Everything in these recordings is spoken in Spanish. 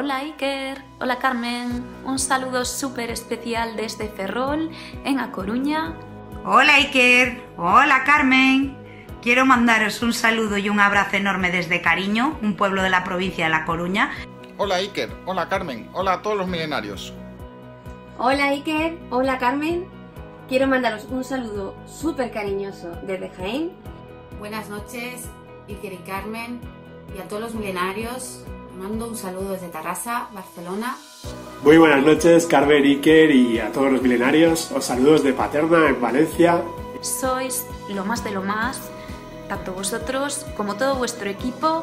Hola Iker, hola Carmen, un saludo súper especial desde Ferrol, en A Coruña. Hola Iker, hola Carmen. Quiero mandaros un saludo y un abrazo enorme desde Cariño, un pueblo de la provincia de La Coruña. Hola Iker, hola Carmen, hola a todos los milenarios. Hola Iker, hola Carmen. Quiero mandaros un saludo súper cariñoso desde Jaén. Buenas noches, Iker y Carmen, y a todos los milenarios. Mando un saludo desde Tarrasa, Barcelona. Muy buenas noches, Carmen, Iker y a todos los milenarios. Os saludos de Paterna, en Valencia. Sois lo más de lo más, tanto vosotros como todo vuestro equipo.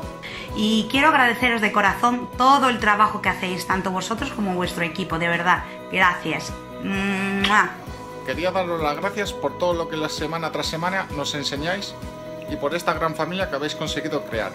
Y quiero agradeceros de corazón todo el trabajo que hacéis, tanto vosotros como vuestro equipo, de verdad. Gracias. ¡Mua! Quería daros las gracias por todo lo que la semana tras semana nos enseñáis y por esta gran familia que habéis conseguido crear.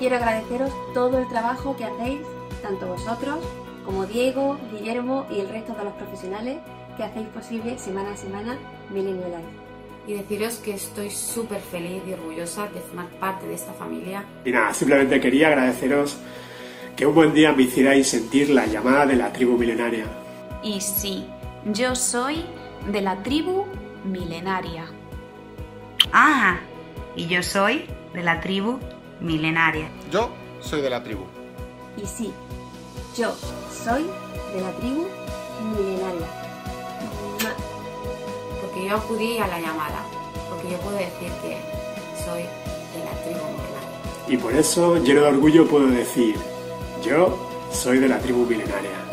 Quiero agradeceros todo el trabajo que hacéis, tanto vosotros como Diego, Guillermo y el resto de los profesionales que hacéis posible semana a semana Milenio Live. Y deciros que estoy súper feliz y orgullosa de formar parte de esta familia. Y nada, simplemente quería agradeceros que un buen día me hicierais sentir la llamada de la tribu milenaria. Y sí, yo soy de la tribu milenaria. Ah, y yo soy de la tribu milenaria. Yo soy de la tribu. Y sí, yo soy de la tribu milenaria. Porque yo acudí a la llamada. Porque yo puedo decir que soy de la tribu milenaria. Y por eso, lleno de orgullo, puedo decir, yo soy de la tribu milenaria.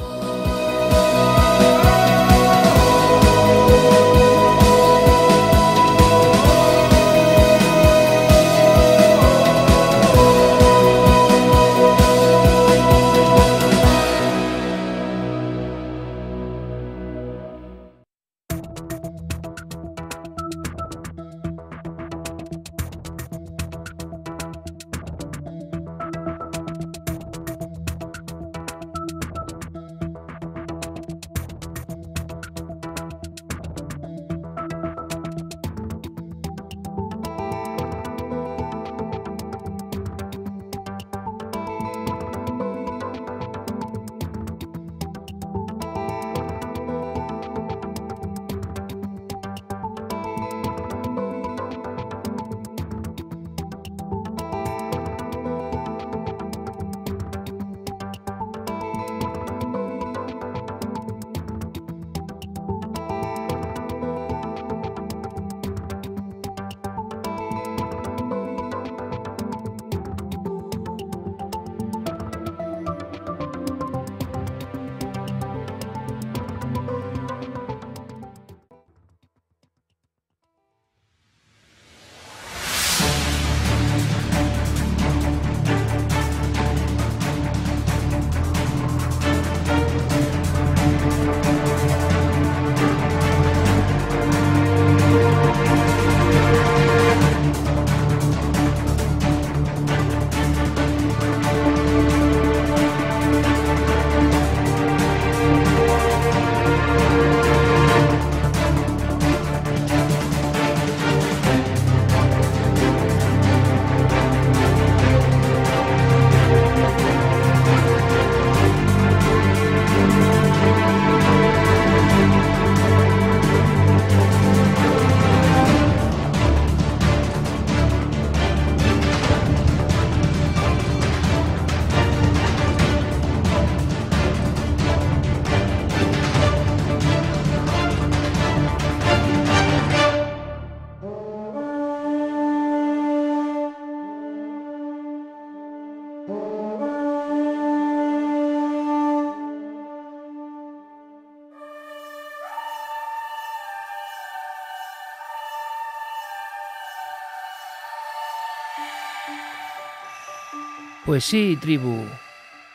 Pues sí, tribu.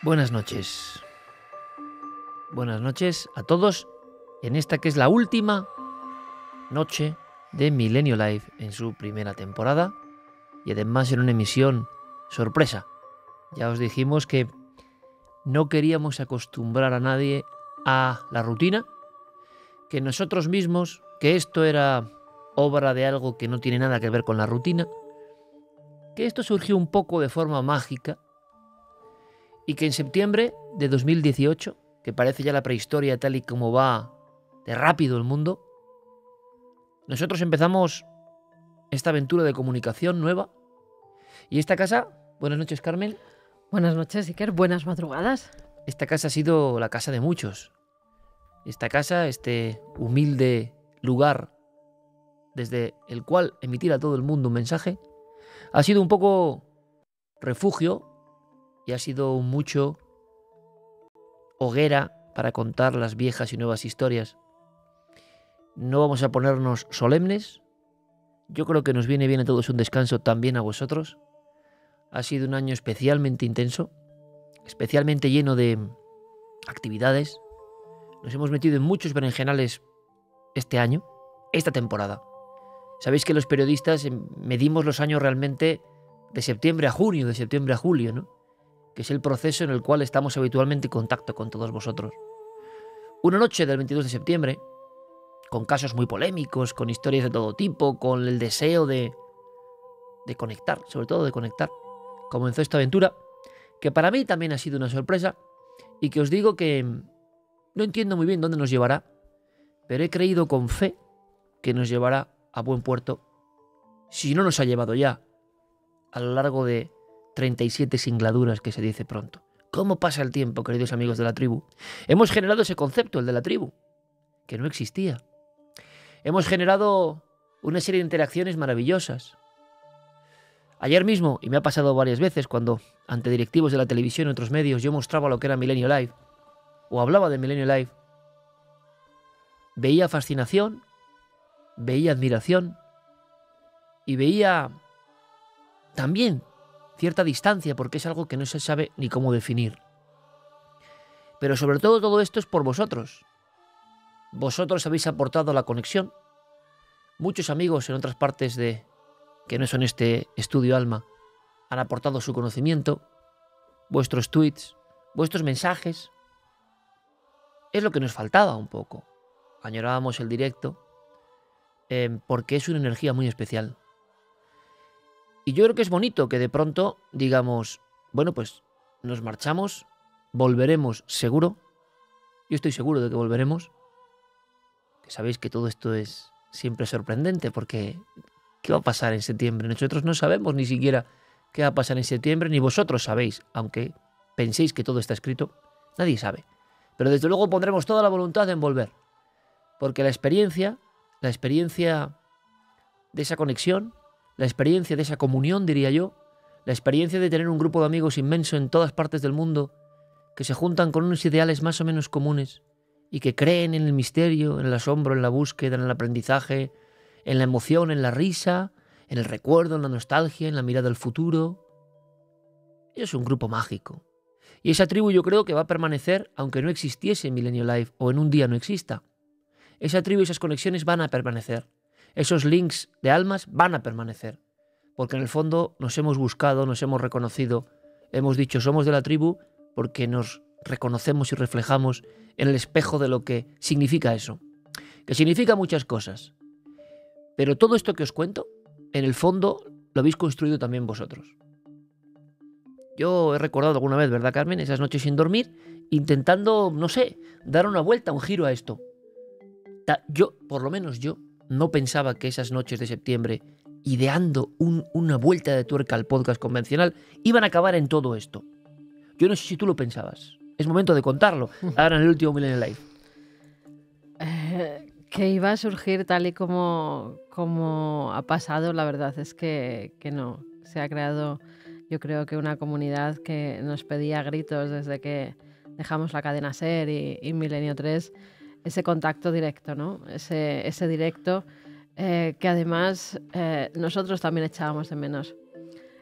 Buenas noches. Buenas noches a todos en esta que es la última noche de Milenio Live en su primera temporada y además en una emisión sorpresa. Ya os dijimos que no queríamos acostumbrar a nadie a la rutina, que nosotros mismos, que esto era obra de algo que no tiene nada que ver con la rutina, que esto surgió un poco de forma mágica y que en septiembre de 2018, que parece ya la prehistoria tal y como va de rápido el mundo, nosotros empezamos esta aventura de comunicación nueva. Y esta casa, buenas noches Carmen, Buenas noches, Iker. Buenas madrugadas. esta casa ha sido la casa de muchos. Esta casa, este humilde lugar desde el cual emitir a todo el mundo un mensaje, ha sido un poco refugio y ha sido mucho hoguera para contar las viejas y nuevas historias. No vamos a ponernos solemnes. Yo creo que nos viene bien a todos un descanso, también a vosotros. Ha sido un año especialmente intenso, especialmente lleno de actividades. Nos hemos metido en muchos berenjenales este año, esta temporada. Sabéis que los periodistas em, medimos los años realmente de septiembre a junio, de septiembre a julio, ¿no? Que es el proceso en el cual estamos habitualmente en contacto con todos vosotros. Una noche del 22 de septiembre, con casos muy polémicos, con historias de todo tipo, con el deseo de, de conectar, sobre todo de conectar, comenzó esta aventura, que para mí también ha sido una sorpresa, y que os digo que no entiendo muy bien dónde nos llevará, pero he creído con fe que nos llevará a buen puerto, si no nos ha llevado ya, a lo largo de 37 singladuras que se dice pronto. ¿Cómo pasa el tiempo, queridos amigos de la tribu? Hemos generado ese concepto, el de la tribu, que no existía. Hemos generado una serie de interacciones maravillosas. Ayer mismo, y me ha pasado varias veces, cuando ante directivos de la televisión y otros medios yo mostraba lo que era Milenio Live, o hablaba de Milenio Live, veía fascinación, veía admiración y veía también cierta distancia porque es algo que no se sabe ni cómo definir. Pero sobre todo todo esto es por vosotros. Vosotros habéis aportado la conexión. Muchos amigos en otras partes de que no son este estudio Alma han aportado su conocimiento, vuestros tweets, vuestros mensajes. Es lo que nos faltaba un poco. Añorábamos el directo eh, porque es una energía muy especial. Y yo creo que es bonito que de pronto digamos, bueno, pues nos marchamos, volveremos seguro. Yo estoy seguro de que volveremos. Que sabéis que todo esto es siempre sorprendente porque ¿qué va a pasar en septiembre? Nosotros no sabemos ni siquiera qué va a pasar en septiembre, ni vosotros sabéis, aunque penséis que todo está escrito, nadie sabe. Pero desde luego pondremos toda la voluntad en volver. Porque la experiencia, la experiencia de esa conexión, la experiencia de esa comunión, diría yo, la experiencia de tener un grupo de amigos inmenso en todas partes del mundo, que se juntan con unos ideales más o menos comunes y que creen en el misterio, en el asombro, en la búsqueda, en el aprendizaje, en la emoción, en la risa, en el recuerdo, en la nostalgia, en la mirada al futuro. Es un grupo mágico. Y esa tribu yo creo que va a permanecer aunque no existiese Millennium Life o en un día no exista. Esa tribu y esas conexiones van a permanecer. Esos links de almas van a permanecer. Porque en el fondo nos hemos buscado, nos hemos reconocido, hemos dicho somos de la tribu porque nos reconocemos y reflejamos en el espejo de lo que significa eso. Que significa muchas cosas. Pero todo esto que os cuento, en el fondo, lo habéis construido también vosotros. Yo he recordado alguna vez, ¿verdad, Carmen? Esas noches sin dormir, intentando, no sé, dar una vuelta, un giro a esto. Yo, por lo menos yo, no pensaba que esas noches de septiembre, ideando una vuelta de tuerca al podcast convencional, iban a acabar en todo esto. Yo no sé si tú lo pensabas. Es momento de contarlo. Ahora en el último Millennium Life. Eh, que iba a surgir tal y como, como ha pasado, la verdad es que, que no. Se ha creado, yo creo que una comunidad que nos pedía gritos desde que dejamos la cadena Ser y, y Milenio 3, ese contacto directo, ¿no? Ese, ese directo eh, que además eh, nosotros también echábamos de menos.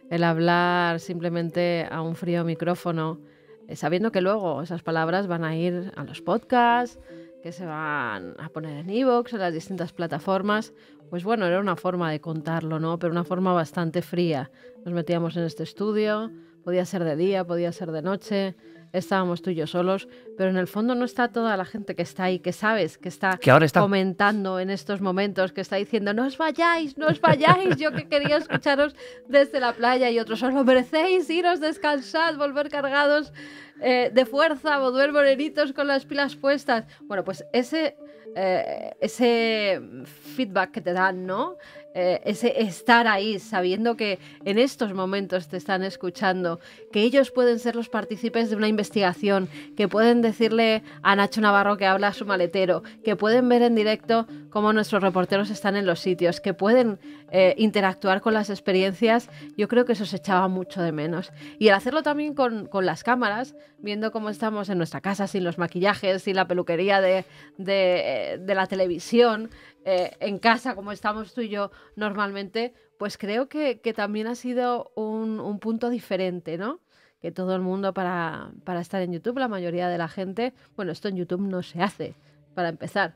El hablar simplemente a un frío micrófono, eh, sabiendo que luego esas palabras van a ir a los podcasts, que se van a poner en iVoox, en las distintas plataformas. Pues bueno, era una forma de contarlo, ¿no? Pero una forma bastante fría. Nos metíamos en este estudio, podía ser de día, podía ser de noche, estábamos tú y yo solos, pero en el fondo no está toda la gente que está ahí, que sabes, que está, Que ahora está. comentando en estos momentos, que está diciendo, no os vayáis, no os vayáis, yo que quería escucharos desde la playa y otros, os lo merecéis, iros, descansad, volver cargados eh, de fuerza, volver morenitos con las pilas puestas. Bueno, pues ese, eh, ese feedback que te dan, ¿no? Eh, ese estar ahí sabiendo que en estos momentos te están escuchando, que ellos pueden ser los partícipes de una investigación, que pueden decirle a Nacho Navarro que habla a su maletero, que pueden ver en directo cómo nuestros reporteros están en los sitios, que pueden eh, interactuar con las experiencias, yo creo que eso se echaba mucho de menos. Y el hacerlo también con, las cámaras, viendo cómo estamos en nuestra casa sin los maquillajes, sin la peluquería de, eh, de la televisión, eh, en casa como estamos tú y yo normalmente, pues creo que, que también ha sido un, un punto diferente, ¿no? Que todo el mundo para, para estar en YouTube, la mayoría de la gente, bueno, esto en YouTube no se hace, para empezar.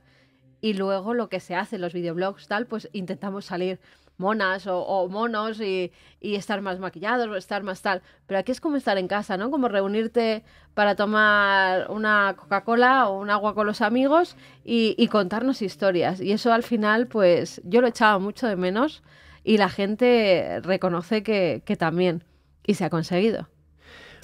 Y luego lo que se hace, los videoblogs, tal, pues intentamos salir monas o, monos y, estar más maquillados o estar más tal. Pero aquí es como estar en casa, ¿no? Como reunirte para tomar una Coca-Cola o un agua con los amigos y, contarnos historias. Y eso al final, pues yo lo echaba mucho de menos y la gente reconoce que también. Y se ha conseguido.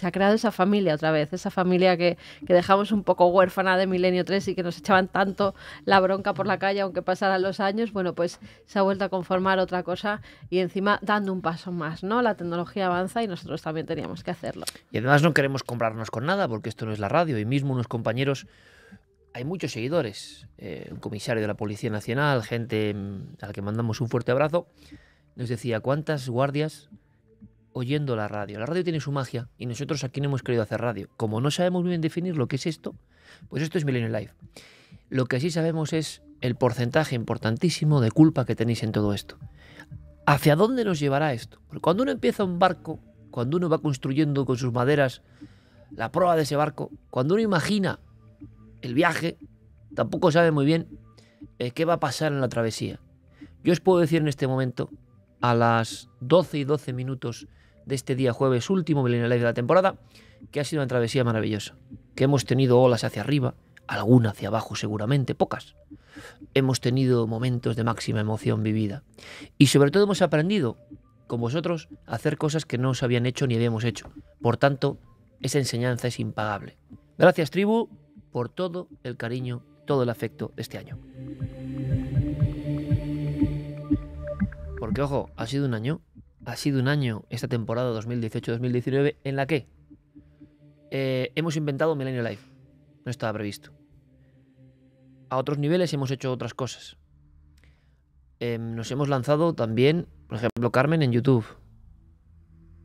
Se ha creado esa familia otra vez, esa familia que, que dejamos un poco huérfana de Milenio 3 y que nos echaban tanto la bronca por la calle aunque pasaran los años, bueno, pues se ha vuelto a conformar otra cosa y encima dando un paso más, ¿no? La tecnología avanza y nosotros también teníamos que hacerlo. Y además no queremos comprarnos con nada porque esto no es la radio y mismo unos compañeros hay muchos seguidores, eh, un comisario de la Policía Nacional, gente mm, a la que mandamos un fuerte abrazo, nos decía cuántas guardias oyendo la radio. La radio tiene su magia y nosotros aquí no hemos querido hacer radio. Como no sabemos muy bien definir lo que es esto, pues esto es Milenio Live. Lo que sí sabemos es el porcentaje importantísimo de culpa que tenéis en todo esto. ¿Hacia dónde nos llevará esto? Porque cuando uno empieza un barco, cuando uno va construyendo con sus maderas la proa de ese barco, cuando uno imagina el viaje, tampoco sabe muy bien eh, qué va a pasar en la travesía. Yo os puedo decir en este momento, a las 12 y 12 minutos de este día jueves último Milenio Live de la temporada, que ha sido una travesía maravillosa, que hemos tenido olas hacia arriba, alguna hacia abajo seguramente, pocas. Hemos tenido momentos de máxima emoción vivida. Y sobre todo hemos aprendido, con vosotros, a hacer cosas que no os habían hecho ni habíamos hecho. Por tanto, esa enseñanza es impagable. Gracias, tribu, por todo el cariño, todo el afecto de este año. Porque, ojo, ha sido un año, ha sido un año esta temporada 2018-2019 en la que eh, hemos inventado Millennial Life. No estaba previsto. A otros niveles hemos hecho otras cosas. Eh, nos hemos lanzado también, por ejemplo, Carmen en YouTube.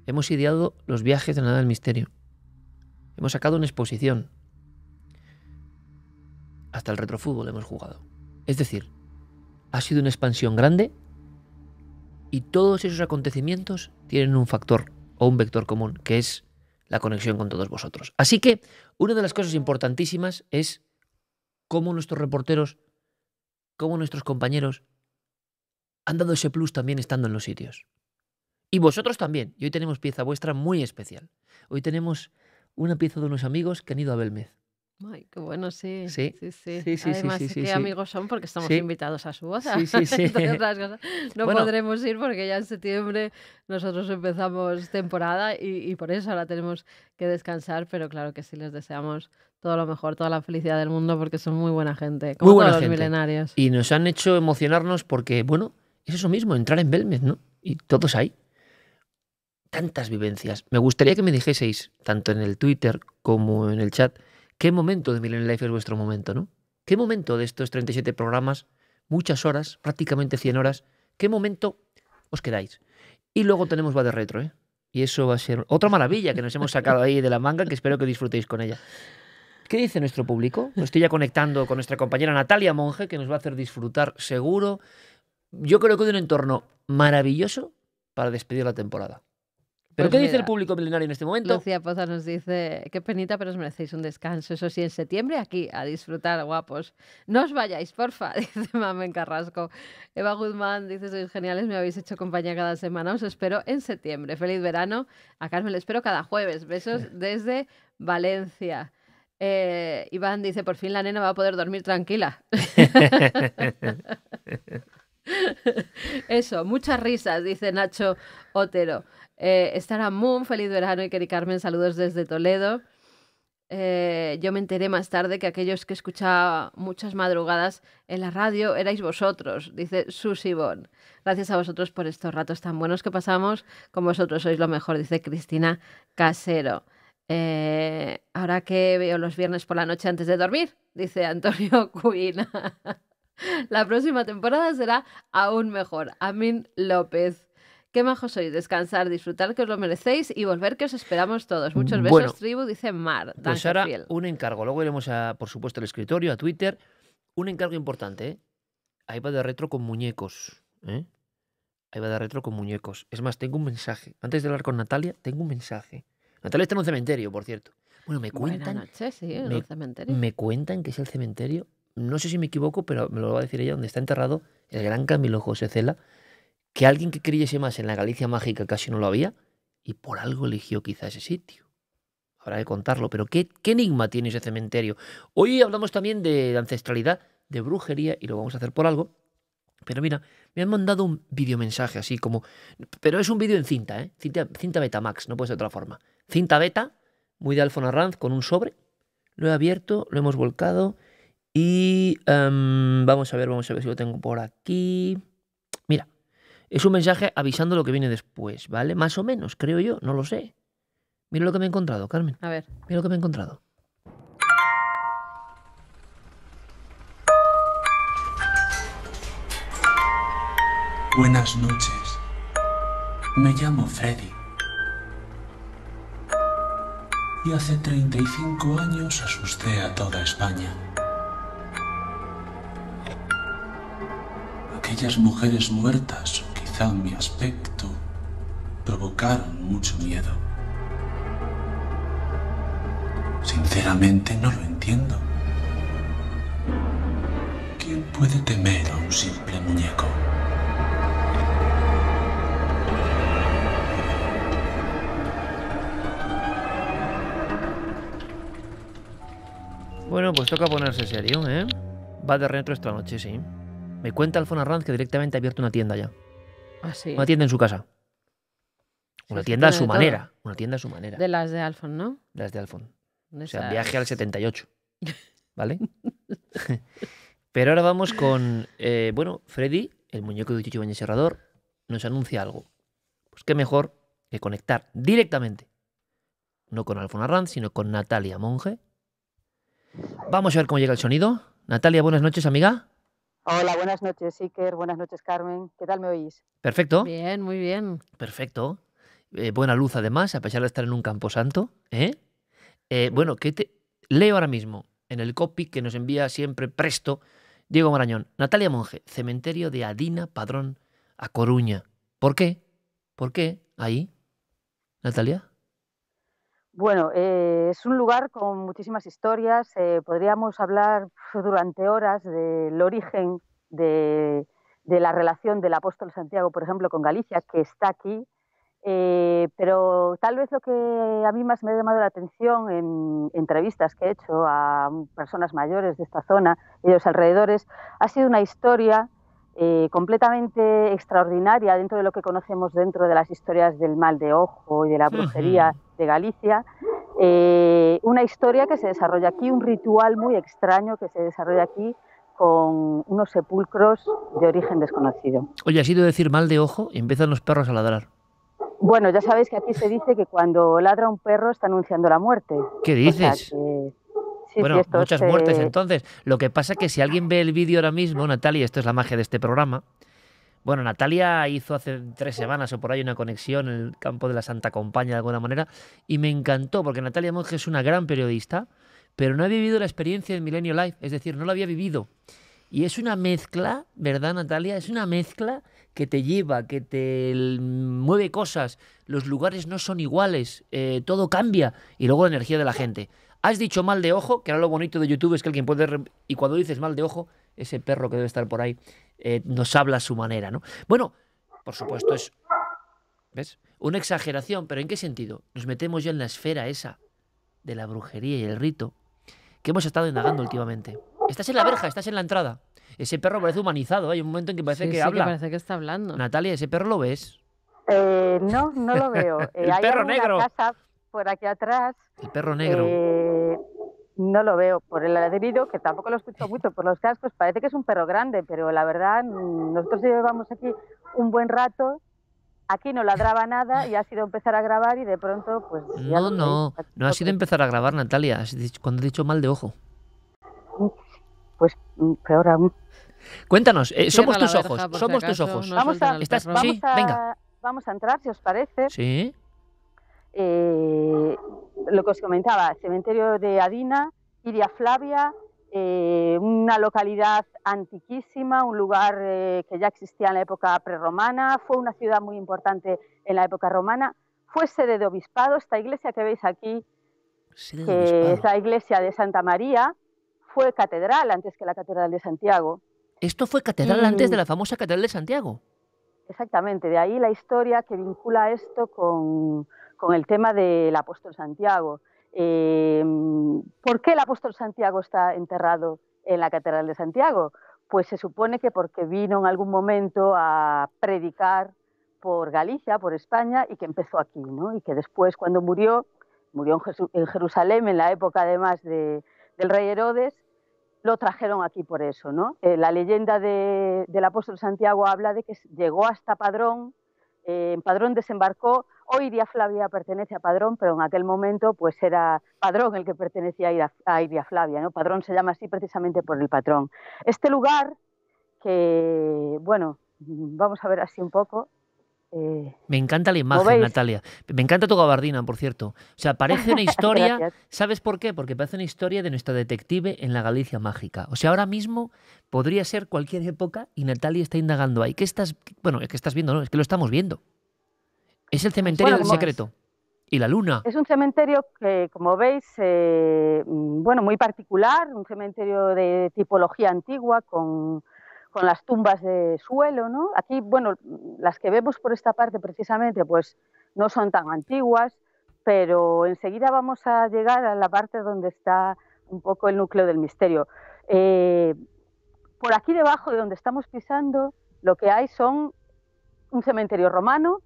Hemos ideado los viajes de Nada del Misterio. Hemos sacado una exposición. Hasta el retrofútbol hemos jugado. Es decir, ha sido una expansión grande y todos esos acontecimientos tienen un factor o un vector común, que es la conexión con todos vosotros. Así que una de las cosas importantísimas es cómo nuestros reporteros, cómo nuestros compañeros han dado ese plus también estando en los sitios. Y vosotros también. Y hoy tenemos pieza vuestra muy especial. Hoy tenemos una pieza de unos amigos que han ido a Belmez. Ay, qué bueno, sí. Sí. sí, sí. Sí, Además, sí, qué amigos son porque estamos invitados a su boda. Sí, sí, sí. Cosas. No Bueno. podremos ir porque ya en septiembre nosotros empezamos temporada y, y por eso ahora tenemos que descansar, pero claro que sí les deseamos todo lo mejor, toda la felicidad del mundo porque son muy buena gente, como Muy buena todos gente. los milenarios. Y nos han hecho emocionarnos porque, bueno, es eso mismo, entrar en Belmez, ¿no? Y todos ahí. Tantas vivencias. Me gustaría que me dijeseis, tanto en el Twitter como en el chat, qué momento de Millennial Life es vuestro momento, ¿no? ¿Qué momento de estos 37 programas, muchas horas, prácticamente 100 horas, qué momento os quedáis? Y luego tenemos Va Retro, ¿eh? Y eso va a ser otra maravilla que nos hemos sacado ahí de la manga, que espero que disfrutéis con ella. ¿Qué dice nuestro público? Lo estoy ya conectando con nuestra compañera Natalia Monge, que nos va a hacer disfrutar seguro. Yo creo que de un entorno maravilloso para despedir la temporada. ¿Pero Pues qué dice el público milenario en este momento? Lucía Poza nos dice, qué penita, pero os merecéis un descanso. Eso sí, en septiembre aquí, a disfrutar, guapos. No os vayáis, porfa, dice Mamen Carrasco. Eva Guzmán dice, sois geniales, me habéis hecho compañía cada semana. Os espero en septiembre. Feliz verano. A Carmen le espero cada jueves. Besos desde Valencia. Eh, Iván dice, por fin la nena va a poder dormir tranquila. Eso, muchas risas, dice Nacho Otero. Eh, Estará Moon, feliz verano y Keri Carmen, saludos desde Toledo. Eh, yo me enteré más tarde que aquellos que escuchaba muchas madrugadas en la radio erais vosotros, dice Susi Bon. Gracias a vosotros por estos ratos tan buenos que pasamos. Con vosotros sois lo mejor, dice Cristina Casero. Eh, ahora que veo los viernes por la noche antes de dormir, dice Antonio Cuina. La próxima temporada será aún mejor. Amin López. Qué majos sois. Descansar, disfrutar que os lo merecéis y volver que os esperamos todos. Muchos besos, Bueno. tribu, dice Mar. Pues ahora un encargo. Luego iremos a, por supuesto, al escritorio, a Twitter. Un encargo importante, ¿eh? Ahí va de retro con muñecos. ¿eh? Ahí va de retro con muñecos. Es más, tengo un mensaje. Antes de hablar con Natalia, tengo un mensaje. Natalia está en un cementerio, por cierto. Bueno, me Buenas cuentan, noches, sí, en me- el cementerio. me cuentan que es el cementerio. No sé si me equivoco, pero me lo va a decir ella, donde está enterrado el gran Camilo José Cela, que alguien que creyese más en la Galicia mágica casi no lo había, y por algo eligió quizá ese sitio. Habrá que contarlo, pero ¿qué, qué enigma tiene ese cementerio? Hoy hablamos también de ancestralidad, de brujería, y lo vamos a hacer por algo. Pero mira, me han mandado un videomensaje así como... Pero es un vídeo en cinta, ¿eh? Cinta, cinta Betamax, no puede ser de otra forma. Cinta beta, muy de Alfon con un sobre. Lo he abierto, lo hemos volcado y em, vamos a ver, vamos a ver si lo tengo por aquí. Mira, es un mensaje avisando lo que viene después, ¿vale? Más o menos, creo yo, no lo sé. Mira lo que me he encontrado, Carmen. A ver. Mira lo que me he encontrado. Buenas noches. Me llamo Freddy. Y hace 35 años asusté a toda España. Aquellas mujeres muertas, o quizá mi aspecto, provocaron mucho miedo. Sinceramente no lo entiendo. ¿Quién puede temer a un simple muñeco? Bueno, pues toca ponerse serio, ¿eh? Va de retro esta noche, sí. Me cuenta Alfon Arranz que directamente ha abierto una tienda ya. Ah, sí. Una tienda en su casa. Una sí, tienda a su de todo. manera. Una tienda a su manera. De las de Alfon, ¿no? Las de Alfon. De O sea, viaje al 78. ¿Vale? Pero ahora vamos con. eh, bueno, Freddy, el muñeco de Chicho Bañez Serrador, nos anuncia algo. Pues qué mejor que conectar directamente. No con Alfon Arranz, sino con Natalia Monge. Vamos a ver cómo llega el sonido. Natalia, buenas noches, amiga. Hola, buenas noches, Iker. Buenas noches, Carmen. ¿Qué tal me oís? Perfecto. Bien, muy bien. Perfecto. Eh, buena luz, además, a pesar de estar en un camposanto. ¿eh? Eh, bueno, que te leo ahora mismo en el copy que nos envía siempre presto Diego Marañón. Natalia Monge, cementerio de Adina Padrón, a Coruña. ¿Por qué? ¿Por qué? Ahí. Natalia. Bueno, eh, es un lugar con muchísimas historias. eh, podríamos hablar durante horas del origen de, de la relación del apóstol Santiago, por ejemplo, con Galicia, que está aquí. Eh, pero tal vez lo que a mí más me ha llamado la atención en entrevistas que he hecho a personas mayores de esta zona y de los alrededores ha sido una historia eh, completamente extraordinaria dentro de lo que conocemos dentro de las historias del mal de ojo y de la brujería de Galicia. Eh, una historia que se desarrolla aquí, un ritual muy extraño que se desarrolla aquí con unos sepulcros de origen desconocido. Oye, has ido a decir mal de ojo y empiezan los perros a ladrar. Bueno, ya sabéis que aquí se dice que cuando ladra un perro está anunciando la muerte. ¿Qué O sea dices? que- sí, bueno, sí, muchas es, muertes entonces. Lo que pasa es que si alguien ve el vídeo ahora mismo, Natalia, esto es la magia de este programa. Bueno, Natalia hizo hace tres semanas o por ahí una conexión en el campo de la Santa Compaña de alguna manera y me encantó porque Natalia Monge es una gran periodista, pero no ha vivido la experiencia del Milenio Live, es decir, no lo había vivido. Y es una mezcla, ¿verdad, Natalia? Es una mezcla que te lleva, que te mueve cosas. Los lugares no son iguales, eh, todo cambia. Y luego la energía de la gente. Has dicho mal de ojo, que ahora lo bonito de YouTube es que alguien puede... re- Y cuando dices mal de ojo, ese perro que debe estar por ahí eh, nos habla a su manera, ¿no? Bueno, por supuesto es... ¿Ves? Una exageración, pero ¿en qué sentido? Nos metemos ya en la esfera esa de la brujería y el rito que hemos estado indagando últimamente. Estás en la verja, estás en la entrada. Ese perro parece humanizado, hay un momento en que parece Sí, que sí, habla. parece que está hablando. Natalia, ¿ese perro lo ves? Eh, no, no lo veo. Eh, El hay perro negro. casa por aquí atrás. El perro negro. eh, no lo veo por el ladrido, que tampoco lo escucho mucho por los cascos. Parece que es un perro grande, pero la verdad, mm, nosotros llevamos aquí un buen rato. Aquí no ladraba nada y ha sido empezar a grabar y de pronto, pues. ya No, no, no ha sido empezar a grabar, Natalia. has dicho- Cuando he dicho mal de ojo. Pues mm, peor aún. Cuéntanos, eh, somos tus verja, ojos, si somos tus ojos. no Vamos a, Estás- vamos, sí, a, venga. vamos a entrar, si os parece. Sí, Eh, lo que os comentaba, cementerio de Adina, Iria Flavia, eh, una localidad antiquísima, un lugar eh, que ya existía en la época prerromana, fue una ciudad muy importante en la época romana, fue sede de obispado, esta iglesia que veis aquí, que es la iglesia de Santa María, fue catedral antes que la catedral de Santiago. Esto fue catedral Y- antes de la famosa catedral de Santiago. Exactamente, de ahí la historia que vincula esto con, con el tema del apóstol Santiago. Eh, ¿Por qué el apóstol Santiago está enterrado en la Catedral de Santiago? Pues se supone que porque vino en algún momento a predicar por Galicia, por España, y que empezó aquí, ¿no? Y que después, cuando murió, murió en, Jerusalén, en la época además de- del rey Herodes, lo trajeron aquí por eso, ¿no? Eh, la leyenda de- del apóstol Santiago habla de que llegó hasta Padrón, eh, en Padrón desembarcó, hoy día Flavia pertenece a Padrón, pero en aquel momento pues era Padrón el que pertenecía a Iria, Flavia, ¿no? Padrón se llama así precisamente por el patrón. Este lugar que, bueno, vamos a ver así un poco. eh, Me encanta la imagen. Natalia. Me encanta tu gabardina, por cierto. O sea, parece una historia. ¿Sabes por qué? Porque parece una historia de nuestra detective en la Galicia mágica. O sea, ahora mismo podría ser cualquier época y Natalia está indagando ahí. ¿Qué estás? Bueno, es que estás viendo, no, es que lo estamos viendo. Es el cementerio Bueno, del secreto. Y la luna. Es un cementerio que, como veis, eh, bueno, muy particular, un cementerio de tipología antigua con, con las tumbas de suelo, ¿no? Aquí, bueno, las que vemos por esta parte precisamente, pues no son tan antiguas, pero enseguida vamos a llegar a la parte donde está un poco el núcleo del misterio. Eh, por aquí debajo de donde estamos pisando, lo que hay son un cementerio romano,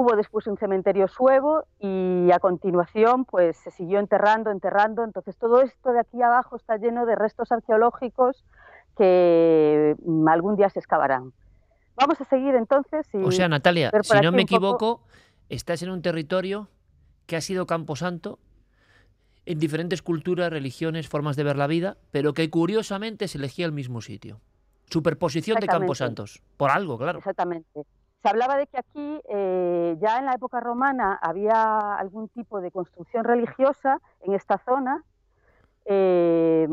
Hubo después un cementerio suevo y a continuación pues se siguió enterrando, enterrando. Entonces todo esto de aquí abajo está lleno de restos arqueológicos que mm, algún día se excavarán. Vamos a seguir entonces. Y O sea, Natalia, si no me poco- equivoco, estás en un territorio que ha sido camposanto en diferentes culturas, religiones, formas de ver la vida, pero que curiosamente se elegía el mismo sitio. Superposición de camposantos. Por algo, claro. Exactamente. Se hablaba de que aquí, eh, ya en la época romana, había algún tipo de construcción religiosa en esta zona eh,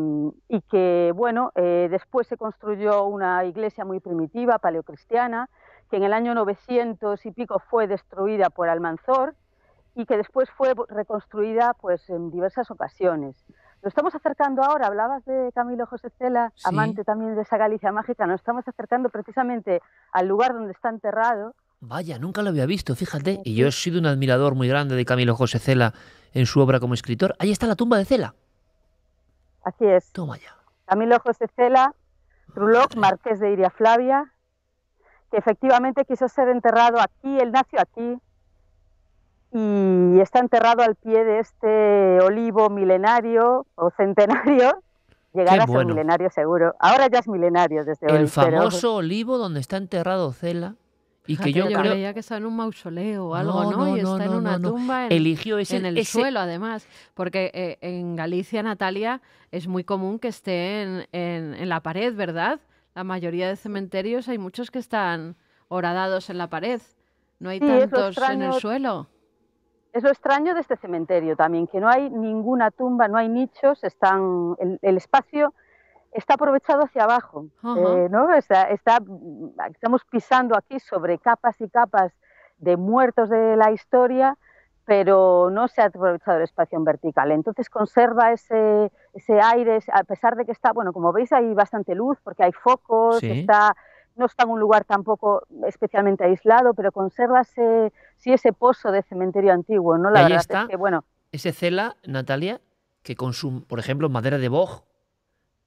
y que, bueno, eh, después se construyó una iglesia muy primitiva, paleocristiana, que en el año 900 y pico fue destruida por Almanzor y que después fue reconstruida pues, en diversas ocasiones. Lo estamos acercando ahora, hablabas de Camilo José Cela, Sí. amante también de esa Galicia mágica, nos estamos acercando precisamente al lugar donde está enterrado. Vaya, nunca lo había visto, fíjate. Y yo he sido un admirador muy grande de Camilo José Cela en su obra como escritor. Ahí está la tumba de Cela. Así es. Toma ya. Camilo José Cela, Truloc, marqués de Iria Flavia, que efectivamente quiso ser enterrado aquí, él nació aquí y está enterrado al pie de este olivo milenario o centenario. Llegará a ser bueno. milenario seguro. Ahora ya es milenario desde hoy. El pero- famoso olivo donde está enterrado Cela y que yo Fíjate, creo... creía que estaba en un mausoleo o algo, No, ¿no? no, y no, está en una no, no. tumba en, Eligió ese- en el ese- suelo, además. Porque eh, en Galicia, Natalia, es muy común que esté en, en- en la pared, ¿verdad? La mayoría de cementerios hay muchos que están horadados en la pared. No hay Sí, tantos en el suelo. Es lo extraño de este cementerio también, que no hay ninguna tumba, no hay nichos, están el, el espacio está aprovechado hacia abajo, eh, ¿no? Está, estamos pisando aquí sobre capas y capas de muertos de la historia, pero no se ha aprovechado el espacio en vertical. Entonces conserva ese, ese aire, a pesar de que está, bueno, como veis hay bastante luz porque hay focos, está no está en un lugar tampoco especialmente aislado, pero conserva ese, sí, ese pozo de cementerio antiguo, ¿no? La verdad está es que, bueno, ese cela, Natalia, que con su, por ejemplo, madera de boj,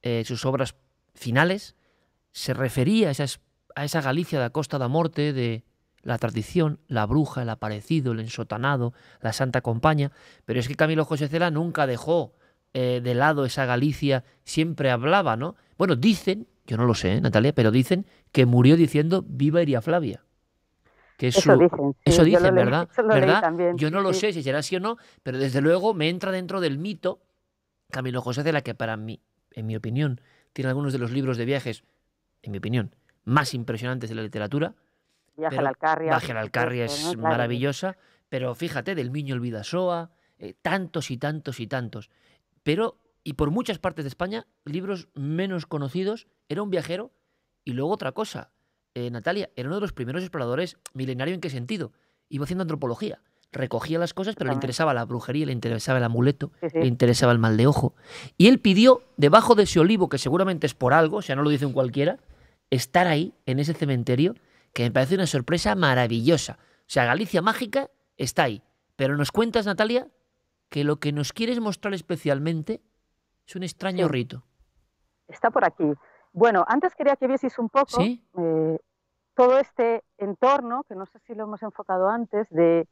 eh, sus obras finales, se refería a, esas, a esa Galicia de la Costa da Morte, de la tradición, la bruja, el aparecido, el ensotanado, la santa compaña, pero es que Camilo José Cela nunca dejó eh, de lado esa Galicia, siempre hablaba, ¿no? Bueno, dicen, yo no lo sé, ¿eh, Natalia, pero dicen que murió diciendo viva Iria Flavia. Que eso dicen, eso dicen ¿verdad? yo no lo sé si será así o no, pero desde luego me entra dentro del mito Camilo José Cela, que para mí, en mi opinión, tiene algunos de los libros de viajes, en mi opinión, más impresionantes de la literatura. Viaje a la Alcarria. Viaje a la Alcarria es maravillosa, pero fíjate, del Miño el Vidasoa, eh, tantos y tantos y tantos. Pero, y por muchas partes de España, libros menos conocidos, era un viajero y luego otra cosa. Eh, Natalia era uno de los primeros exploradores milenario en qué sentido. Iba haciendo antropología recogía las cosas, pero le interesaba la brujería, le interesaba el amuleto, le interesaba el mal de ojo. Y él pidió, debajo de ese olivo, que seguramente es por algo, o sea, no lo dice un cualquiera, estar ahí, en ese cementerio, que me parece una sorpresa maravillosa. O sea, Galicia mágica está ahí. Pero nos cuentas, Natalia, que lo que nos quieres mostrar especialmente es un extraño rito. Está por aquí. Bueno, antes quería que vieseis un poco eh, todo este entorno, que no sé si lo hemos enfocado antes, de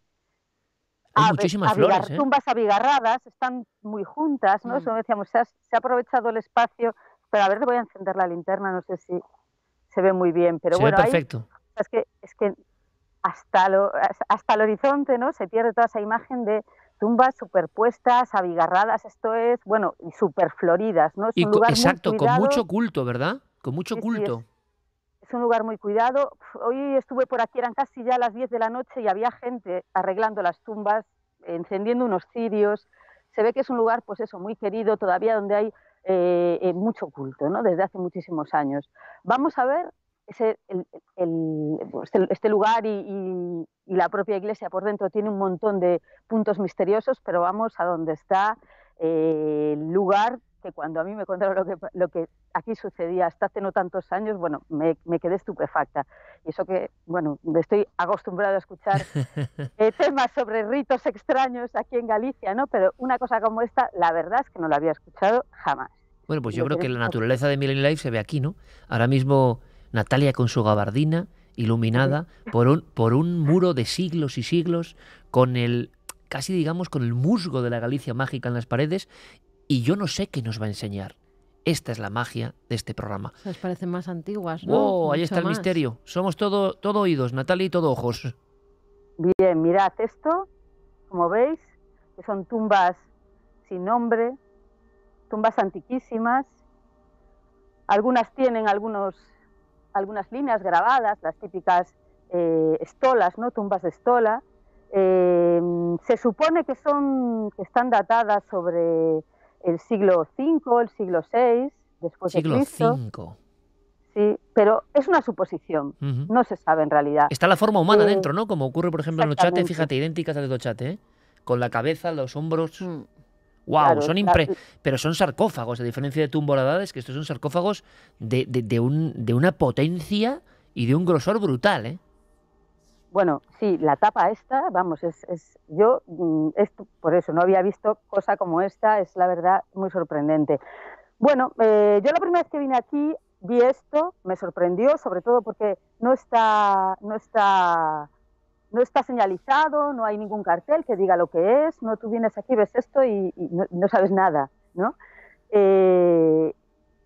hay muchísimas flores, ¿eh? tumbas abigarradas, están muy juntas, ¿no? Mm. Eso decíamos, se ha, aprovechado el espacio. Pero a ver, voy a encender la linterna, no sé si se ve muy bien, pero bueno, perfecto. es que es que hasta lo, hasta el horizonte, ¿no? Se pierde toda esa imagen de tumbas superpuestas, abigarradas, esto es, bueno, y super floridas, ¿no? Es un lugar exacto, con mucho culto, ¿verdad? Con mucho culto. es, un lugar muy cuidado. Hoy estuve por aquí, eran casi ya las 10 de la noche y había gente arreglando las tumbas, encendiendo unos cirios. Se ve que es un lugar, pues eso, muy querido todavía, donde hay eh, eh, mucho culto, ¿no? Desde hace muchísimos años. Vamos a ver ese, este, este, lugar y, la propia iglesia por dentro tiene un montón de puntos misteriosos, pero vamos a donde está eh, el lugar que cuando a mí me contaron lo que, lo que aquí sucedía hasta hace no tantos años, bueno, me, quedé estupefacta. Y eso que, bueno, estoy acostumbrado a escuchar eh, temas sobre ritos extraños aquí en Galicia, ¿no? Pero una cosa como esta, la verdad es que no la había escuchado jamás. Bueno, pues yo creo que la naturaleza de Millennium Life se ve aquí, ¿no? Ahora mismo Natalia con su gabardina iluminada por un, por un muro de siglos y siglos, con el, casi digamos, con el musgo de la Galicia mágica en las paredes, y yo no sé qué nos va a enseñar. Esta es la magia de este programa. Nos parecen más antiguas, ¿no? ahí está el misterio. Somos todo, todo oídos, Natalia, y todo ojos. Bien, mirad esto, como veis, que son tumbas sin nombre, tumbas antiquísimas. Algunas tienen algunos algunas líneas grabadas, las típicas eh, estolas, ¿no? tumbas de estola. Eh, se supone que, son, que están datadas sobre el siglo V, el siglo VI, después siglo de Cristo. V. Sí, pero es una suposición, no se sabe en realidad. Está la forma humana eh, dentro, ¿no? Como ocurre, por ejemplo, en los chates, fíjate, idénticas a los chates, ¿eh? Con la cabeza, los hombros. Wow, son impre... pero son sarcófagos, a diferencia de tumboradades, que estos son sarcófagos de, de, un, de una potencia y de un grosor brutal, ¿eh? Bueno, sí, la tapa esta, vamos, es, es yo mm, esto, por eso no había visto cosa como esta, es la verdad muy sorprendente. Bueno, eh, yo la primera vez que vine aquí vi esto, me sorprendió, sobre todo porque no está, no está, no está señalizado, no hay ningún cartel que diga lo que es, no tú vienes aquí, ves esto y, no, sabes nada, ¿no? Eh,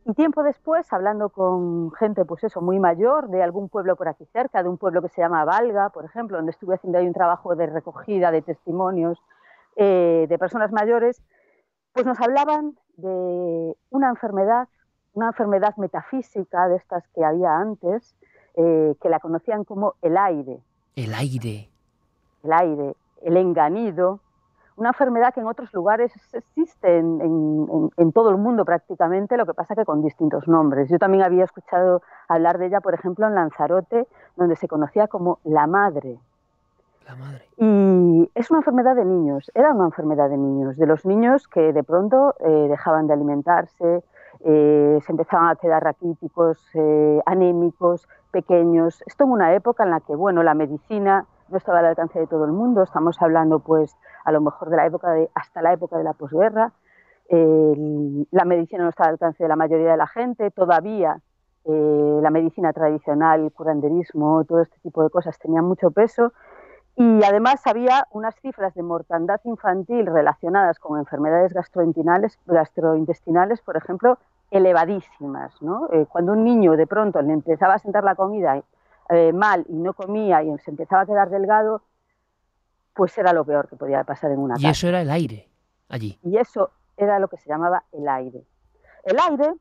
y tiempo después, hablando con gente, pues eso, muy mayor, de algún pueblo por aquí cerca, de un pueblo que se llama Valga, por ejemplo, donde estuve haciendo un trabajo de recogida de testimonios eh, de personas mayores, pues nos hablaban de una enfermedad, una enfermedad metafísica de estas que había antes, eh, que la conocían como el aire. El aire. El aire, el enganido, una enfermedad que en otros lugares existe en, todo el mundo prácticamente, lo que pasa que con distintos nombres. Yo también había escuchado hablar de ella, por ejemplo, en Lanzarote, donde se conocía como la madre. La madre. Y es una enfermedad de niños, era una enfermedad de niños, de los niños que de pronto eh, dejaban de alimentarse, eh, se empezaban a quedar raquíticos, eh, anémicos, pequeños. Esto en una época en la que, bueno, la medicina no estaba al alcance de todo el mundo, estamos hablando pues a lo mejor de la época de, hasta la época de la posguerra, la medicina no estaba al alcance de la mayoría de la gente, todavía eh, la medicina tradicional, el curanderismo, todo este tipo de cosas tenían mucho peso. Y además había unas cifras de mortandad infantil relacionadas con enfermedades gastrointestinales, gastrointestinales por ejemplo, elevadísimas. Eh, cuando un niño de pronto le empezaba a sentar la comida eh, mal y no comía y se empezaba a quedar delgado, pues era lo peor que podía pasar en una casa. Y eso era el aire allí. Y eso era lo que se llamaba el aire. El aire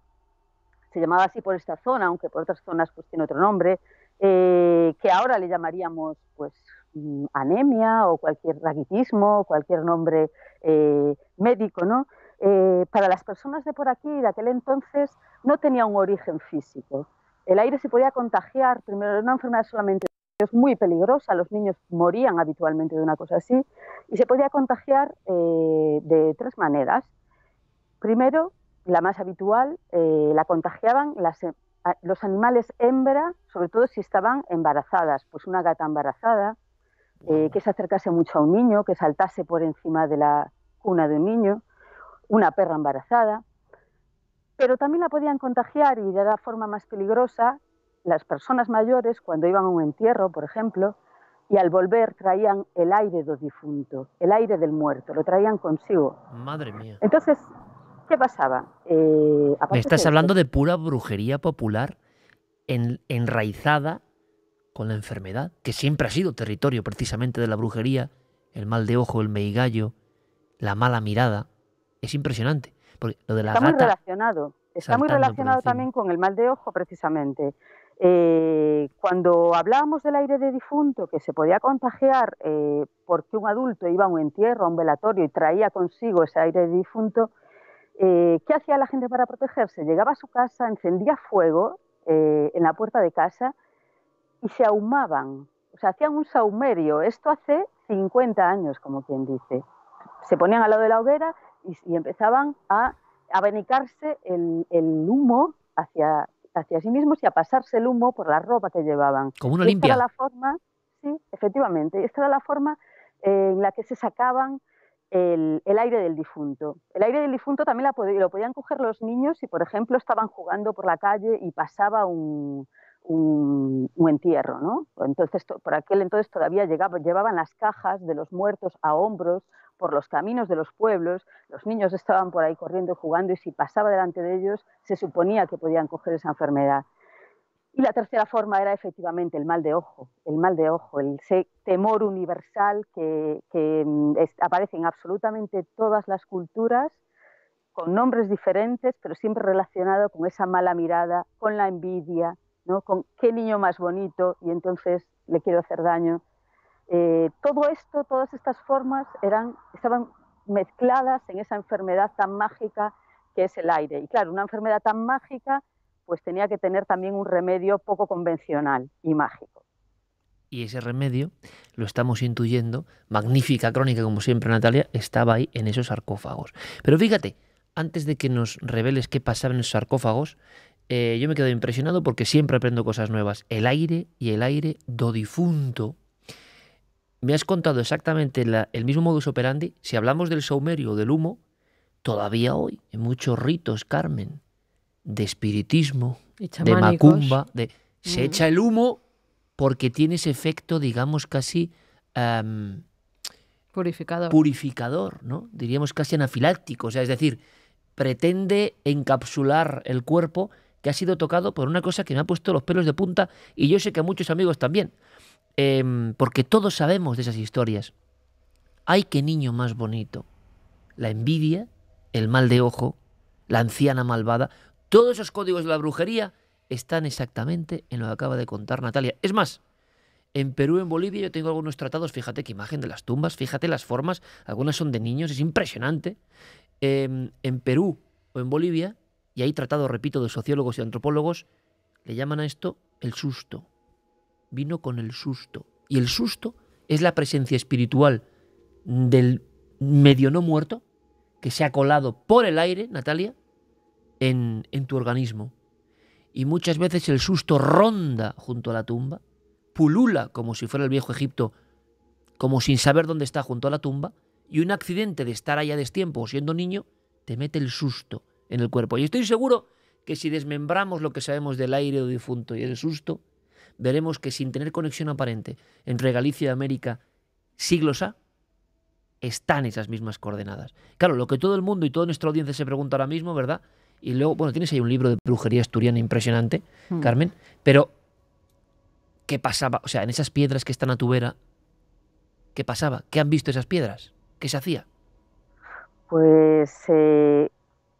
se llamaba así por esta zona, aunque por otras zonas pues tiene otro nombre, eh, que ahora le llamaríamos pues mm, anemia o cualquier raquitismo, cualquier nombre eh, médico, ¿no? Para las personas de por aquí, de aquel entonces, no tenía un origen físico. El aire se podía contagiar, primero era una enfermedad solamente es muy peligrosa, los niños morían habitualmente de una cosa así, y se podía contagiar eh, de tres maneras. Primero, la más habitual, eh, la contagiaban los animales hembra, sobre todo si estaban embarazadas, pues una gata embarazada, eh, que se acercase mucho a un niño, que saltase por encima de la cuna de un niño, una perra embarazada, pero también la podían contagiar y de la forma más peligrosa las personas mayores cuando iban a un entierro, por ejemplo, y al volver traían el aire del difunto, el aire del muerto, lo traían consigo. Madre mía. Entonces, ¿qué pasaba? Eh, Me estás hablando de pura brujería popular enraizada con la enfermedad, que siempre ha sido territorio precisamente de la brujería, el mal de ojo, el meigallo, la mala mirada. Es impresionante está muy relacionado. Está muy relacionado también con el mal de ojo, precisamente. Eh, cuando hablábamos del aire de difunto, que se podía contagiar eh, porque un adulto iba a un entierro, a un velatorio y traía consigo ese aire de difunto, eh, ¿qué hacía la gente para protegerse? Llegaba a su casa, encendía fuego en la puerta de casa y se ahumaban, o sea, hacían un saumerio. Esto hace 50 años, como quien dice. Se ponían al lado de la hoguera y, empezaban a abanicarse el, humo hacia, hacia sí mismos y a pasarse el humo por la ropa que llevaban. Como una limpia. Esta era la forma, sí, efectivamente, esta era la forma eh, en la que se sacaban el, aire del difunto. El aire del difunto también lo podían coger los niños si, por ejemplo, estaban jugando por la calle y pasaba un, un, entierro, ¿no? Entonces, por aquel entonces todavía llegaba, llevaban las cajas de los muertos a hombros por los caminos de los pueblos, los niños estaban por ahí corriendo jugando y si pasaba delante de ellos se suponía que podían coger esa enfermedad. Y la tercera forma era efectivamente el mal de ojo, el mal de ojo, el temor universal que, mm, aparece en absolutamente todas las culturas, con nombres diferentes, pero siempre relacionado con esa mala mirada, con la envidia, ¿no? con qué niño más bonito y entonces le quiero hacer daño. Eh, todo esto, todas estas formas eran, estaban mezcladas en esa enfermedad tan mágica que es el aire. Y claro, una enfermedad tan mágica pues tenía que tener también un remedio poco convencional y mágico. Y ese remedio, lo estamos intuyendo, magnífica crónica como siempre Natalia, estaba ahí en esos sarcófagos. Pero fíjate, antes de que nos reveles qué pasaba en esos sarcófagos, eh, yo me quedo impresionado porque siempre aprendo cosas nuevas. El aire y el aire do difunto me has contado exactamente el mismo modus operandi. Si hablamos del saumerio o del humo, todavía hoy, en muchos ritos, Carmen, de espiritismo, de macumba, de, se mm. echa el humo porque tiene ese efecto, digamos, casi... purificador. Purificador, ¿no? Diríamos casi anafiláctico. O sea, es decir, pretende encapsular el cuerpo que ha sido tocado por una cosa que me ha puesto los pelos de punta y yo sé que a muchos amigos también. Em, porque todos sabemos de esas historias. Ay, qué niño más bonito. La envidia, el mal de ojo, la anciana malvada, todos esos códigos de la brujería están exactamente en lo que acaba de contar Natalia. Es más, En Perú, en Bolivia, yo tengo algunos tratados, fíjate qué imagen de las tumbas, fíjate las formas, algunas son de niños, es impresionante. Em, en Perú o en Bolivia, y hay tratados, repito, de sociólogos y antropólogos, le llaman a esto el susto. Vino con el susto. Y el susto es la presencia espiritual del medio no muerto que se ha colado por el aire, Natalia, en, en tu organismo. Y muchas veces el susto ronda junto a la tumba, pulula como si fuera el viejo Egipto, como sin saber dónde está junto a la tumba, y un accidente de estar allá a destiempo o siendo niño te mete el susto en el cuerpo. Y estoy seguro que si desmembramos lo que sabemos del aire o difunto y el susto, veremos que sin tener conexión aparente entre Galicia y América siglos A, están esas mismas coordenadas. Claro, lo que todo el mundo y toda nuestra audiencia se pregunta ahora mismo, ¿verdad? Y luego, bueno, tienes ahí un libro de brujería asturiana impresionante, Hmm. Carmen, pero ¿qué pasaba? O sea, en esas piedras que están a tu vera, ¿qué pasaba? ¿Qué han visto esas piedras? ¿Qué se hacía? Pues eh,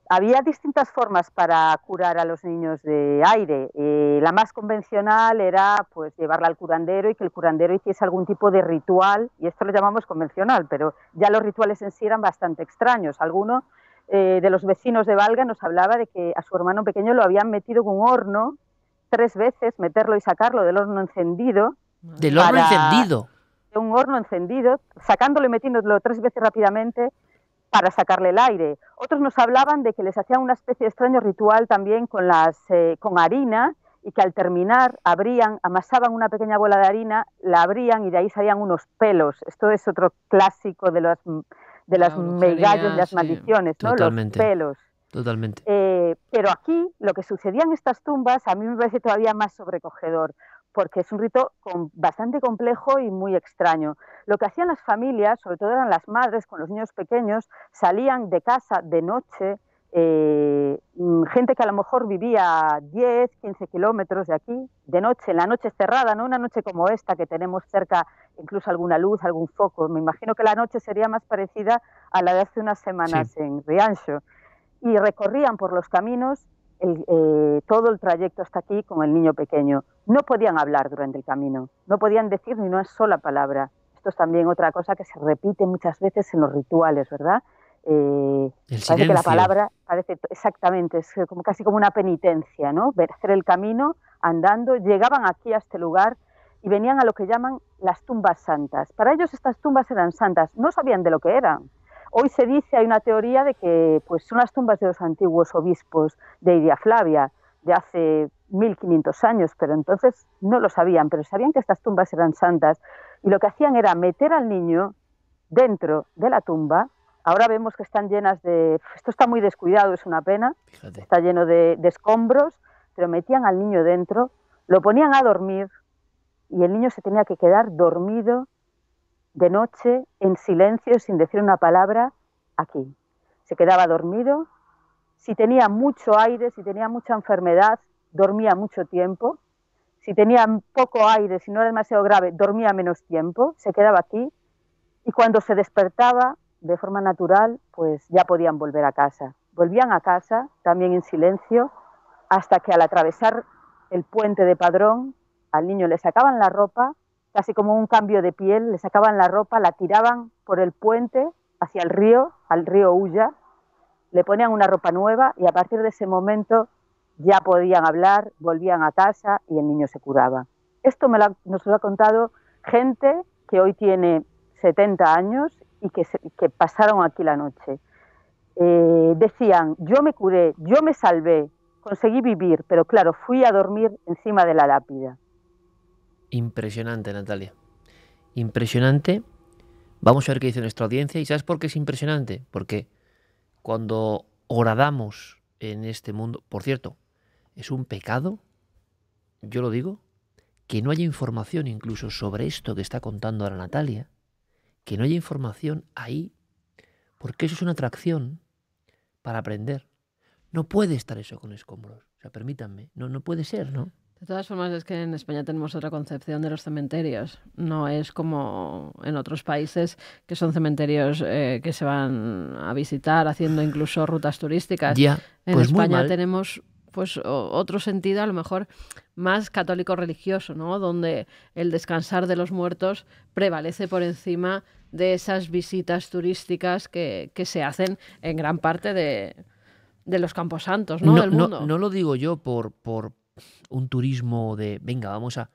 había distintas formas para curar a los niños de aire. Eh, la más convencional era pues llevarla al curandero y que el curandero hiciese algún tipo de ritual, y esto lo llamamos convencional, pero ya los rituales en sí eran bastante extraños. Alguno eh, de los vecinos de Valga nos hablaba de que a su hermano pequeño lo habían metido en un horno tres veces, meterlo y sacarlo del horno encendido. Del horno encendido. de un horno encendido, sacándolo y metiéndolo tres veces rápidamente para sacarle el aire. Otros nos hablaban de que les hacían una especie de extraño ritual también con, las, eh, con harina y que al terminar abrían, amasaban una pequeña bola de harina, la abrían y de ahí salían unos pelos. Esto es otro clásico de los de las meigallos, de las sí. maldiciones, ¿no? Los pelos. Totalmente. Eh, pero aquí lo que sucedía en estas tumbas a mí me parece todavía más sobrecogedor, porque es un rito con- bastante complejo y muy extraño. Lo que hacían las familias, sobre todo eran las madres con los niños pequeños, salían de casa de noche, eh, mm, gente que a lo mejor vivía a 10, 15 kilómetros de aquí, de noche, en la noche cerrada, no una noche como esta que tenemos cerca incluso alguna luz, algún foco. Me imagino que la noche sería más parecida a la de hace unas semanas en Riancho y recorrían por los caminos el- eh, todo el trayecto hasta aquí con el niño pequeño. No podían hablar durante el camino, no podían decir ni una sola palabra. Esto es también otra cosa que se repite muchas veces en los rituales, ¿verdad? Eh, El parece que la palabra parece exactamente, es como casi como una penitencia, ¿no? Ver hacer el camino andando, llegaban aquí a este lugar y venían a lo que llaman las tumbas santas. Para ellos estas tumbas eran santas, no sabían de lo que eran. Hoy se dice, hay una teoría de que pues, son las tumbas de los antiguos obispos de Iria Flavia, de hace 1500 años, pero entonces no lo sabían, pero sabían que estas tumbas eran santas. Y lo que hacían era meter al niño dentro de la tumba. Ahora vemos que están llenas de... Esto está muy descuidado, es una pena. Fíjate. Está lleno de, de escombros, pero metían al niño dentro, lo ponían a dormir y el niño se tenía que quedar dormido de noche, en silencio, sin decir una palabra, aquí. Se quedaba dormido. Si tenía mucho aire, si tenía mucha enfermedad, dormía mucho tiempo. Si tenía poco aire, si no era demasiado grave, dormía menos tiempo, se quedaba aquí. Y cuando se despertaba de forma natural, pues ya podían volver a casa. Volvían a casa, también en silencio, hasta que al atravesar el puente de Padrón, al niño le sacaban la ropa, casi como un cambio de piel, le sacaban la ropa, la tiraban por el puente hacia el río, al río Ulla, le ponían una ropa nueva y a partir de ese momento ya podían hablar, volvían a casa y el niño se curaba. Esto me lo nos lo ha contado gente que hoy tiene 70 años y que pasaron aquí la noche. Eh, decían, yo me curé, yo me salvé, conseguí vivir, pero claro, fui a dormir encima de la lápida. Impresionante, Natalia. Impresionante. Vamos a ver qué dice nuestra audiencia. ¿Y sabes por qué es impresionante? Porque cuando horadamos en este mundo, por cierto, es un pecado, yo lo digo, que no haya información incluso sobre esto que está contando ahora Natalia, que no haya información ahí, porque eso es una atracción para aprender. No puede estar eso con escombros. O sea, permítanme, no, no puede ser, ¿no? De todas formas, es que en España tenemos otra concepción de los cementerios. No es como en otros países que son cementerios eh, que se van a visitar haciendo incluso rutas turísticas. Ya, en pues España tenemos pues o- otro sentido a lo mejor más católico religioso, ¿no? Donde el descansar de los muertos prevalece por encima de esas visitas turísticas que, que se hacen en gran parte de, de los camposantos, ¿no? No, Del no- mundo. no lo digo yo por, por un turismo de, venga, vamos a...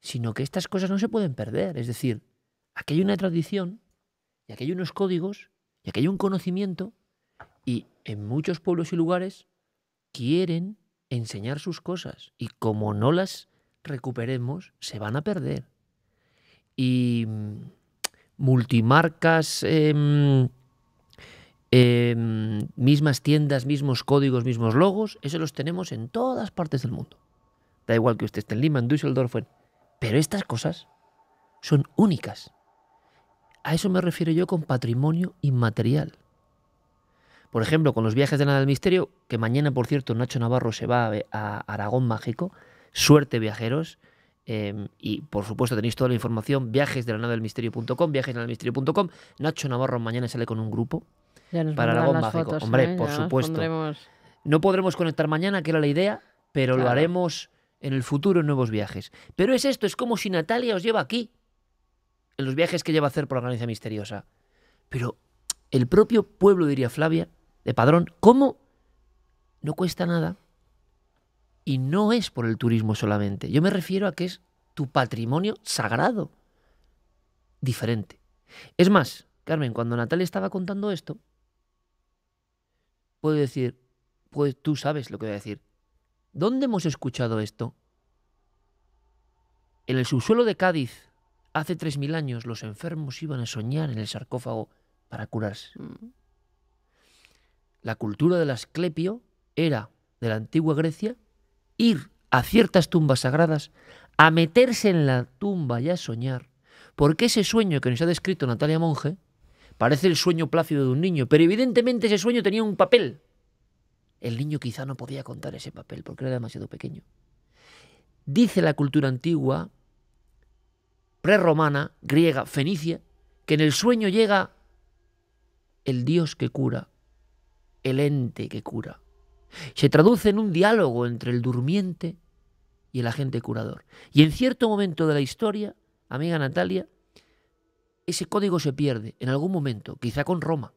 Sino que estas cosas no se pueden perder. Es decir, aquí hay una tradición, y aquí hay unos códigos, y aquí hay un conocimiento, y en muchos pueblos y lugares quieren enseñar sus cosas. Y como no las recuperemos, se van a perder. Y mm, multimarcas... em, em, mismas tiendas, mismos códigos, mismos logos, eso los tenemos en todas partes del mundo. Da igual que usted esté en Lima, en Düsseldorf, en- pero estas cosas son únicas. A eso me refiero yo con patrimonio inmaterial. Por ejemplo, con los viajes de Nada del Misterio, que mañana, por cierto, Nacho Navarro se va a, Aragón Mágico. Suerte, viajeros. Eh, y por supuesto tenéis toda la información, viajes de la nada del misterio.com, viajes de misterio.com. Nacho Navarro mañana sale con un grupo Ya nos para Aragón Mágico. fotos, Hombre, ¿eh? por supuesto. No podremos conectar mañana, que era la idea, pero lo haremos en el futuro en nuevos viajes. Pero es esto, es como si Natalia os lleva aquí, en los viajes que lleva a hacer por la Galicia Misteriosa. Pero el propio pueblo, diría Flavia, de Padrón, ¿cómo no cuesta nada? Y no es por el turismo solamente. Yo me refiero a que es tu patrimonio sagrado. Diferente. Es más, Carmen, cuando Natalia estaba contando esto, puedo decir, pues tú sabes lo que voy a decir. ¿Dónde hemos escuchado esto? En el subsuelo de Cádiz, hace 3.000 años, los enfermos iban a soñar en el sarcófago para curarse. La cultura del asclepio era, de la antigua Grecia, ir a ciertas tumbas sagradas, a meterse en la tumba y a soñar, porque ese sueño que nos ha descrito Natalia Monge parece el sueño plácido de un niño, pero evidentemente ese sueño tenía un papel. El niño quizá no podía contar ese papel porque era demasiado pequeño. Dice la cultura antigua, prerromana, griega, fenicia, que en el sueño llega el Dios que cura, el ente que cura. Se traduce en un diálogo entre el durmiente y el agente curador. Y en cierto momento de la historia, amiga Natalia, ese código se pierde en algún momento, quizá con Roma,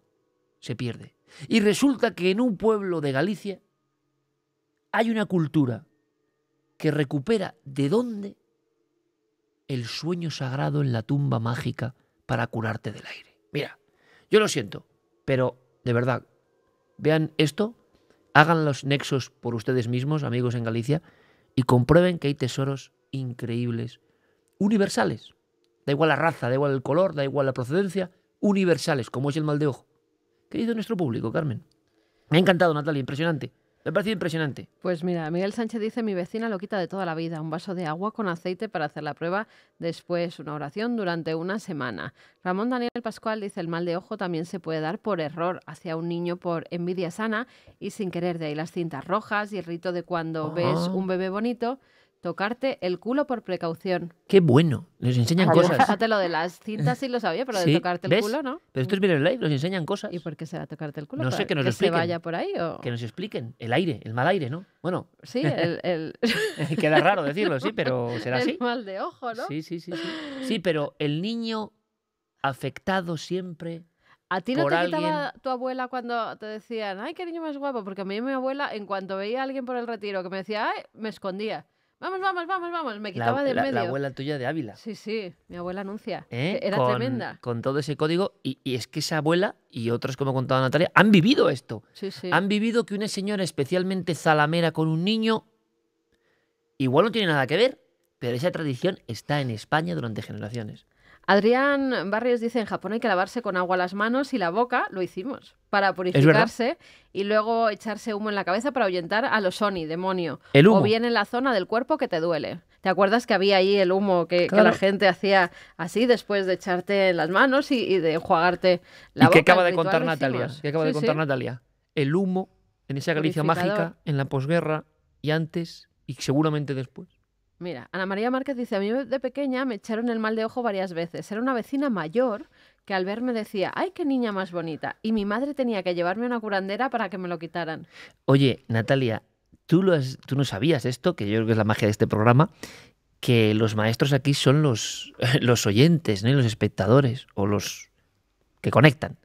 se pierde. Y resulta que en un pueblo de Galicia hay una cultura que recupera de dónde el sueño sagrado en la tumba mágica para curarte del aire. Mira, yo lo siento, pero de verdad, vean esto, hagan los nexos por ustedes mismos, amigos en Galicia, y comprueben que hay tesoros increíbles, universales. Da igual la raza, da igual el color, da igual la procedencia, universales, como es el mal de ojo. ¿Qué dice nuestro público, Carmen? Me ha encantado, Natalia, impresionante. Me ha parecido impresionante. Pues mira, Miguel Sánchez dice, mi vecina lo quita de toda la vida, un vaso de agua con aceite para hacer la prueba, después una oración durante una semana. Ramón Daniel Pascual dice, el mal de ojo también se puede dar por error hacia un niño por envidia sana y sin querer, de ahí las cintas rojas y el rito de cuando ves un bebé bonito, tocarte el culo por precaución. Qué bueno, les enseñan Ah, cosas. Fíjate lo de las cintas sí lo sabía, pero Sí, de tocarte el ¿ves? culo, ¿no? Pero esto es bien el live, nos enseñan cosas. ¿Y por qué será tocarte el culo? No sé, ¿Para que nos se expliquen. vaya por ahí o...? Que nos expliquen. El aire, el mal aire, ¿no? Bueno, Sí, el, el, queda raro decirlo, sí, pero será el así. mal de ojo, ¿no? Sí, sí, sí, sí. Sí, pero el niño afectado siempre. ¿A ti no te quitaba alguien- tu abuela cuando te decían, ay, qué niño más guapo? Porque a mí mi abuela, en cuanto veía a alguien por el retiro que me decía, ay, me escondía. Vamos, vamos, vamos, vamos. Me La, quitaba del la- medio. la abuela tuya de Ávila. Sí, sí, mi abuela anuncia. ¿eh? que Era con, tremenda. Con todo ese código. Y, y es que esa abuela y otros, como ha contado Natalia, han vivido esto. Sí, sí. Han vivido que una señora especialmente zalamera con un niño, igual no tiene nada que ver, pero esa tradición está en España durante generaciones. Adrián Barrios dice, en Japón hay que lavarse con agua las manos y la boca, lo hicimos, para purificarse y luego echarse humo en la cabeza para ahuyentar a los Oni, demonio. El humo. O bien en la zona del cuerpo que te duele. ¿Te acuerdas que había ahí el humo que, la gente hacía así después de echarte en las manos y, y de enjuagarte la ¿Y boca? qué acaba de contar Natalia? ¿Qué acaba Sí, de contar sí. Natalia? El humo en esa Galicia mágica, en la posguerra y antes y seguramente después. Mira, Ana María Márquez dice, a mí de pequeña me echaron el mal de ojo varias veces. Era una vecina mayor que al verme decía, ay, qué niña más bonita. Y mi madre tenía que llevarme a una curandera para que me lo quitaran. Oye, Natalia, tú, lo has- tú no sabías esto, que yo creo que es la magia de este programa, que los maestros aquí son los, los oyentes, ¿no? Los espectadores o los que conectan.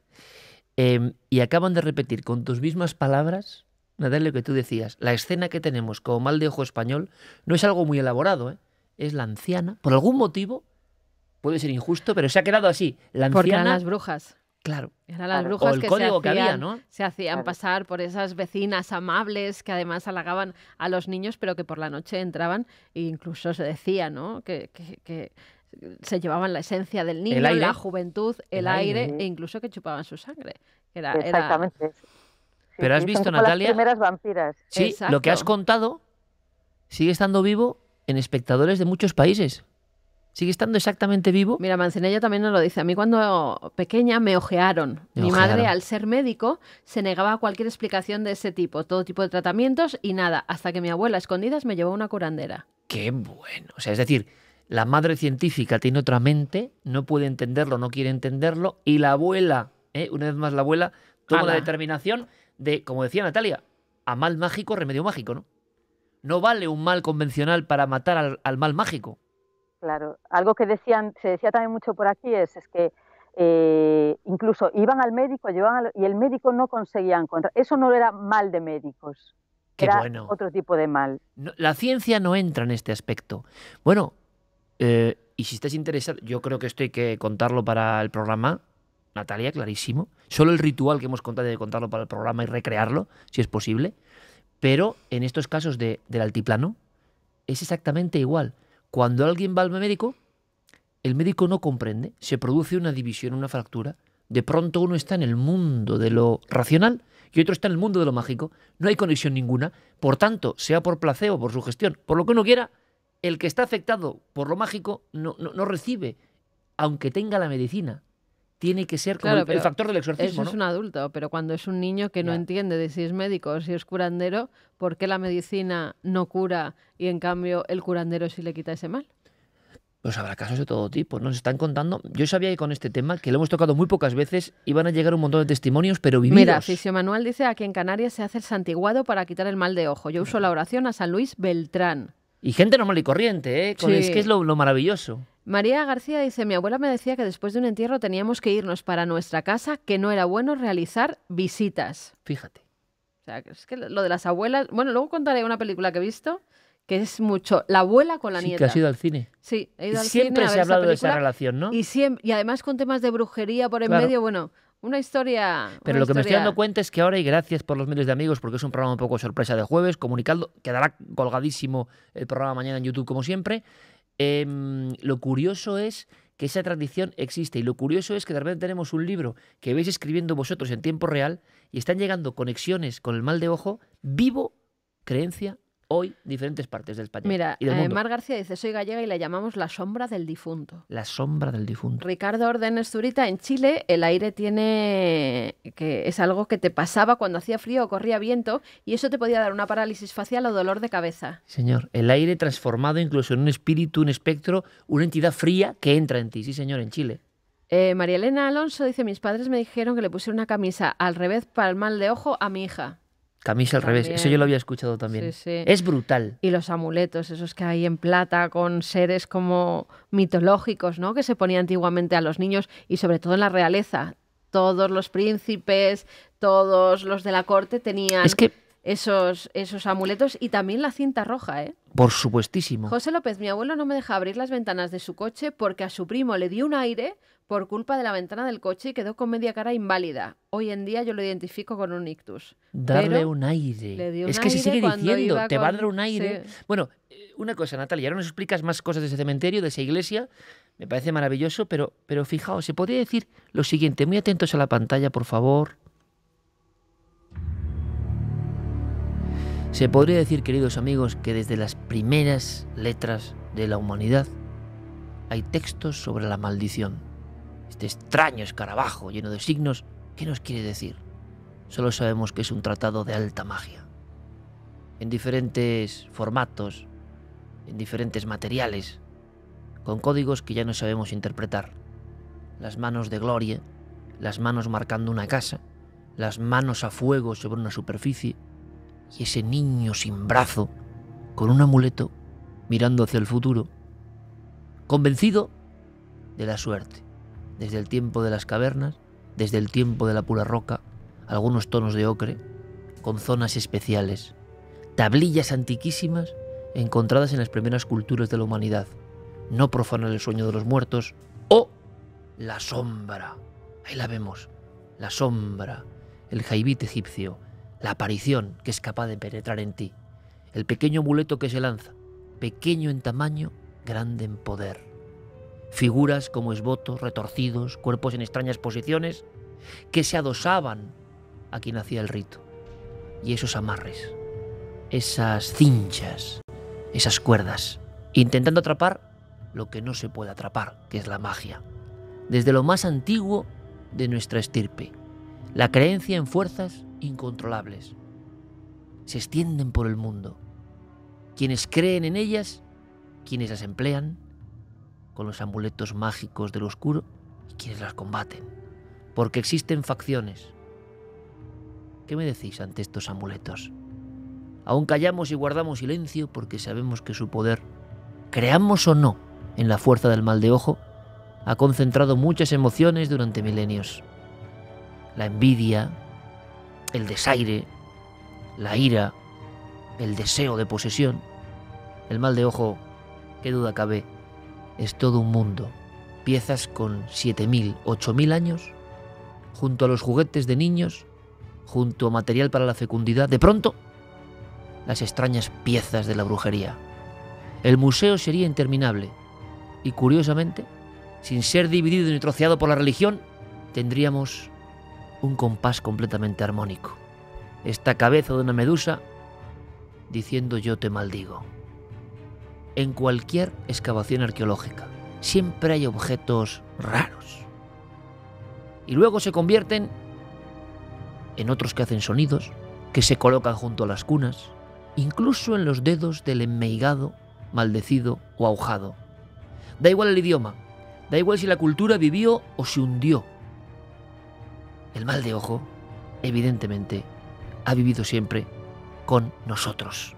Em, y acaban de repetir con tus mismas palabras, Natalia, lo que tú decías. La escena que tenemos como mal de ojo español no es algo muy elaborado, ¿eh? Es la anciana, por algún motivo, puede ser injusto, pero se ha quedado así. La Porque eran anciana, las brujas. claro. Eran las Claro. brujas O el que, código se que hacían, había, ¿no? se hacían Claro. pasar por esas vecinas amables que además halagaban a los niños, pero que por la noche entraban e incluso se decía, ¿no? Que, que- que se llevaban la esencia del niño, aire. la juventud, el, El aire, aire. e incluso que chupaban su sangre. Era, era- Exactamente. Sí, Pero has visto, son como Natalia, Las primeras vampiras. Sí, lo que has contado sigue estando vivo en espectadores de muchos países. Sigue estando exactamente vivo. Mira, Mancinello también nos lo dice. A mí cuando pequeña me ojearon. Me Mi madre, al ser médico, se negaba a cualquier explicación de ese tipo, todo tipo de tratamientos y nada, hasta que mi abuela a escondidas me llevó a una curandera. Qué bueno. O sea, es decir, la madre científica tiene otra mente, no puede entenderlo, no quiere entenderlo, y la abuela, ¿eh? una vez más la abuela, toma la determinación de, como decía Natalia, a mal mágico, remedio mágico, ¿no? No vale un mal convencional para matar al, al mal mágico. Claro, algo que decían, se decía también mucho por aquí es, es que eh, incluso iban al médico llevaban al- y el médico no conseguía encontrar. Eso no era mal de médicos, Qué era bueno. otro tipo de mal. No- la ciencia no entra en este aspecto. Bueno, eh, y si estás interesado, yo creo que esto hay que contarlo para el programa, Natalia, clarísimo. Solo el ritual que hemos contado que contarlo para el programa y recrearlo, si es posible. Pero en estos casos de- del altiplano es exactamente igual. Cuando alguien va al médico, el médico no comprende, se produce una división, una fractura. De pronto uno está en el mundo de lo racional y otro está en el mundo de lo mágico. No hay conexión ninguna. Por tanto, sea por placebo, por sugestión, por lo que uno quiera, el que está afectado por lo mágico no- no recibe, aunque tenga la medicina. Tiene que ser como Claro, el- factor del exorcismo. Eso es ¿no? un adulto, pero cuando es un niño que no Ya. entiende de si es médico o si es curandero, ¿por qué la medicina no cura y en cambio el curandero sí le quita ese mal? Pues habrá casos de todo tipo. Nos están contando. Yo sabía que con este tema, que lo hemos tocado muy pocas veces, iban a llegar un montón de testimonios, pero vividos. Mira, Fisio Manuel dice aquí en Canarias se hace el santiguado para quitar el mal de ojo. Yo uso la oración a San Luis Beltrán. Y gente normal y corriente, ¿eh? Con- Sí. Es que es lo, lo maravilloso. María García dice, mi abuela me decía que después de un entierro teníamos que irnos para nuestra casa, que no era bueno realizar visitas. Fíjate. O sea, es que lo de las abuelas... Bueno, luego contaré una película que he visto, que es mucho la abuela con la sí, nieta. que has ido al cine. Sí, he ido al siempre cine a se ha hablado de esa relación, ¿no? Y, siem- y además con temas de brujería por en Claro. medio, bueno, una historia... Pero una lo que me estoy dando cuenta es que ahora, y gracias por los medios de amigos, porque es un programa un poco sorpresa de jueves, comunicando, quedará colgadísimo el programa mañana en YouTube como siempre. Em, lo curioso es que esa tradición existe y lo curioso es que de repente tenemos un libro que vais escribiendo vosotros en tiempo real y están llegando conexiones con el mal de ojo, vivo, creencia, hoy, diferentes partes de España Mira, y del eh, mundo. Mar García dice, soy gallega y le llamamos la sombra del difunto. La sombra del difunto. Ricardo Ordenes Zurita, en Chile el aire tiene que es algo que te pasaba cuando hacía frío o corría viento y eso te podía dar una parálisis facial o dolor de cabeza. Señor, el aire transformado incluso en un espíritu, un espectro, una entidad fría que entra en ti, sí señor, en Chile. Eh, María Elena Alonso dice, mis padres me dijeron que le pusiera una camisa al revés para el mal de ojo a mi hija. Camisa al revés, eso yo lo había escuchado también. Sí, sí. Es brutal. Y los amuletos, esos que hay en plata con seres como mitológicos, ¿no? Que se ponía antiguamente a los niños y sobre todo en la realeza. Todos los príncipes, todos los de la corte tenían Es que, esos, esos amuletos y también la cinta roja, ¿eh? por supuestísimo. José López, mi abuelo no me deja abrir las ventanas de su coche porque a su primo le dio un aire por culpa de la ventana del coche y quedó con media cara inválida. Hoy en día yo lo identifico con un ictus. Darle Pero un aire. le dio es que se sigue diciendo, te va a dar un aire. Sí. Bueno, eh, una cosa, Natalia, ahora nos explicas más cosas de ese cementerio, de esa iglesia. Me parece maravilloso, pero, pero fijaos, se podría decir lo siguiente, muy atentos a la pantalla, por favor. Se podría decir, queridos amigos, que desde las primeras letras de la humanidad hay textos sobre la maldición. Este extraño escarabajo lleno de signos, ¿qué nos quiere decir? Solo sabemos que es un tratado de alta magia. En diferentes formatos, en diferentes materiales, con códigos que ya no sabemos interpretar. Las manos de gloria, las manos marcando una casa, las manos a fuego sobre una superficie, y ese niño sin brazo, con un amuleto, mirando hacia el futuro, convencido de la suerte, desde el tiempo de las cavernas, desde el tiempo de la pura roca, algunos tonos de ocre, con zonas especiales, tablillas antiquísimas encontradas en las primeras culturas de la humanidad, no profanar el sueño de los muertos, o la sombra, ahí la vemos, la sombra, el jaibit egipcio, la aparición que es capaz de penetrar en ti, el pequeño amuleto que se lanza, pequeño en tamaño, grande en poder. Figuras como esbotos retorcidos, cuerpos en extrañas posiciones, que se adosaban a quien hacía el rito. Y esos amarres, esas cinchas, esas cuerdas, intentando atrapar lo que no se puede atrapar, que es la magia. Desde lo más antiguo de nuestra estirpe, la creencia en fuerzas incontrolables. Se extienden por el mundo. Quienes creen en ellas, quienes las emplean, con los amuletos mágicos del oscuro, y quienes las combaten. Porque existen facciones. ¿Qué me decís ante estos amuletos? Aún callamos y guardamos silencio porque sabemos que su poder, creamos o no en la fuerza del mal de ojo, ha concentrado muchas emociones durante milenios. La envidia, el desaire, la ira, el deseo de posesión. El mal de ojo, qué duda cabe, es todo un mundo. Piezas con 7.000, 8.000 años, junto a los juguetes de niños, junto a material para la fecundidad. De pronto, las extrañas piezas de la brujería. El museo sería interminable y curiosamente, sin ser dividido ni troceado por la religión, tendríamos un compás completamente armónico. Esta cabeza de una medusa diciendo yo te maldigo. En cualquier excavación arqueológica siempre hay objetos raros. Y luego se convierten en otros que hacen sonidos, que se colocan junto a las cunas, incluso en los dedos del enmeigado, maldecido o ahujado. Da igual el idioma, da igual si la cultura vivió o se hundió, el mal de ojo, evidentemente, ha vivido siempre con nosotros.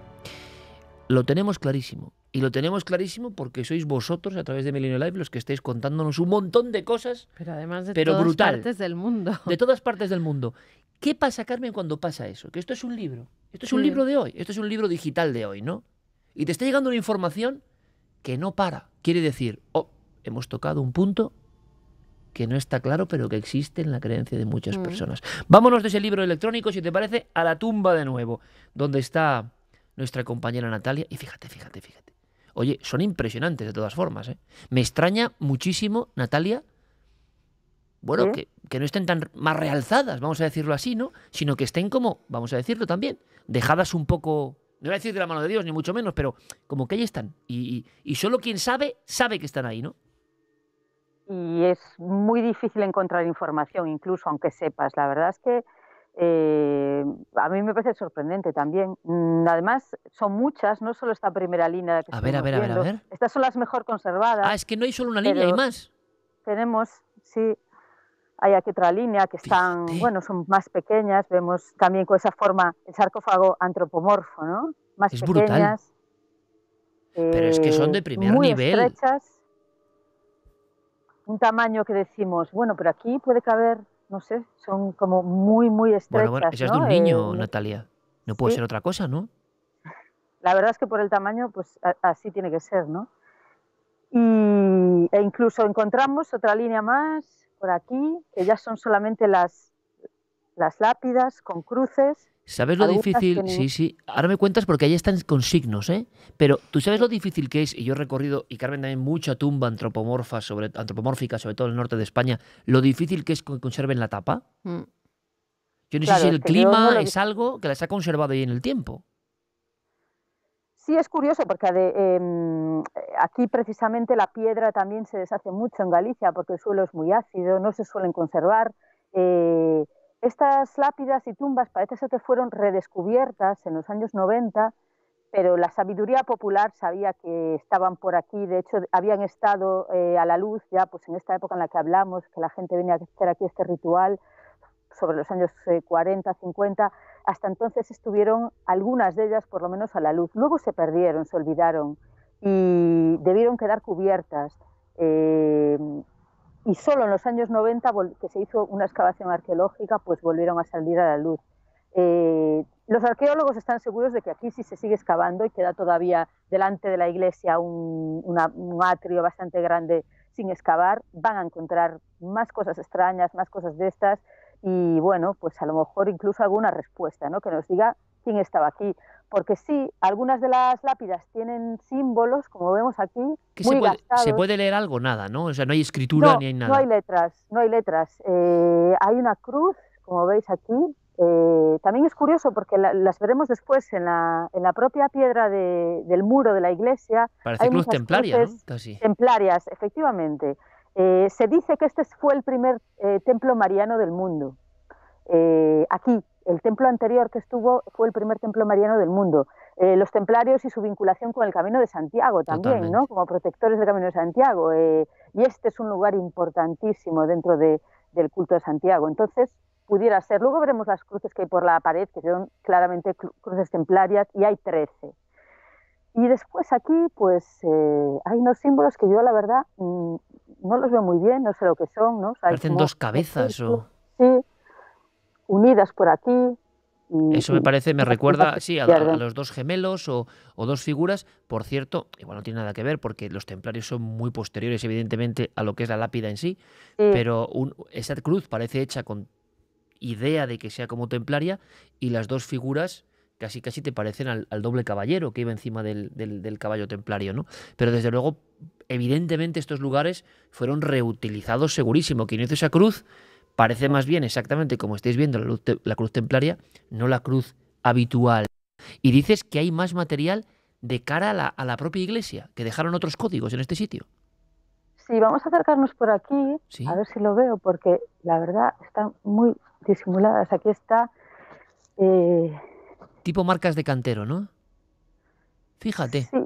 Lo tenemos clarísimo. Y lo tenemos clarísimo porque sois vosotros a través de Milenio Live los que estáis contándonos un montón de cosas. Pero además de todas partes del mundo. De todas partes del mundo. ¿Qué pasa, Carmen, cuando pasa eso? Que esto es un libro. Esto es un libro de hoy. Esto es un libro digital de hoy, ¿no? Y te está llegando una información que no para. Quiere decir, oh, hemos tocado un punto que no está claro, pero que existe en la creencia de muchas mm. personas. Vámonos de ese libro electrónico, si te parece, a la tumba de nuevo, donde está nuestra compañera Natalia. Y fíjate, fíjate, fíjate. Oye, son impresionantes de todas formas. ¿eh? Me extraña muchísimo, Natalia, bueno, que, que, no estén tan más realzadas, vamos a decirlo así, ¿no? Sino que estén como, vamos a decirlo también, dejadas un poco, no voy a decir de la mano de Dios, ni mucho menos, pero como que ahí están. Y, y solo quien sabe, sabe que están ahí, ¿no? Y es muy difícil encontrar información, incluso aunque sepas. La verdad es que eh, a mí me parece sorprendente también. Mm, además, son muchas, no solo esta primera línea. Que a ver, a ver, a ver, a ver. Estas son las mejor conservadas. Ah, es que no hay solo una línea, hay más. Tenemos, sí, hay aquí otra línea que están, bueno, son más pequeñas. Vemos también con esa forma el sarcófago antropomorfo, ¿no? Más es pequeñas. Brutal. Pero es que son de primer eh, muy nivel. Estrechas un tamaño que decimos, bueno, pero aquí puede caber, no sé, son como muy, muy estrechas. Bueno, bueno, eso es de un niño, Natalia. No puede ser otra cosa, ¿no? La verdad es que por el tamaño, pues así tiene que ser, ¿no? Y, e incluso encontramos otra línea más por aquí, que ya son solamente las, las lápidas con cruces ¿Sabes lo difícil? Sí, sí. Ahora me cuentas porque ahí están con signos, ¿eh? Pero tú sabes lo difícil que es, y yo he recorrido, y Carmen también, mucha tumba antropomorfa sobre, antropomórfica, sobre todo en el norte de España, lo difícil que es que conserven la tapa. Mm. Yo no sé si el clima es algo que las ha conservado ahí en el tiempo. Sí, es curioso porque em, aquí precisamente la piedra también se deshace mucho en Galicia porque el suelo es muy ácido, no se suelen conservar. Eh, estas lápidas y tumbas parece ser que fueron redescubiertas en los años 90, pero la sabiduría popular sabía que estaban por aquí, de hecho habían estado eh, a la luz ya pues en esta época en la que hablamos, que la gente venía a hacer aquí este ritual sobre los años 40, eh, 50, hasta entonces estuvieron algunas de ellas por lo menos a la luz. Luego se perdieron, se olvidaron y debieron quedar cubiertas. Eh, y solo en los años 90, que se hizo una excavación arqueológica, pues volvieron a salir a la luz. Eh, los arqueólogos están seguros de que aquí sí se sigue excavando y queda todavía delante de la iglesia un, un atrio bastante grande sin excavar. Van a encontrar más cosas extrañas, más cosas de estas y bueno, pues a lo mejor incluso alguna respuesta, ¿no? Que nos diga quién estaba aquí. Porque sí, algunas de las lápidas tienen símbolos, como vemos aquí, muy se puede, gastados. ¿Se puede leer algo? Nada, ¿no? O sea, no hay escritura no, ni hay nada. No hay letras, no hay letras. Eh, hay una cruz, como veis aquí. Eh, también es curioso porque la, las veremos después en la, en la propia piedra de, del muro de la iglesia. Parece hay cruz templaria, ¿no? Casi. Templarias, efectivamente. Eh, se dice que este fue el primer eh, templo mariano del mundo. Eh, aquí, el templo anterior que estuvo fue el primer templo mariano del mundo. Eh, los templarios y su vinculación con el Camino de Santiago también, Totalmente. ¿no? Como protectores del Camino de Santiago. eh, y este es un lugar importantísimo dentro de- del culto de Santiago. Entonces, pudiera ser. Luego veremos las cruces que hay por la pared, que son claramente cru- cruces templarias, y hay 13. Y después aquí, pues, eh, hay unos símbolos que yo, la verdad, mm, no los veo muy bien, no sé lo que son, ¿no? O sea, hay Parecen como dos cabezas o... Sí, unidas por aquí. y- Eso me parece, me recuerda, sí, a, los dos gemelos o, o dos figuras. Por cierto, igual no tiene nada que ver porque los templarios son muy posteriores, evidentemente, a lo que es la lápida en sí. Sí. Pero un- esa cruz parece hecha con idea de que sea como templaria y las dos figuras casi casi te parecen al, al doble caballero que iba encima del, del- del caballo templario, ¿no? Pero desde luego, evidentemente estos lugares fueron reutilizados segurísimo. Quien hizo esa cruz parece más bien exactamente como estáis viendo la, luz la cruz templaria, no la cruz habitual. Y dices que hay más material de cara a la, a la propia iglesia, que dejaron otros códigos en este sitio. Sí, vamos a acercarnos por aquí, Sí. a ver si lo veo, porque la verdad están muy disimuladas. Aquí está. eh, Tipo marcas de cantero, ¿no? Fíjate. sí,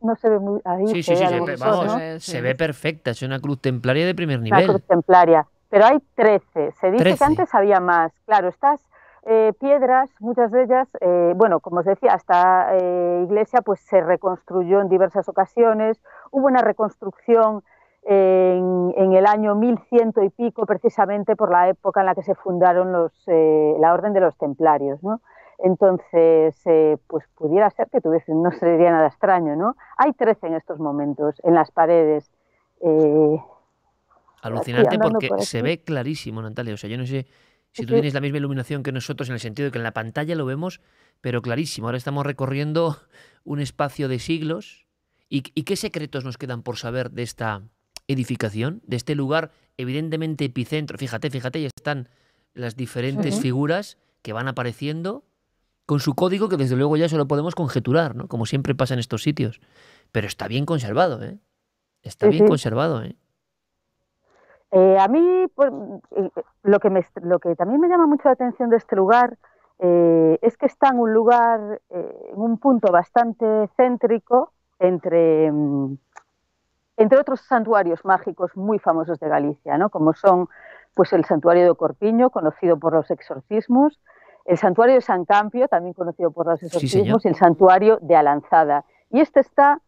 no se ve muy. Ahí Sí, sí, sí, se ve, vamos, ¿no? Sí, se ve perfecta, es una cruz templaria de primer Una nivel. cruz templaria. Pero hay 13. Se dice 13. que antes había más. Claro, estas eh, piedras, muchas de ellas, eh, bueno, como os decía, esta eh, iglesia pues se reconstruyó en diversas ocasiones. Hubo una reconstrucción en, en el año 1100 y pico, precisamente por la época en la que se fundaron los, eh, la Orden de los Templarios, ¿no? Entonces, eh, pues pudiera ser que tuviesen, no sería nada extraño, ¿no? Hay 13 en estos momentos en las paredes. Alucinante porque por se ve clarísimo, Natalia. O sea, yo no sé si tú tienes la misma iluminación que nosotros en el sentido de que en la pantalla lo vemos, pero clarísimo. Ahora estamos recorriendo un espacio de siglos. ¿Y, y qué secretos nos quedan por saber de esta edificación, de este lugar evidentemente epicentro? Fíjate, fíjate, ahí están las diferentes figuras que van apareciendo con su código que desde luego ya solo podemos conjeturar, ¿no? Como siempre pasa en estos sitios. Pero está bien conservado, ¿eh? Está Sí, bien sí. conservado, ¿eh? Eh, a mí, pues, eh, lo, que me, lo que también me llama mucho la atención de este lugar eh, es que está en un lugar, eh, en un punto bastante céntrico entre, mm, entre otros santuarios mágicos muy famosos de Galicia, ¿no? como son pues, el santuario de Corpiño, conocido por los exorcismos, el santuario de San Campio, también conocido por los exorcismos, y el santuario de Alanzada. Y este está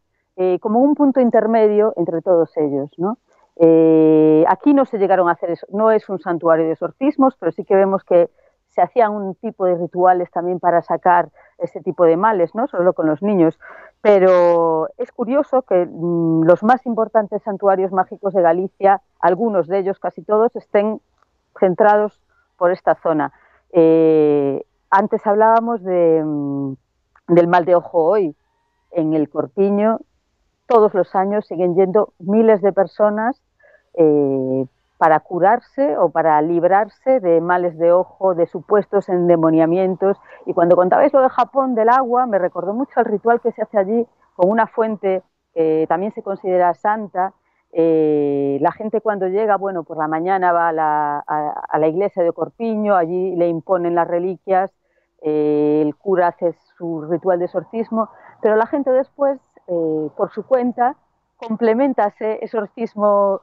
como un punto intermedio entre todos ellos, ¿no? Eh, aquí no se llegaron a hacer eso, no es un santuario de exorcismos, pero sí que vemos que se hacían un tipo de rituales también para sacar este tipo de males, no solo con los niños. Pero es curioso que mm, los más importantes santuarios mágicos de Galicia, algunos de ellos, casi todos, estén centrados por esta zona. Eh, antes hablábamos de, mm, del mal de ojo hoy. En el Corpiño todos los años siguen yendo miles de personas eh, para curarse o para librarse de males de ojo, de supuestos endemoniamientos. Y cuando contabais lo de Japón, del agua, me recordó mucho el ritual que se hace allí con una fuente que también se considera santa. Eh, la gente cuando llega, bueno, por la mañana va a la, iglesia de Corpiño, allí le imponen las reliquias, eh, el cura hace su ritual de exorcismo, pero la gente después, eh, por su cuenta, complementa ese exorcismo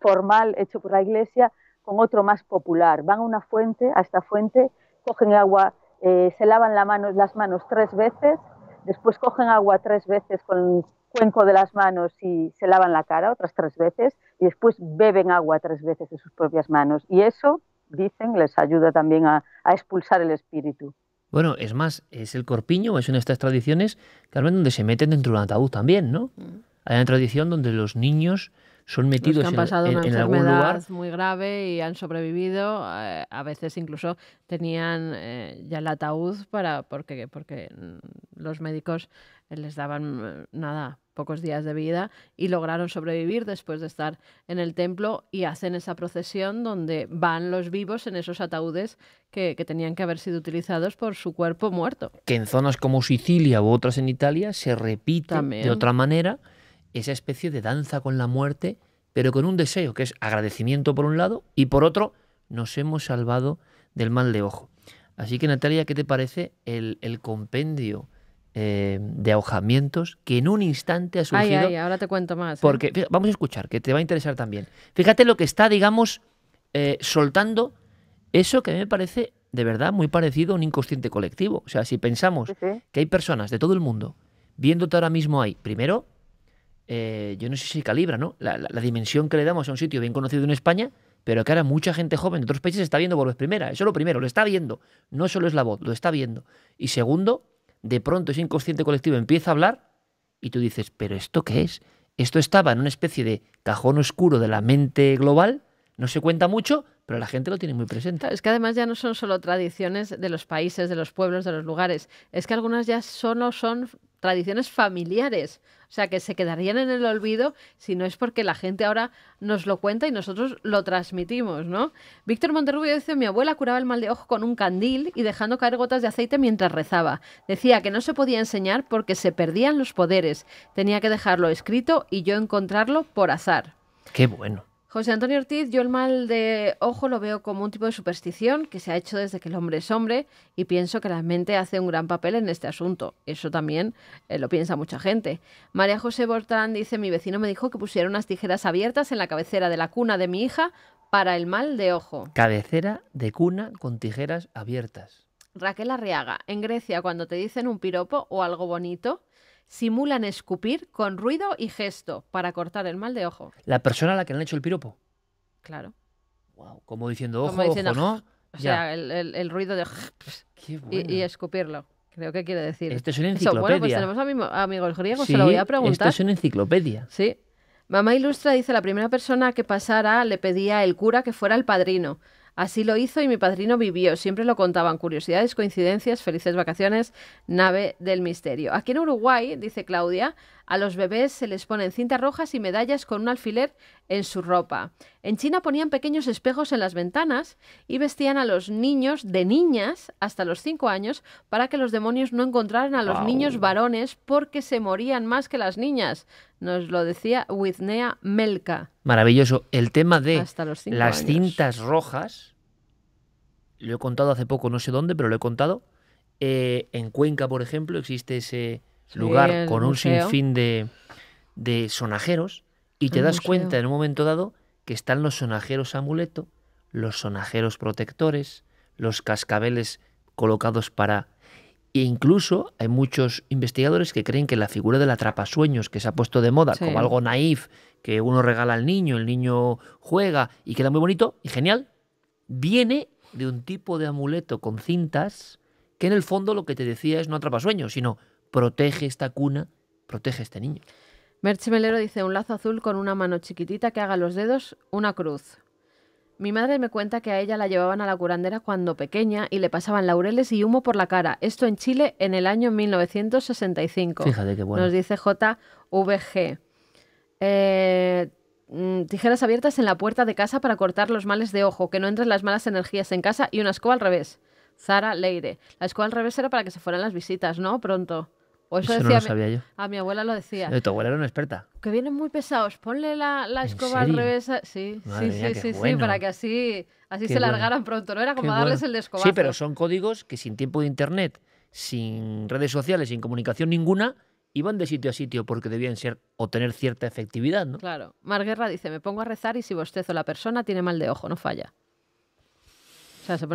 formal hecho por la iglesia con otro más popular. Van a una fuente, a esta fuente, cogen agua eh, se lavan las manos tres veces, después cogen agua tres veces con el cuenco de las manos y se lavan la cara otras tres veces y después beben agua tres veces de sus propias manos. Y eso, dicen, les ayuda también a expulsar el espíritu. Bueno, es más, es el corpiño, es una de estas tradiciones, Carmen, donde se meten dentro de un ataúd también, ¿no? Mm. Hay una tradición donde los niños son metidos han en- pasado en, una en algún lugar. muy grave y han sobrevivido, eh, a veces incluso tenían eh, ya el ataúd para porque porque mm, los médicos eh, les daban eh, nada pocos días de vida y lograron sobrevivir después de estar en el templo y hacen esa procesión donde van los vivos en esos ataúdes que, que tenían que haber sido utilizados por su cuerpo muerto. que en zonas como Sicilia u otras en Italia se repite También. de otra manera esa especie de danza con la muerte, pero con un deseo, que es agradecimiento por un lado, y por otro, nos hemos salvado del mal de ojo. Así que Natalia, ¿qué te parece el, el compendio eh, de ahogamientos que en un instante ha surgido? ay, ahora te cuento más. ¿eh? Porque, vamos a escuchar, que te va a interesar también. Fíjate lo que está, digamos, eh, soltando eso que a mí me parece de verdad muy parecido a un inconsciente colectivo. O sea, si pensamos Sí, sí. que hay personas de todo el mundo viéndote ahora mismo ahí, primero, eh, yo no sé si calibra, ¿no? La, la- dimensión que le damos a un sitio bien conocido en España, pero que ahora mucha gente joven de otros países está viendo por vez primera. Eso es lo primero, lo está viendo. No solo es la voz, lo está viendo. Y segundo, de pronto ese inconsciente colectivo empieza a hablar y tú dices, ¿pero esto qué es? Esto estaba en una especie de cajón oscuro de la mente global, no se cuenta mucho, pero la gente lo tiene muy presente. Es que además ya no son solo tradiciones de los países, de los pueblos, de los lugares. Es que algunas ya solo son tradiciones familiares. O sea, que se quedarían en el olvido si no es porque la gente ahora nos lo cuenta y nosotros lo transmitimos, ¿no? Víctor Monterrubio dice, mi abuela curaba el mal de ojo con un candil y dejando caer gotas de aceite mientras rezaba. Decía que no se podía enseñar porque se perdían los poderes. Tenía que dejarlo escrito y yo encontrarlo por azar. Qué bueno. José Antonio Ortiz, yo el mal de ojo lo veo como un tipo de superstición que se ha hecho desde que el hombre es hombre y pienso que la mente hace un gran papel en este asunto. Eso también eh, lo piensa mucha gente. María José Bortán dice, mi vecino me dijo que pusiera unas tijeras abiertas en la cabecera de la cuna de mi hija para el mal de ojo. Cabecera de cuna con tijeras abiertas. Raquel Arriaga, en Grecia cuando te dicen un piropo o algo bonito, simulan escupir con ruido y gesto para cortar el mal de ojo. La persona a la que le han hecho el piropo. Claro. Wow, como diciendo, ojo, Como diciendo, ojo, ¿no? O Ya. sea, el, el- el ruido de... Qué y, bueno. y escupirlo. Creo que quiere decir. Esto es una Eso, bueno, pues enciclopedia. tenemos ami- amigos griegos, Sí, se lo voy a esto preguntar. es una enciclopedia. Sí. Mamá Ilustra dice, la primera persona que pasara le pedía el cura que fuera el padrino. Así lo hizo y mi padrino vivió. Siempre lo contaban. Curiosidades, coincidencias, felices vacaciones, nave del misterio. Aquí en Uruguay, dice Claudia, a los bebés se les ponen cintas rojas y medallas con un alfiler en su ropa. En China ponían pequeños espejos en las ventanas y vestían a los niños de niñas hasta los 5 años para que los demonios no encontraran a los niños varones porque se morían más que las niñas. Nos lo decía Wiznea Melka. Maravilloso. El tema de Hasta los cinco las años. cintas rojas, lo he contado hace poco, no sé dónde, pero lo he contado. Eh, en Cuenca, por ejemplo, existe ese Sí, lugar con un museo. sinfín de, de sonajeros y te El das museo. cuenta en un momento dado que están los sonajeros amuleto, los sonajeros protectores, los cascabeles colocados para... E incluso hay muchos investigadores que creen que la figura del atrapasueños que se ha puesto de moda Sí. como algo naif, que uno regala al niño, el niño juega y queda muy bonito y genial, viene de un tipo de amuleto con cintas que en el fondo lo que te decía es no atrapasueños, sino protege esta cuna, protege a este niño. Merche Melero dice un lazo azul con una mano chiquitita que haga los dedos una cruz. Mi madre me cuenta que a ella la llevaban a la curandera cuando pequeña y le pasaban laureles y humo por la cara. Esto en Chile en el año 1965. Fíjate qué bueno. Nos dice JVG. Eh, mm, tijeras abiertas en la puerta de casa para cortar los males de ojo, que no entren las malas energías en casa y una escoba al revés. Zara Leire. La escoba al revés era para que se fueran las visitas, ¿no? Pronto. O eso, Eso no lo mi- sabía yo. A mi abuela lo decía. Eh, Tu abuela era una experta. Que vienen muy pesados. Ponle la, la ¿En escoba al revés. a- Sí, Madre sí, mía, sí, sí, sí, para que así, así Qué se bueno. largaran pronto. No era como darles el descobazo. Sí, pero son códigos que sin tiempo de internet, sin redes sociales, sin comunicación ninguna, iban de sitio a sitio porque debían ser o tener cierta efectividad, ¿no? Claro. Mar Guerra dice, me pongo a rezar y si bostezo la persona tiene mal de ojo, no falla.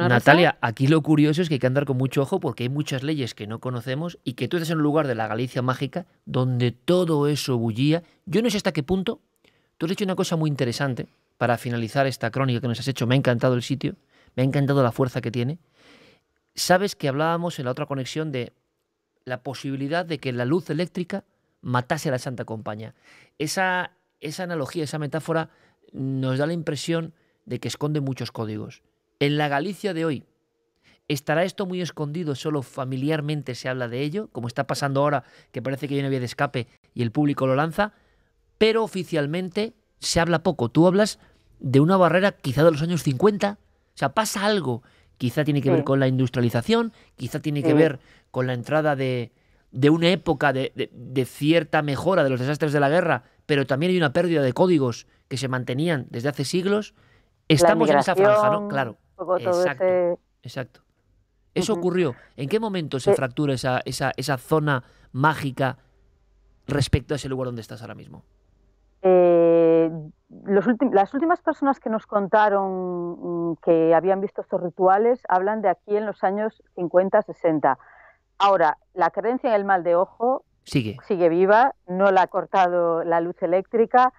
Natalia, aquí lo curioso es que hay que andar con mucho ojo porque hay muchas leyes que no conocemos y que tú estás en un lugar de la Galicia mágica donde todo eso bullía. Yo no sé hasta qué punto. Tú has dicho una cosa muy interesante para finalizar esta crónica que nos has hecho. Me ha encantado el sitio, me ha encantado la fuerza que tiene. Sabes que hablábamos en la otra conexión de la posibilidad de que la luz eléctrica matase a la Santa Compañía. Esa, esa analogía, esa metáfora nos da la impresión de que esconde muchos códigos. En la Galicia de hoy, ¿estará esto muy escondido? Solo familiarmente se habla de ello, como está pasando ahora, que parece que hay una vía de escape y el público lo lanza, pero oficialmente se habla poco. Tú hablas de una barrera quizá de los años 50, o sea, pasa algo. Quizá tiene que ver con la industrialización, quizá tiene que ver con la entrada de, de una época de, de, cierta mejora de los desastres de la guerra, pero también hay una pérdida de códigos que se mantenían desde hace siglos. Estamos en esa franja, ¿no? Claro. Exacto. exacto. Eso ocurrió. ¿En qué momento se fractura esa, esa, esa zona mágica respecto a ese lugar donde estás ahora mismo? Eh, las últimas personas que nos contaron mm, que habían visto estos rituales hablan de aquí en los años 50, 60. Ahora, la creencia en el mal de ojo sigue, sigue viva, no la ha cortado la luz eléctrica.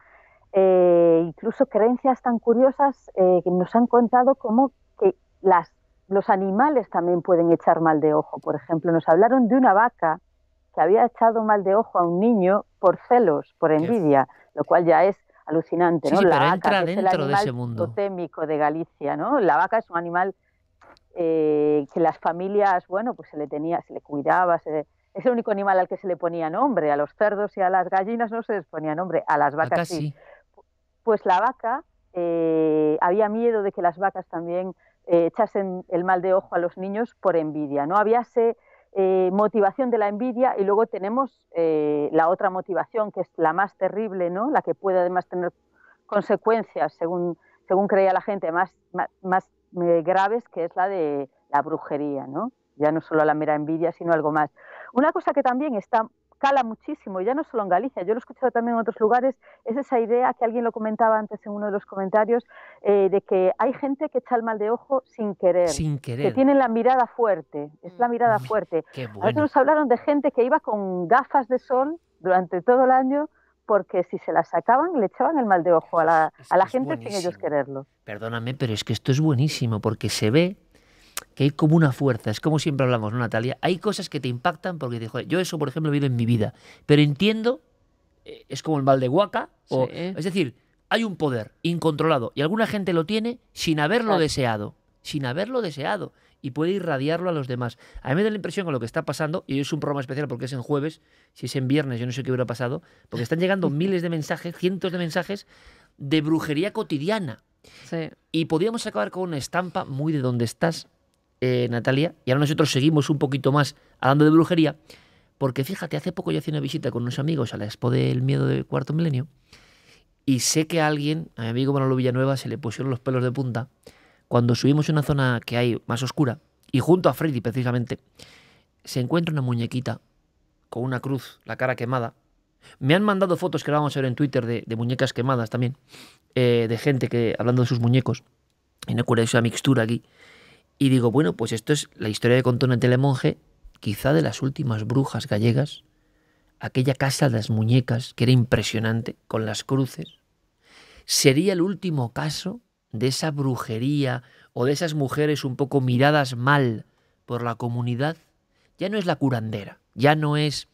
Eh, incluso creencias tan curiosas eh, que nos han contado como que las, los animales también pueden echar mal de ojo. Por ejemplo, nos hablaron de una vaca que había echado mal de ojo a un niño por celos, por envidia, lo cual ya es alucinante, ¿no? la vaca es el animal de ese mundo. totémico de Galicia, ¿no? La vaca es un animal eh, que las familias, bueno, pues se le tenía, se le cuidaba, es el único animal al que se le ponía nombre, a los cerdos y a las gallinas no se les ponía nombre, a las vacas sí. Pues la vaca, eh, había miedo de que las vacas también eh, echasen el mal de ojo a los niños por envidia, ¿no? Habíase eh, motivación de la envidia y luego tenemos la otra motivación que es la más terrible, ¿no? la que puede además tener consecuencias, según, según creía la gente, más, graves, que es la de la brujería, ¿no? ya no solo la mera envidia, sino algo más. Una cosa que también está cala muchísimo, ya no solo en Galicia, yo lo he escuchado también en otros lugares, es esa idea que alguien lo comentaba antes en uno de los comentarios, eh, de que hay gente que echa el mal de ojo sin querer, sin querer. que tiene la mirada fuerte, es la mirada fuerte. A veces nos hablaron de gente que iba con gafas de sol durante todo el año porque si se las sacaban le echaban el mal de ojo a la, a la gente sin ellos quererlo. Perdóname, pero es que esto es buenísimo porque se ve que hay como una fuerza, es como siempre hablamos, ¿no, Natalia? Hay cosas que te impactan porque dijo, yo eso, por ejemplo, he vivido en mi vida, pero entiendo, eh, es como el mal de Huaca, o, es decir, hay un poder incontrolado y alguna gente lo tiene sin haberlo deseado, sin haberlo deseado y puede irradiarlo a los demás. A mí me da la impresión con lo que está pasando, y es un programa especial porque es en jueves, si es en viernes yo no sé qué hubiera pasado, porque están llegando miles de mensajes, cientos de mensajes de brujería cotidiana. Y podríamos acabar con una estampa muy de donde estás, eh, Natalia, y ahora nosotros seguimos un poquito más hablando de brujería, porque fíjate, hace poco yo hice una visita con unos amigos a la Expo del Miedo del Cuarto Milenio, y sé que a alguien, a mi amigo Manolo Villanueva, se le pusieron los pelos de punta cuando subimos una zona que hay más oscura, y junto a Freddy precisamente, se encuentra una muñequita con una cruz, la cara quemada. Me han mandado fotos que vamos a ver en Twitter de, muñecas quemadas también, eh, de gente que hablando de sus muñecos. Y no esa mixtura aquí. Y digo, bueno, pues esto es la historia de contó en Telemonje, quizá de las últimas brujas gallegas, aquella casa de las muñecas que era impresionante, con las cruces. Sería el último caso de esa brujería o de esas mujeres un poco miradas mal por la comunidad. Ya no es la curandera, ya no es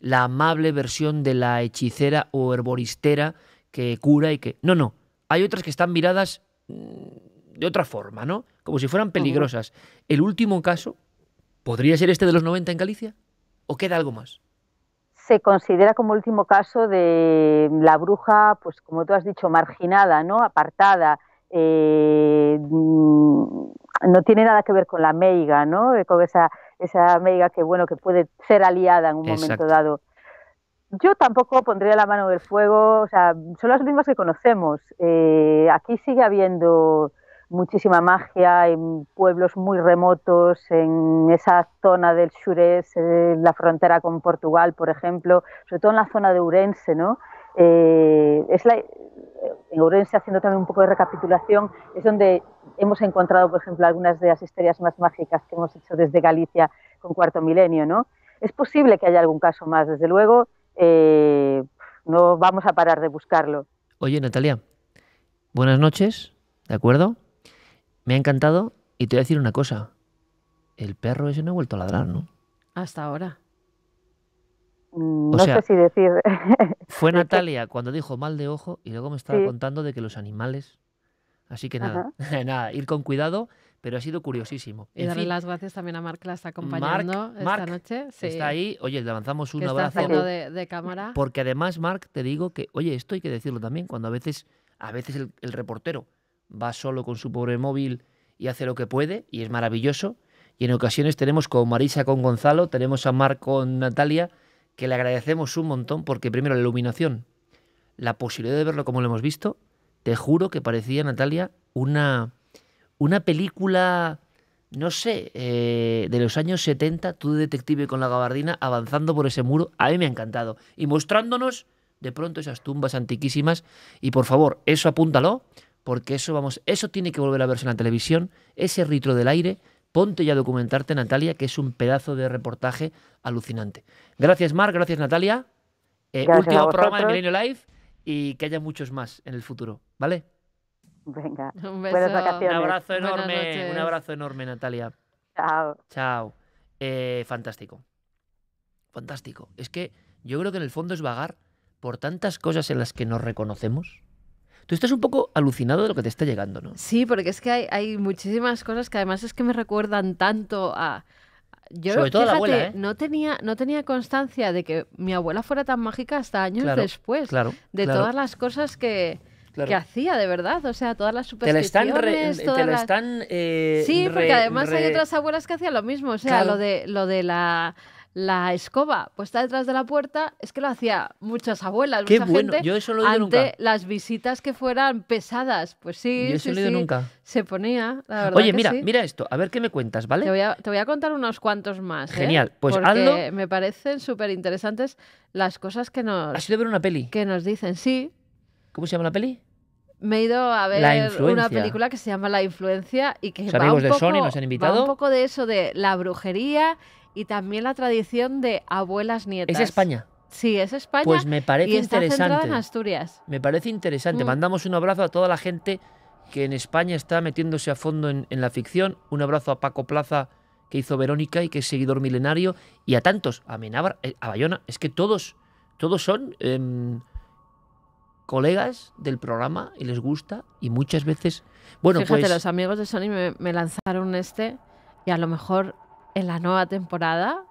la amable versión de la hechicera o herboristera que cura y que... No, no, hay otras que están miradas mm, de otra forma, ¿no? como si fueran peligrosas. ¿El último caso podría ser este de los 90 en Galicia? ¿O queda algo más? Se considera como último caso de la bruja, pues como tú has dicho, marginada, ¿no? Apartada. Eh, mm, no tiene nada que ver con la meiga, ¿no? Con esa, esa meiga que, bueno, que puede ser aliada en un momento dado. Yo tampoco pondría la mano del fuego, o sea, son las mismas que conocemos. Eh, aquí sigue habiendo muchísima magia en pueblos muy remotos, en esa zona del en la frontera con Portugal, por ejemplo, sobre todo en la zona de Urense, ¿no? Eh, es en Ourense, haciendo también un poco de recapitulación, es donde hemos encontrado, por ejemplo, algunas de las historias más mágicas que hemos hecho desde Galicia con Cuarto Milenio, ¿no? Es posible que haya algún caso más, desde luego, eh, no vamos a parar de buscarlo. Oye, Natalia, buenas noches, ¿de acuerdo? Me ha encantado y te voy a decir una cosa. El perro ese no ha vuelto a ladrar, ¿no? Hasta ahora. Mm, O no sea, sé si decir. Fue Natalia cuando dijo mal de ojo y luego me estaba Sí. contando de que los animales. Así que nada, nada, ir con cuidado, pero ha sido curiosísimo. Y En darle fin, las gracias también a Marc que la está acompañando esta Marc noche. Sí, está ahí. Oye, le lanzamos un que está abrazo. haciendo de, de cámara. Porque además, Marc, te digo que, oye, esto hay que decirlo también, cuando a veces, a veces el, el reportero va solo con su pobre móvil y hace lo que puede, y es maravilloso. Y en ocasiones tenemos con Marisa, con Gonzalo, tenemos a Marc con Natalia, que le agradecemos un montón, porque primero la iluminación, la posibilidad de verlo como lo hemos visto, te juro que parecía, Natalia, una, una película, no sé, eh, de los años 70, tú de detective con la gabardina avanzando por ese muro, a mí me ha encantado. Y mostrándonos de pronto esas tumbas antiquísimas. Y por favor, eso apúntalo, porque eso, vamos, eso tiene que volver a verse en la televisión, ese ritro del aire. Ponte ya a documentarte, Natalia, que es un pedazo de reportaje alucinante. Gracias, Marc, gracias, Natalia. Eh, Gracias último programa de. Milenio Live y que haya muchos más en el futuro, ¿vale? Venga, Un buenas beso. Un vacaciones. abrazo Buenas enorme, un abrazo enorme, Natalia. Chao. Chao. Eh, fantástico. Fantástico. Es que yo creo que en el fondo es vagar por tantas cosas en las que nos reconocemos. Tú estás un poco alucinado de lo que te está llegando, ¿no? Sí, porque es que hay, hay muchísimas cosas que además es que me recuerdan tanto a... Yo, Sobre todo a la fíjate, abuela, ¿eh? no, tenía, no tenía constancia de que mi abuela fuera tan mágica hasta años Claro, después. claro, de claro. todas las cosas que, Claro. que hacía, de verdad. O sea, todas las Te la están, supersticiones. re- todas te la están eh, Sí, porque re- además hay otras abuelas que hacían lo mismo. O sea, Claro. lo de lo de la, la escoba puesta detrás de la puerta es que lo hacía muchas abuelas, Qué mucha bueno, gente yo eso no lo he oído ante nunca. las visitas que fueran pesadas. Pues sí, Yo eso sí, lo he oído sí, nunca. Se ponía, la verdad Oye, que mira, sí. mira esto, a ver qué me cuentas, ¿vale? Te voy, a, te voy a contar unos cuantos más. ¿eh? Genial, pues Porque hazlo. me parecen súper interesantes las cosas que nos, ¿Has ido a ver una peli? que nos dicen. Sí, ¿Cómo se llama la peli? me he ido a ver una película que se llama La Influencia y que Los va amigos un de Sony nos han va invitado. un poco de eso de la brujería y también la tradición de abuelas nietas. Es España. Sí, es España. Pues me parece y está interesante. en Asturias. Me parece interesante. Mm. Mandamos un abrazo a toda la gente que en España está metiéndose a fondo en, en la ficción. Un abrazo a Paco Plaza, que hizo Verónica y que es seguidor milenario. Y a tantos, a Menábar, eh, a Bayona. Es que todos, todos son em, colegas del programa y les gusta. Y muchas veces. Bueno, Fíjate, pues. los amigos de Sony me, me lanzaron este y a lo mejor en la nueva temporada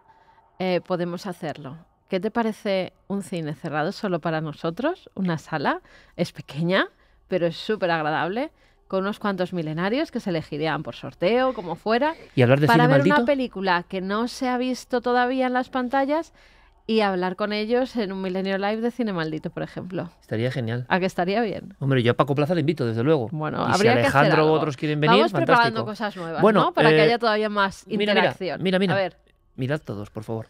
eh, podemos hacerlo. ¿Qué te parece un cine cerrado solo para nosotros? Una sala. Es pequeña, pero es súper agradable. Con unos cuantos milenarios que se elegirían por sorteo, como fuera. Y hablar de para cine ver maldito. una película que no se ha visto todavía en las pantallas y hablar con ellos en un Milenio Live de cine maldito, por ejemplo. Estaría genial. ¿A que estaría bien? Hombre, yo a Paco Plaza le invito, desde luego. Bueno, y si habría que hacer Alejandro o algo. otros quieren venir, Vamos preparando fantástico. cosas nuevas, Bueno, ¿no? Para que eh, haya todavía más mira, mira, interacción. Mira, mira. A ver, Mirad todos, por favor.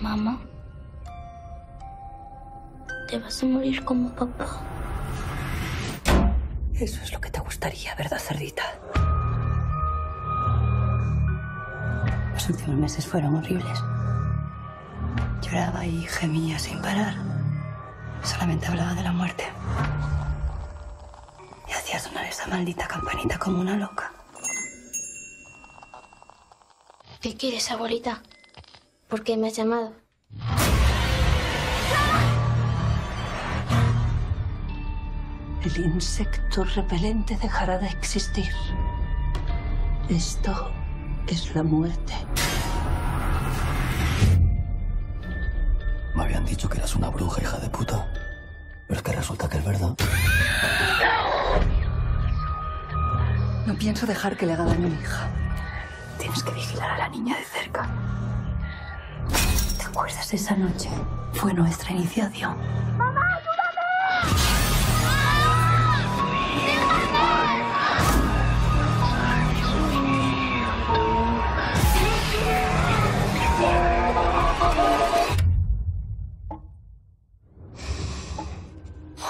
Mamá, te vas a morir como papá. Eso es lo que te gustaría, ¿verdad, cerdita? Los últimos meses fueron horribles. Lloraba y gemía sin parar. Solamente hablaba de la muerte. Y hacía sonar esa maldita campanita como una loca. ¿Qué quieres, abuelita? ¿Por qué me has llamado? El insecto repelente dejará de existir. Esto es la muerte. Me habían dicho que eras una bruja, hija de puta. Pero es que resulta que es verdad. No pienso dejar que le haga daño a mi hija. Tienes que vigilar a la niña de cerca. ¿Te acuerdas de esa noche? Fue nuestra iniciación.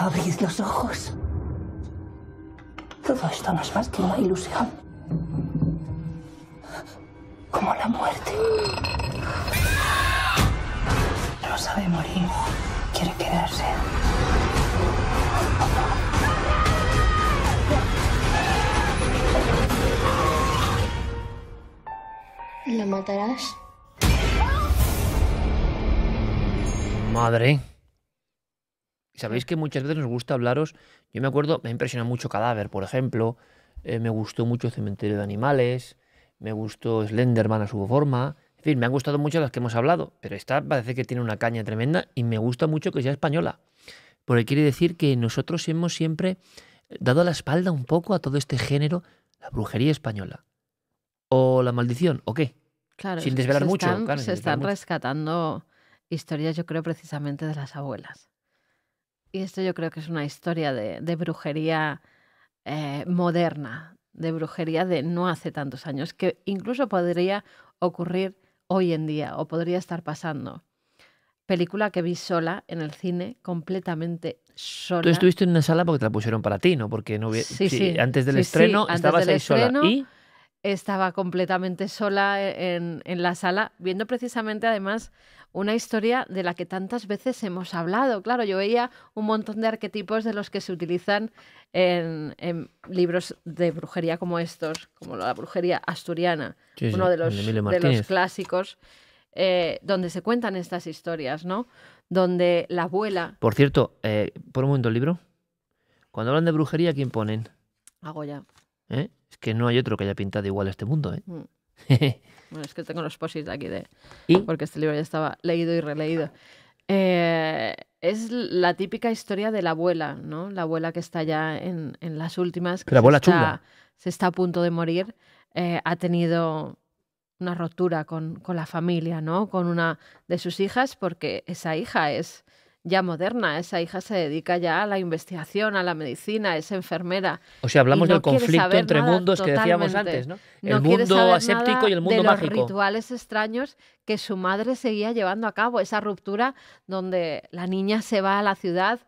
Abrid los ojos. Todo esto no es más que una ilusión. Como la muerte. No sabe morir. Quiere quedarse. ¿La matarás? Madre. Sabéis que muchas veces nos gusta hablaros. Yo me acuerdo, me ha impresionado mucho Cadáver, por ejemplo. eh, me gustó mucho Cementerio de Animales. Me gustó Slenderman a su forma. En fin, me han gustado mucho las que hemos hablado. Pero esta parece que tiene una caña tremenda y me gusta mucho que sea española. Porque quiere decir que nosotros hemos siempre dado la espalda un poco a todo este género, la brujería española. O la maldición, ¿o qué? Claro, Sin se desvelar mucho. están- claro, se están mucho. rescatando historias, yo creo, precisamente de las abuelas. Y esto yo creo que es una historia de, de brujería eh, moderna, de brujería de no hace tantos años, que incluso podría ocurrir hoy en día o podría estar pasando. Película que vi sola en el cine, completamente sola. Tú estuviste en una sala porque te la pusieron para ti, ¿no? Porque no hubi- Sí, sí. antes del estreno estabas del ahí sola. Y Estaba completamente sola e, en, en la sala, viendo precisamente además una historia de la que tantas veces hemos hablado. Claro, yo veía un montón de arquetipos de los que se utilizan en, en libros de brujería como estos, como la brujería asturiana, Sí, sí, uno de los, de los clásicos, eh, donde se cuentan estas historias, ¿no? Donde la abuela, Por cierto, eh, por un momento el libro. Cuando hablan de brujería, ¿quién ponen? hago ya. ¿Eh? Es que no hay otro que haya pintado igual este mundo, ¿eh? Mm. Bueno, es que tengo los posits aquí de. ¿Y? Porque este libro ya estaba leído y releído. Eh, es la típica historia de la abuela, ¿no? La abuela que está ya en, en las últimas. que La abuela está, chunga. Se está a punto de morir. eh, ha tenido una rotura con, con la familia, ¿no? Con una de sus hijas, porque esa hija es ya moderna, esa hija se dedica ya a la investigación, a la medicina, es enfermera. O sea, hablamos no del conflicto entre mundos que decíamos antes, ¿no? El quiere mundo aséptico y el mundo de mágico. los rituales extraños que su madre seguía llevando a cabo, esa ruptura donde la niña se va a la ciudad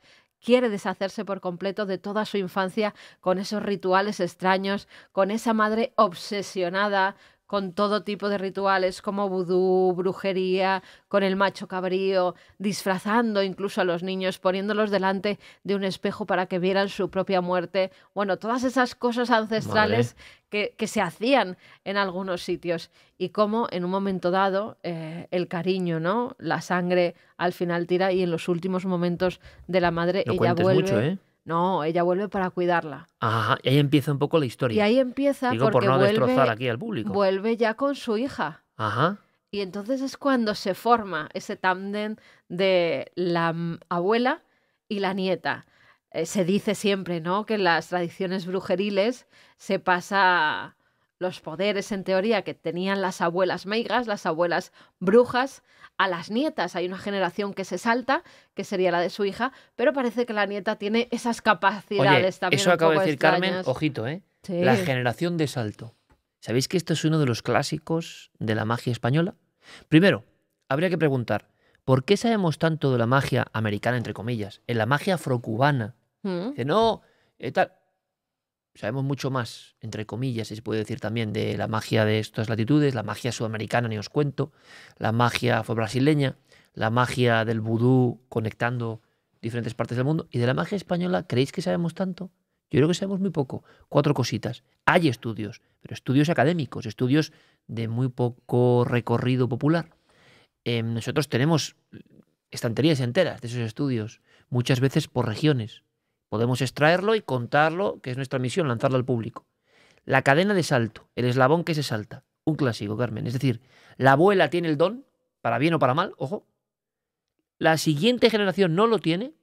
quiere deshacerse por completo de toda su infancia con esos rituales extraños, con esa madre obsesionada con todo tipo de rituales como vudú, brujería, con el macho cabrío, disfrazando incluso a los niños, poniéndolos delante de un espejo para que vieran su propia muerte. Bueno, todas esas cosas ancestrales que, que se hacían en algunos sitios y cómo en un momento dado eh, el cariño, ¿no? La sangre al final tira y en los últimos momentos de la madre ella vuelve. mucho, ¿eh? No, ella vuelve para cuidarla. Ajá, y ahí empieza un poco la historia. Y ahí empieza Digo, porque por no vuelve, destrozar aquí al público. vuelve ya con su hija. Ajá. Y entonces es cuando se forma ese tándem de la abuela y la nieta. Eh, se dice siempre, ¿no? Que en las tradiciones brujeriles se pasa los poderes, en teoría, que tenían las abuelas meigas, las abuelas brujas, a las nietas. Hay una generación que se salta, que sería la de su hija, pero parece que la nieta tiene esas Oye, capacidades también. eso acaba de decir Carmen, ojito, ¿eh? Sí. La generación de salto. ¿Sabéis que esto es uno de los clásicos de la magia española? Primero, habría que preguntar, ¿por qué sabemos tanto de la magia americana, entre comillas, en la magia afrocubana? Mm. Dice, no, eh, tal. Sabemos mucho más, entre comillas, si se puede decir también, de la magia de estas latitudes, la magia sudamericana, ni os cuento, la magia afro-brasileña, la magia del vudú conectando diferentes partes del mundo. ¿Y de la magia española creéis que sabemos tanto? Yo creo que sabemos muy poco. Cuatro cositas. Hay estudios, pero estudios académicos, estudios de muy poco recorrido popular. Eh, nosotros tenemos estanterías enteras de esos estudios, muchas veces por regiones. Podemos extraerlo y contarlo, que es nuestra misión, lanzarlo al público. La cadena de salto, el eslabón que se salta. Un clásico, Carmen. Es decir, la abuela tiene el don, para bien o para mal, ojo. La siguiente generación no lo tiene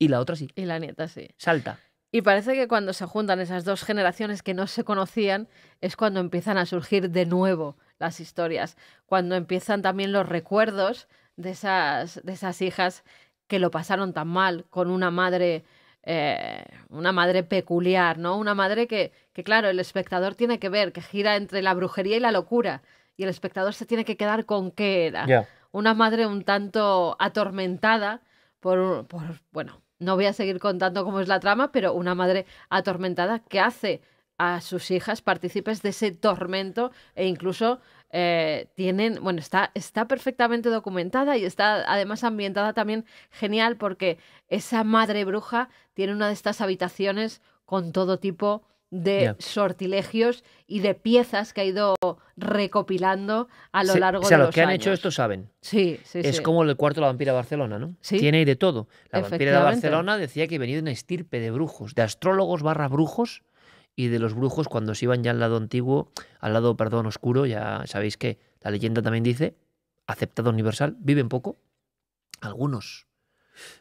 y la otra sí. Y la nieta sí. Salta. Y parece que cuando se juntan esas dos generaciones que no se conocían es cuando empiezan a surgir de nuevo las historias, cuando empiezan también los recuerdos de esas, de esas hijas que lo pasaron tan mal con una madre, eh, una madre peculiar, ¿no? Una madre que, que, claro, el espectador tiene que ver, que gira entre la brujería y la locura, y el espectador se tiene que quedar con qué era. Una madre un tanto atormentada por, por bueno, no voy a seguir contando cómo es la trama, pero una madre atormentada que hace a sus hijas partícipes de ese tormento e incluso eh, tienen, bueno, está, está perfectamente documentada y está además ambientada también genial porque esa madre bruja tiene una de estas habitaciones con todo tipo de sortilegios y de piezas que ha ido recopilando a lo Se- largo o sea, de los que han años. hecho esto saben. Sí, sí, es sí. como el cuarto de la vampira de Barcelona, ¿no? Sí. Tiene de todo. La vampira de. Barcelona decía que venía de una estirpe de brujos, de astrólogos barra brujos, y de los brujos cuando se iban ya al lado antiguo, al lado, perdón, oscuro, ya sabéis que la leyenda también dice, aceptado universal, viven poco, algunos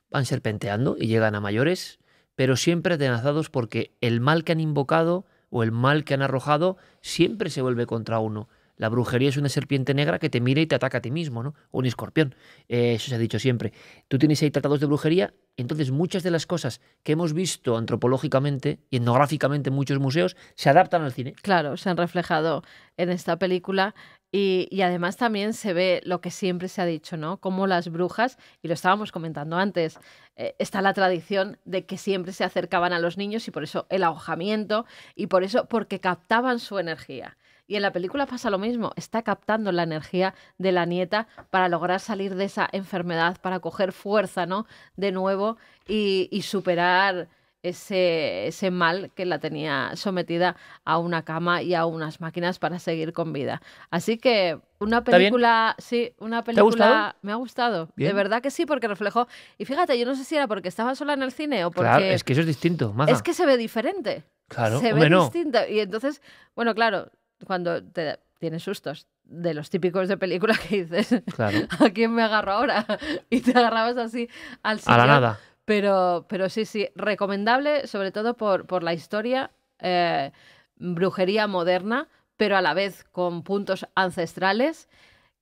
van serpenteando y llegan a mayores, pero siempre atenazados porque el mal que han invocado o el mal que han arrojado siempre se vuelve contra uno. La brujería es una serpiente negra que te mira y te ataca a ti mismo, ¿no? Un escorpión. Eh, eso se ha dicho siempre. Tú tienes ahí tratados de brujería, entonces muchas de las cosas que hemos visto antropológicamente y etnográficamente en muchos museos se adaptan al cine. Claro, se han reflejado en esta película y, además también se ve lo que siempre se ha dicho, ¿no? Como las brujas, y lo estábamos comentando antes, eh, está la tradición de que siempre se acercaban a los niños y por eso el ahogamiento y por eso porque captaban su energía. Y en la película pasa lo mismo, está captando la energía de la nieta para lograr salir de esa enfermedad, para coger fuerza, ¿no? De nuevo y, y superar ese, ese mal que la tenía sometida a una cama y a unas máquinas para seguir con vida. Así que una película, sí, una película me ha gustado. De verdad que sí, porque reflejó. Y fíjate, yo no sé si era porque estaba sola en el cine o porque Claro, es que eso es distinto, maja. es que se ve diferente. Claro, se ve no. distinto. Y entonces, bueno, claro, cuando te tienes sustos de los típicos de película que dices, Claro. ¿a quién me agarro ahora? Y te agarrabas así al A la sillón. nada. Pero, pero sí, sí, recomendable, sobre todo por, por la historia, eh, brujería moderna, pero a la vez con puntos ancestrales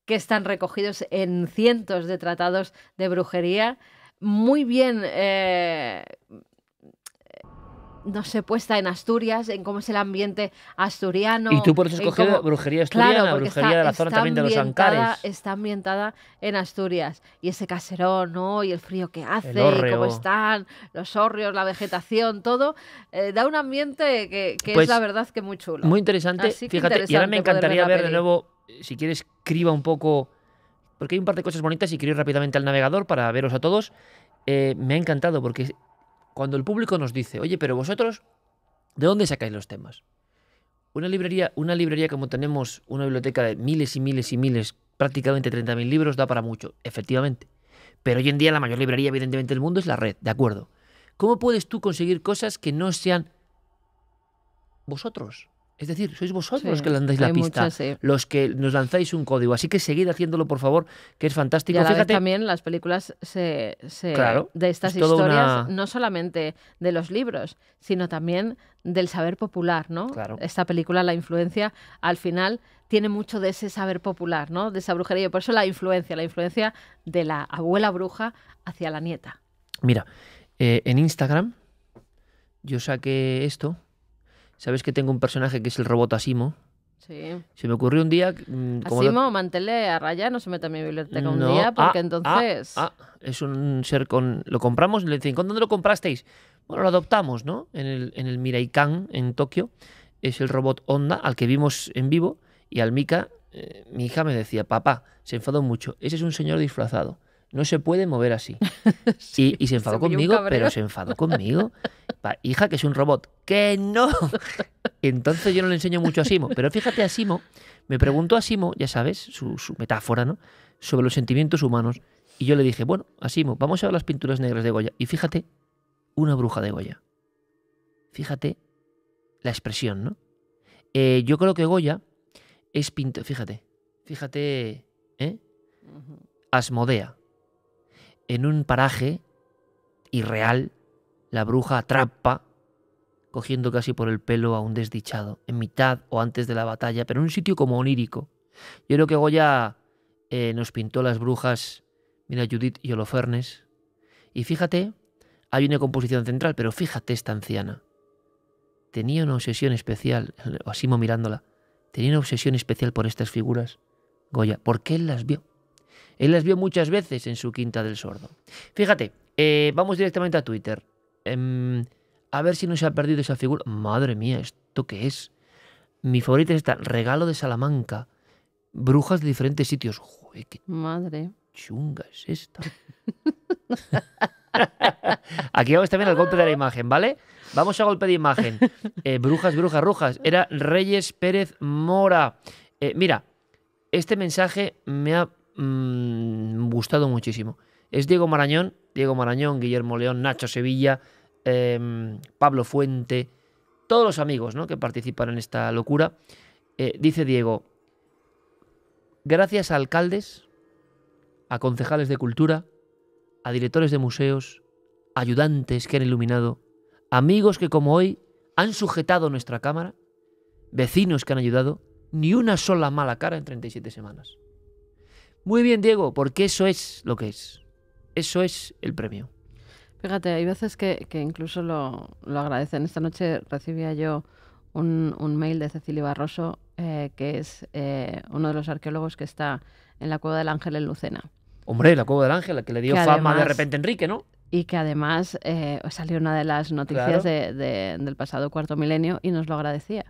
que están recogidos en cientos de tratados de brujería, muy bien, eh, no sé, puesta en Asturias, en cómo es el ambiente asturiano. Y tú por eso has en cogido cómo- brujería asturiana, Claro, brujería está- de la zona también de los Ancares. Está ambientada en Asturias. Y ese caserón, ¿no? Y el frío que hace, y cómo están, los hórreos, la vegetación, todo, eh, da un ambiente que, que Pues, es la verdad que muy chulo. Muy interesante. Fíjate, y ahora me encantaría ver de nuevo, si quieres, escriba un poco, porque hay un par de cosas bonitas y quiero ir rápidamente al navegador para veros a todos. Eh, me ha encantado porque cuando el público nos dice, oye, pero vosotros, ¿de dónde sacáis los temas? Una librería, una librería como tenemos una biblioteca de miles y miles y miles, prácticamente 30.000 libros, da para mucho, efectivamente. Pero hoy en día la mayor librería, evidentemente, del mundo es la red, ¿de acuerdo? ¿Cómo puedes tú conseguir cosas que no sean vosotros? Es decir, sois vosotros Sí, los que lanzáis la pista, muchas, sí. los que nos lanzáis un código. Así que seguid haciéndolo, por favor, que es Y fantástico. a la vez Fíjate, también las películas se, se- Claro, de estas es historias, una- no solamente de los libros, sino también del saber popular, ¿no? Claro. Esta película, la influencia, al final tiene mucho de ese saber popular, ¿no? De esa brujería. Por eso la influencia, la influencia de la abuela bruja hacia la nieta. Mira, eh, en Instagram yo saqué esto. Sabes que tengo un personaje que es el robot Asimo. Sí. Se me ocurrió un día. mm, como Asimo, mantele a raya, no se mete en mi biblioteca un día, porque ah, entonces... ah, ah, es un ser con. Lo compramos, le dicen, ¿con dónde lo comprasteis? Bueno, lo adoptamos, ¿no? En el, en el Miraikan, en Tokio. Es el robot Honda, al que vimos en vivo. Y al Mika, eh, mi hija me decía, papá, se enfadó mucho. Ese es un señor disfrazado. No se puede mover así. y, y se enfadó se conmigo, pero se enfadó conmigo. Pa- hija, que es un robot. ¡Que no! Entonces yo no le enseño mucho a Simo. Pero fíjate a Simo, me preguntó a Simo, ya sabes, su, su metáfora, ¿no? Sobre los sentimientos humanos. Y yo le dije, bueno, a Simo, vamos a ver las pinturas negras de Goya. Y fíjate, una bruja de Goya. Fíjate la expresión, ¿no? Eh, yo creo que Goya es pintor. Fíjate, fíjate, ¿eh? Asmodea. En un paraje irreal, la bruja atrapa, cogiendo casi por el pelo a un desdichado, en mitad o antes de la batalla, pero en un sitio como onírico. Yo creo que Goya eh, nos pintó las brujas, mira Judith y Holofernes, y fíjate, hay una composición central, pero fíjate esta anciana. Tenía una obsesión especial, Asimo mirándola, tenía una obsesión especial por estas figuras, Goya, porque él las vio. Él las vio muchas veces en su Quinta del Sordo. Fíjate, Eh, vamos directamente a Twitter. Em, a ver si no se ha perdido esa figura. Madre mía, ¿esto qué es? Mi favorita es esta, Regalo de Salamanca. Brujas de diferentes sitios. Joder, qué Madre. chunga es esta. Aquí vamos también al golpe de la imagen, ¿vale? Vamos a golpe de imagen. Eh, brujas, brujas, brujas. Era Reyes Pérez Mora. Eh, mira, este mensaje me ha mm, gustado muchísimo. Es Diego Marañón, Diego Marañón, Guillermo León, Nacho Sevilla, em, Pablo Fuente, todos los amigos ¿no? que participan en esta locura. Eh, dice Diego, gracias a alcaldes, a concejales de cultura, a directores de museos, ayudantes que han iluminado, amigos que como hoy han sujetado nuestra cámara, vecinos que han ayudado, ni una sola mala cara en 37 semanas. Muy bien, Diego, porque eso es lo que es. Eso es el premio. Fíjate, hay veces que, que incluso lo, lo agradecen. Esta noche recibía yo un, un mail de Cecilia Barroso, eh, que es eh, uno de los arqueólogos que está en la Cueva del Ángel en Lucena. Hombre, la Cueva del Ángel, la que le dio Que fama de repente a Enrique, ¿no? Y que además eh, salió una de las noticias Claro. de- de- del pasado cuarto milenio y nos lo agradecía.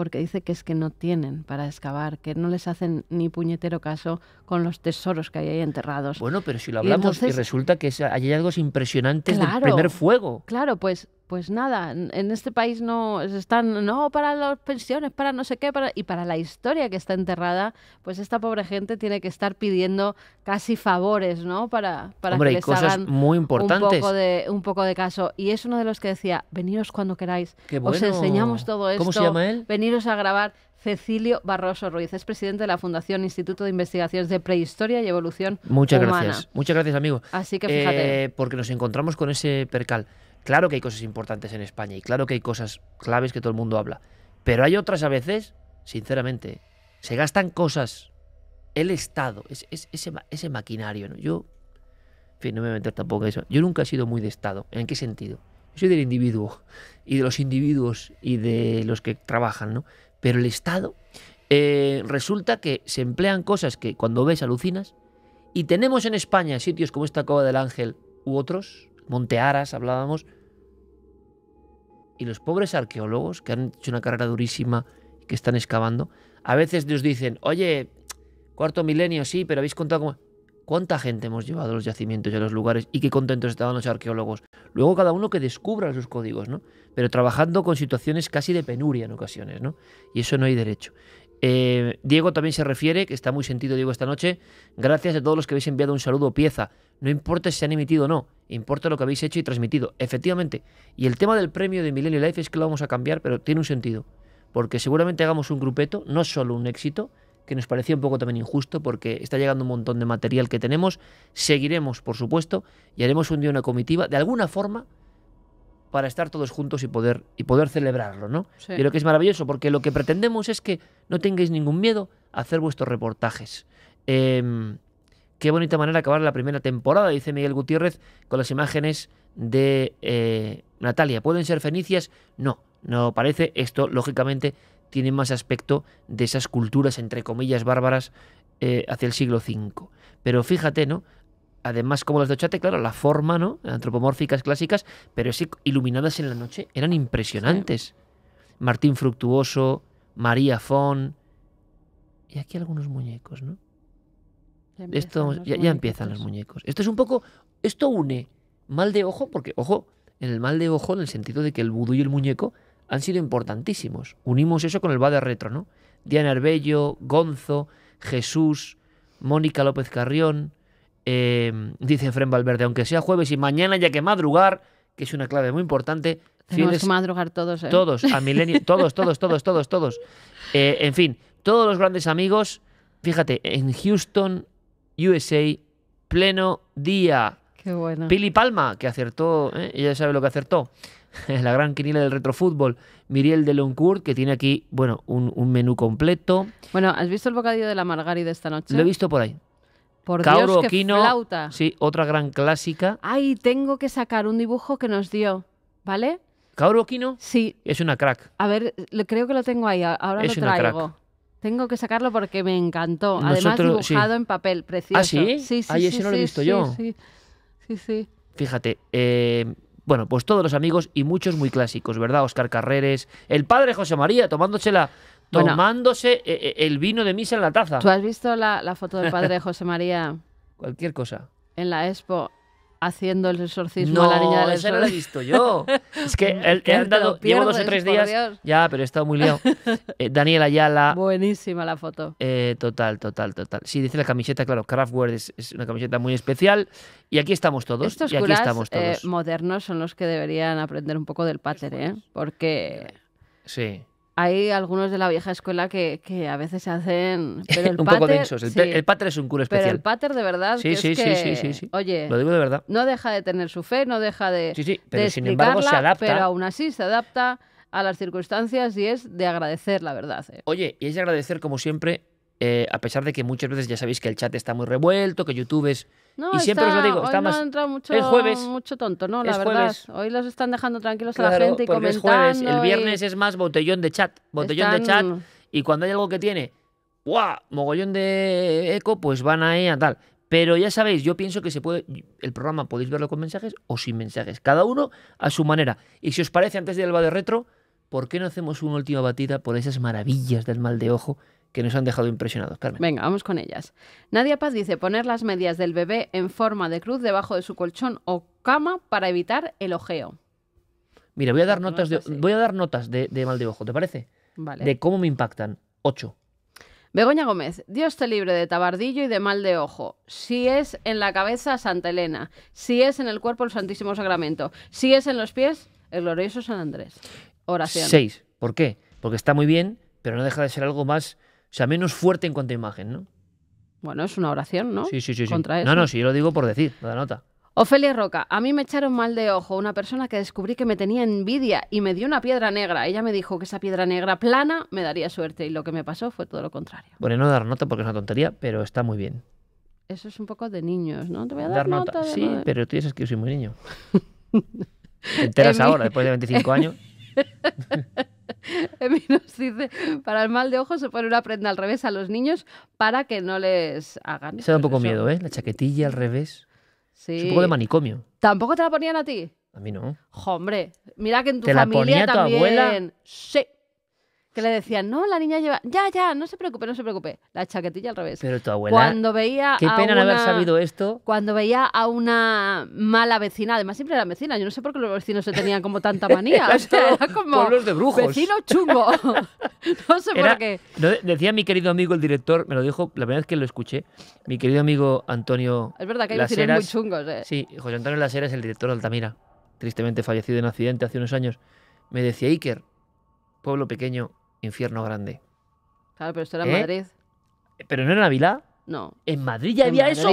Porque dice que es que no tienen para excavar, que no les hacen ni puñetero caso con los tesoros que hay ahí enterrados. Bueno, pero si lo hablamos y, entonces- resulta que hay hallazgos impresionantes del Claro. primer fuego. Claro, pues, pues nada, en este país no están, no para las pensiones, para no sé qué, para, y para la historia que está enterrada, pues esta pobre gente tiene que estar pidiendo casi favores, ¿no? Para, para Hombre, que les cosas hagan muy un importantes. poco, de, un poco de caso. Y es uno de los que decía, veniros cuando queráis, os enseñamos todo esto. ¿Cómo se llama él? Veniros a grabar. Cecilio Barroso Ruiz es presidente de la Fundación Instituto de Investigaciones de Prehistoria y Evolución Muchas Humana. gracias. Muchas gracias, amigo. Así que fíjate. Eh, porque nos encontramos con ese percal. Claro que hay cosas importantes en España y claro que hay cosas claves que todo el mundo habla. Pero hay otras a veces, sinceramente, se gastan cosas. El Estado, es, es- ese, ma- ese maquinario. ¿no? Yo, en fin, no me voy meter tampoco en eso. Yo nunca he sido muy de Estado. ¿En qué sentido? Yo soy del individuo y de los individuos y de los que trabajan, ¿no? Pero el Estado eh, resulta que se emplean cosas que cuando ves alucinas y tenemos en España sitios como esta Cova del Ángel u otros, Montearas hablábamos, y los pobres arqueólogos que han hecho una carrera durísima y que están excavando, a veces nos dicen, oye, cuarto milenio, sí, pero habéis contado cómo... ¿Cuánta gente hemos llevado a los yacimientos y a los lugares y qué contentos estaban los arqueólogos? Luego cada uno que descubra sus códigos, ¿no? Pero trabajando con situaciones casi de penuria en ocasiones, ¿no? Y eso no hay derecho. Eh, Diego también se refiere, que está muy sentido Diego esta noche, gracias a todos los que habéis enviado un saludo pieza. No importa si se han emitido o no, importa lo que habéis hecho y transmitido. Efectivamente. Y el tema del premio de Millennial Life es que lo vamos a cambiar, pero tiene un sentido. Porque seguramente hagamos un grupeto, no solo un éxito, que nos parecía un poco también injusto porque está llegando un montón de material que tenemos. Seguiremos, por supuesto, y haremos un día una comitiva, de alguna forma, para estar todos juntos y poder, y poder celebrarlo, ¿no? Sí. Creo que es maravilloso porque lo que pretendemos es que no tengáis ningún miedo a hacer vuestros reportajes. Em, qué bonita manera de acabar la primera temporada, dice Miguel Gutiérrez, con las imágenes de eh, Natalia. ¿Pueden ser fenicias? No, no parece. Esto, lógicamente, tiene más aspecto de esas culturas, entre comillas, bárbaras eh, hacia el siglo V. Pero fíjate, ¿no? Además, como las de Ochate, claro, la forma, ¿no? Antropomórficas clásicas, pero sí iluminadas en la noche, eran impresionantes. Martín Fructuoso, María Fon. Y aquí algunos muñecos, ¿no? Ya Esto, los ya, ya empiezan los muñecos. Esto es un poco. Esto une mal de ojo, porque, ojo, en el mal de ojo, en el sentido de que el vudú y el muñeco han sido importantísimos. Unimos eso con el Bada Retro, ¿no? Diana Arbello, Gonzo, Jesús, Mónica López Carrión, eh, dice Fren Valverde, aunque sea jueves y mañana ya que madrugar, que es una clave muy importante. Tenemos fieles- que madrugar todos, ¿eh? todos, a Milenio, todos, todos, todos, todos, todos. Eh, en fin, todos los grandes amigos, fíjate, en Houston, USA, pleno día. Qué bueno. Pili Palma, que acertó, ¿eh? ella sabe lo que acertó. La gran quiniela del retrofútbol. Miriel de Loncourt, que tiene aquí, bueno, un, un menú completo. Bueno, ¿has visto el bocadillo de la Margari de esta noche? Lo he visto por ahí. Por Kaoru Dios, qué flauta. sí, otra gran clásica. Ay, tengo que sacar un dibujo que nos dio, ¿vale? Kaoru Okino Sí. es una crack. A ver, lo- creo que lo tengo ahí, ahora Es lo una crack. traigo. Tengo que sacarlo porque me encantó. Además, Nosotros- sí. dibujado en papel, precioso. ¿Ah, sí? Sí, sí, Ay, sí, ese no lo he sí, visto sí, yo. Sí, sí, sí. fíjate, eh, bueno, pues todos los amigos y muchos muy clásicos, ¿verdad? Oscar Carreres, el padre José María, tomándosela. Tomándose eh, eh, el vino de misa en la taza. ¿Tú has visto la, la foto del padre José María Cualquier cosa. en la expo haciendo el exorcismo No, a la niña del esa no la he visto yo. Es que he, andado, lo llevo dos o pierdes, tres días. Dios. Ya, pero he estado muy liado. Eh, Daniel Ayala. Buenísima la foto. eh, total, total, total. Sí, dice la camiseta, claro, Kraftwerk es, es una camiseta muy especial. Y aquí estamos todos. Estos y aquí curas estamos eh, todos. modernos son los que deberían aprender un poco del pater, ¿eh? Porque sí. Hay algunos de la vieja escuela que, que a veces se hacen... Pero el un poco pater, densos. El, sí, pe- el pater es un Pero especial. el pater de verdad Sí, que sí, es sí, que, sí, sí, sí. Oye, Lo digo de verdad. no deja de tener su fe, no deja de, Sí, sí, pero de sin embargo se adapta. Pero aún así se adapta a las circunstancias y es de agradecer, la verdad. ¿eh? Oye, y es de agradecer, como siempre, eh, a pesar de que muchas veces ya sabéis que el chat está muy revuelto, que YouTube es. No, y siempre está- os lo digo, hoy está no más. entrado mucho, el jueves. mucho tonto, ¿no? La verdad. jueves. Hoy los están dejando tranquilos a la Claro, gente y porque es comentando. jueves. El y- viernes es más botellón de chat. Botellón de chat. Están- Y cuando hay algo que tiene, ¡guau! Mogollón de eco, pues van ahí a tal. Pero ya sabéis, yo pienso que se puede. El programa podéis verlo con mensajes o sin mensajes. Cada uno a su manera. Y si os parece, antes de ir al bar de retro, ¿por qué no hacemos una última batida por esas maravillas del mal de ojo que nos han dejado impresionados, Carmen? Venga, vamos con ellas. Nadia Paz dice poner las medias del bebé en forma de cruz debajo de su colchón o cama para evitar el ojeo. Mira, voy a dar notas de, es así. voy a dar notas de, de mal de ojo, ¿te parece? Vale. De cómo me impactan. Ocho. Begoña Gómez, Dios te libre de tabardillo y de mal de ojo. Si es en la cabeza, Santa Elena. Si es en el cuerpo, el Santísimo Sacramento. Si es en los pies, el glorioso San Andrés. Oración. Seis. ¿Por qué? Porque está muy bien, pero no deja de ser algo más, sea, menos fuerte en cuanto a imagen, ¿no? Bueno, es una oración, ¿no? Sí, sí, sí. sí. Contra No, eso. no, sí, yo lo digo por decir, no da nota. Ofelia Roca, a mí me echaron mal de ojo una persona que descubrí que me tenía envidia y me dio una piedra negra. Ella me dijo que esa piedra negra plana me daría suerte y lo que me pasó fue todo lo contrario. Bueno, no dar nota porque es una tontería, pero está muy bien. Eso es un poco de niños, ¿no? Te voy a dar, Dar nota. de- Sí, pero tú sabes que yo soy muy niño. Te enteras ahora, después de 25 años. Emi nos dice, para el mal de ojo se pone una prenda al revés a los niños para que no les hagan. Eso da un poco eso. miedo, ¿eh? La chaquetilla al revés. Sí. Es un poco de manicomio. ¿Tampoco te la ponían a ti? A mí no. Jo, hombre, mira que en tu ¿Te la familia ponía tu también. abuela? Sí. Que le decían, no, la niña lleva. Ya, ya, no se preocupe, no se preocupe. La chaquetilla al revés. Pero tu abuela. Cuando veía. Qué a pena no haber una- sabido esto. Cuando veía a una mala vecina, además siempre eran vecinas, yo no sé por qué los vecinos se tenían como tanta manía. o sea, era como. Pueblos de brujos. Vecino chungo. no sé Era- por qué. decía mi querido amigo el director, me lo dijo la primera vez que lo escuché, mi querido amigo Antonio Es verdad que hay Las vecinos muy chungos, ¿eh? Sí, José Antonio Las Heras, el director de Altamira, tristemente fallecido en accidente hace unos años, me decía, Iker, pueblo pequeño, infierno grande. Claro, pero esto era ¿Eh? Madrid. ¿Pero no en Ávila? No. ¿En Madrid ya En había eso?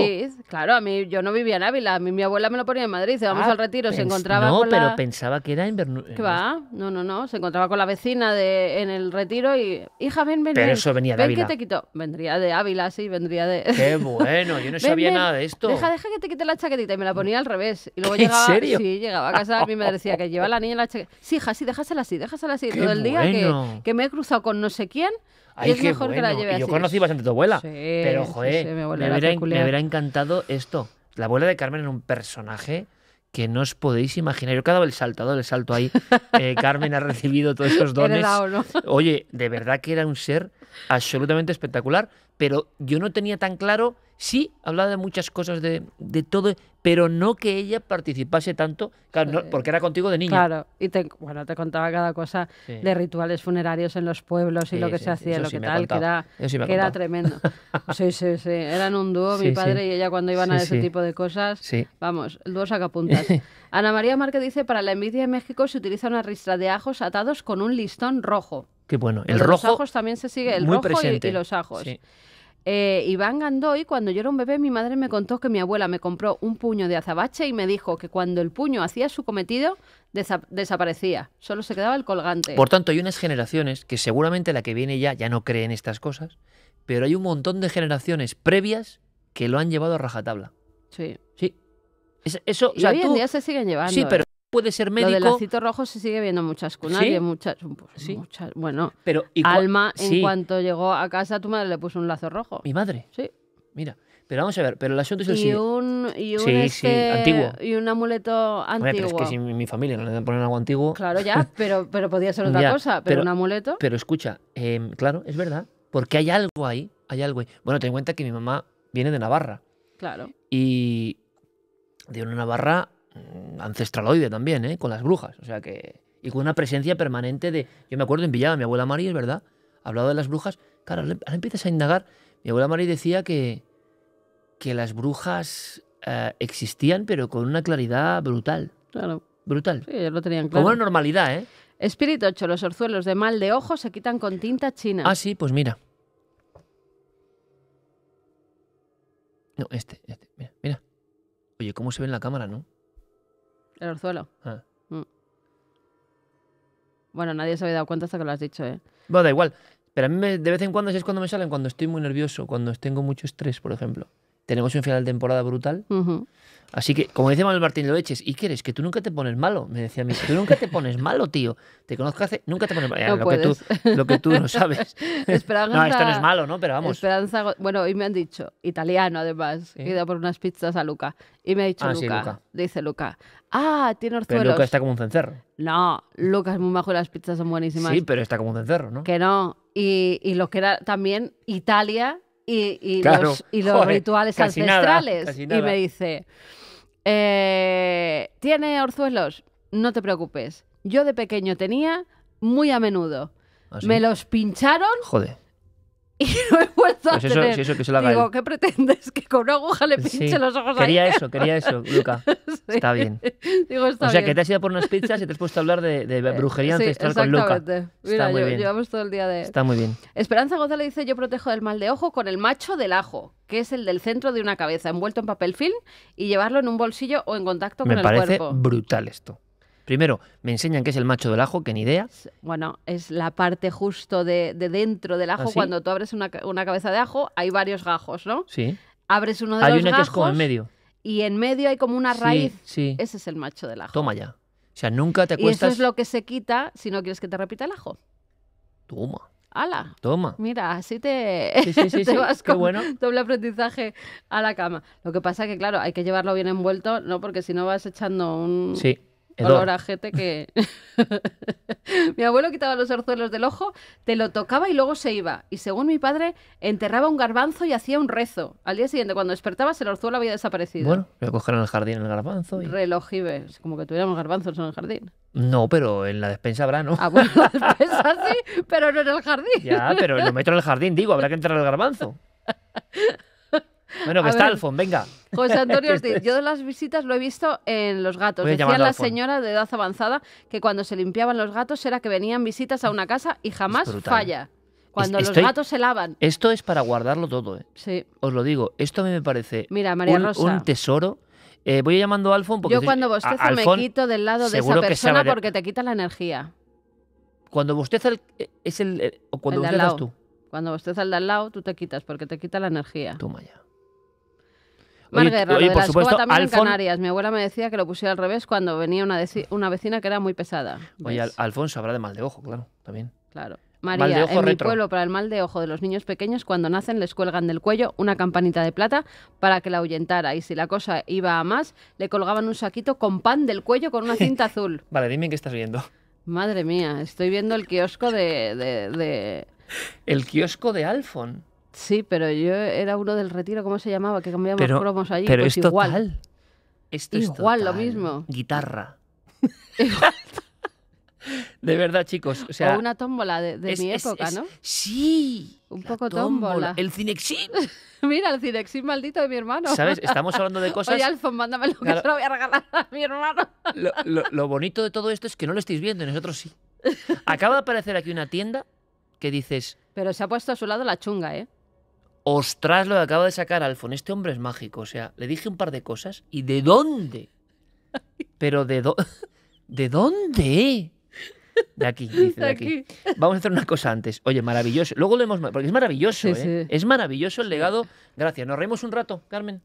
Claro, a mí yo no vivía en Ávila, a mí mi abuela me lo ponía en Madrid, íbamos Ah, al retiro, se encontraba No, con pero pensaba que era en Bernu... ¿Qué va? No, no, no. Se encontraba con la vecina de, en el retiro y. Hija, ven, ven. Pero ven. eso venía de Ven Ávila. que te quito. Vendría de Ávila, sí, vendría de. Qué bueno, yo no Ven, sabía ven, nada de esto. Deja, deja que te quite la chaquetita y me la ponía al revés. Y luego ¿En llegaba. serio? Sí, llegaba a casa y me decía que lleva la niña la chaqueta. Sí, hija, sí, déjasela así, déjasela así. Qué Todo el día que- que, me he cruzado con no sé quién. Ay, es qué mejor que la lleve Y así. yo conocí bastante a tu abuela. Sí, pero, joder, sí, me, era hubiera, me peculiar. hubiera encantado esto. La abuela de Carmen era un personaje que no os podéis imaginar. Yo he dado el dado el salto ahí. Eh, Carmen ha recibido todos esos dones. Heredado, ¿no? Oye, de verdad que era un ser absolutamente espectacular, pero yo no tenía tan claro, sí, hablaba de muchas cosas de, de todo, pero no que ella participase tanto, claro, no, porque era contigo de niña. Claro, y te, bueno, te contaba cada cosa Sí. de rituales funerarios en los pueblos y Sí, lo que sí, se hacía, lo que tal, que era, que tremendo. Sí, sí, sí. Eran un dúo, mi padre y ella, cuando iban a ese tipo de cosas. Sí. Vamos, el dúo sacapuntas. Ana María Márquez dice: para la envidia en México se utiliza una ristra de ajos atados con un listón rojo. Qué bueno. El rojo. Los ajos también se sigue, el muy rojo y- presente. y, los ajos. Sí. Eh, Iván Gandoy, cuando yo era un bebé, mi madre me contó que mi abuela me compró un puño de azabache y me dijo que cuando el puño hacía su cometido, desa- desaparecía. Solo se quedaba el colgante. Por tanto, hay unas generaciones que seguramente la que viene ya ya no cree en estas cosas, pero hay un montón de generaciones previas que lo han llevado a rajatabla. Sí. Sí. Es- eso, o Y sea, hoy en tú- día se siguen llevando. Sí, pero ¿eh? Puede ser Lo del médico. lacito rojo se sigue viendo en muchas cunas ¿Sí? y muchas, pues, muchas- Bueno, Pero, ¿y cua- Alma, en cuanto llegó a casa, tu madre le puso un lazo rojo. Mi madre. Sí. Mira, Pero vamos a ver, pero el asunto es el siguiente. un, y un, Sí, sí, este- antiguo. Y un amuleto Hombre, pero antiguo. es que si mi familia no le dan poner algo antiguo. Claro, ya, pero, pero podía ser otra Ya, cosa. Pero, un amuleto. Pero escucha, em, claro, es verdad. Porque hay algo ahí, hay algo ahí. Bueno, ten en cuenta que mi mamá viene de Navarra. Claro. Y de una Navarra ancestraloide también, ¿eh? Con las brujas. O sea que. Y con una presencia permanente de. Yo me acuerdo en Villada, mi abuela Mari, es verdad, hablaba de las brujas. Claro, ahora empiezas a indagar. Mi abuela Mari decía que. que las brujas eh, existían, pero con una claridad brutal. Claro. Brutal. Sí, ellos lo tenían claro. una normalidad, ¿eh? Espíritu 8. Los orzuelos de mal de ojo se quitan con tinta china. Ah, sí, pues mira. No, este, este, mira, mira. Oye, ¿cómo se ve en la cámara, no? El orzuelo. Ah. Mm. Bueno, nadie se había dado cuenta hasta que lo has dicho, ¿eh? Bueno, da igual. Pero a mí me- de vez en cuando, si es cuando me salen, cuando estoy muy nervioso, cuando tengo mucho estrés, por ejemplo. Tenemos un final de temporada brutal. Ujú. Así que, como dice Manuel Martín, lo eches. ¿Y qué eres? Que tú nunca te pones malo. Me decía a mí, tú nunca te pones malo, tío. Te conozco hace... Nunca te pones malo. Ya, No lo, que tú, puedes. lo que tú no sabes. Esperanza, no, esto no es malo, ¿no? Pero vamos. Esperanza, bueno, hoy me han dicho, italiano además, he ido por unas pizzas a Luca. Y me ha dicho Ah, sí, Luca, Luca. dice Luca, ah, tiene Pero orzuelos. Luca está como un cencerro. No, Luca es muy majo y las pizzas son buenísimas. Sí, pero está como un cencerro, ¿no? Que no. Y, y lo que era también Italia y, y Claro. los, y los Joder, rituales nada, ancestrales. y me dice, eh, ¿tiene orzuelos? No te preocupes. Yo de pequeño tenía muy a menudo. ¿Ah, sí? Me los pincharon Joder. y no he vuelto Pues a eso- tener. si eso que se lo haga Digo, él. ¿qué pretendes? ¿Que con una aguja le pinche Sí, los ojos Quería ahí? eso, quería eso, Luca. Está bien. Digo, está o sea, bien. que te has ido por unas pizzas y te has puesto a hablar de, de brujería Sí, ancestral con Luca. Está muy bien. llevamos todo el día de... Está muy bien. Esperanza González dice, yo protejo del mal de ojo con el macho del ajo, que es el del centro de una cabeza, envuelto en papel film y llevarlo en un bolsillo o en contacto con Me el parece cuerpo. brutal esto. Primero, me enseñan que es el macho del ajo, que ni idea. Bueno, es la parte justo de, de dentro del ajo. ¿Ah, sí? Cuando tú abres una, ca- una cabeza de ajo, hay varios gajos, ¿no? Sí. Abres uno de Hay los una que es gajos como en medio. y en medio hay como una Sí, raíz. sí. Ese es el macho del ajo. Toma ya. O sea, nunca te y eso es lo que se quita si no quieres que te repita el ajo. Toma, ¡Hala! toma. Mira, así te, Sí, sí, sí, te vas qué con bueno. doble aprendizaje a la cama. Lo que pasa que, claro, hay que llevarlo bien envuelto, ¿no? Porque si no vas echando un Sí. Hedor. olor a jete que... mi abuelo quitaba los orzuelos del ojo, te lo tocaba y luego se iba. Y según mi padre, enterraba un garbanzo y hacía un rezo. Al día siguiente, cuando despertabas, el orzuelo había desaparecido. Bueno, a coger en el jardín el garbanzo. y- Relojive. Como que tuviéramos garbanzos en el jardín. No, pero en la despensa habrá, ¿no? Ah, bueno, después así, pero no en el jardín. Ya, pero lo meto en el jardín, digo, habrá que entrar el garbanzo. Bueno, que A está ver. Alfon, venga. José Antonio Ortiz, yo de las visitas lo he visto en los gatos. Voy Decía la señora de edad avanzada que cuando se limpiaban los gatos era que venían visitas a una casa y jamás falla. Cuando los gatos se lavan. Esto es para guardarlo todo, ¿eh? Sí. Os lo digo, esto a mí me parece Mira, María un, Rosa. un tesoro. Eh, voy llamando a Alfon porque Yo cuando a- bostezo Alfon, me quito del lado de esa persona sabe porque te quita la energía. Cuando bosteza el- eh, es el eh, o cuando el bostezas tú. Cuando bosteza el de al lado, tú te quitas porque te quita la energía. Toma ya. Mar Oye, lo oye, de por la supuesto, escoba también Alfon- en Canarias. Mi abuela me decía que lo pusiera al revés cuando venía una, una vecina que era muy pesada. Oye, Al- ¿Ves? Alfonso habrá de mal de ojo, claro, también. Claro. María, en mi retro. pueblo, para el mal de ojo de los niños pequeños, cuando nacen les cuelgan del cuello una campanita de plata para que la ahuyentara. Y si la cosa iba a más, le colgaban un saquito con pan del cuello con una cinta azul. Vale, dime qué estás viendo. Madre mía, estoy viendo el kiosco de... de- de- El kiosco de Alfon. Sí, pero yo era uno del retiro, ¿cómo se llamaba? Que cambiamos Pero, cromos allí. pero pues es igual. total. Esto es Igual, lo mismo. Guitarra. de verdad, chicos. O sea, o una tómbola de, de es- mi es- época, es- ¿no? Sí. Un poco tómbola. El Cinexin. Mira, el Cinexin maldito de mi hermano. ¿Sabes? Estamos hablando de cosas- Oye, Alfon, mándamelo que Claro. se lo voy a regalar a mi hermano. Lo, lo- lo bonito de todo esto es que no lo estáis viendo y nosotros sí. Acaba de aparecer aquí una tienda que dices, Pero se ha puesto a su lado la chunga, ¿eh? Ostras, lo que acaba de sacar Alfon, este hombre es mágico. O sea, le dije un par de cosas y ¿de dónde? Pero ¿de, dó- ¿de dónde? De aquí, dice, de aquí. Vamos a hacer una cosa antes. Oye, maravilloso. Luego lo hemos... Porque es maravilloso, Sí, ¿eh? sí. Es maravilloso el legado. Gracias. ¿Nos reímos un rato, Carmen?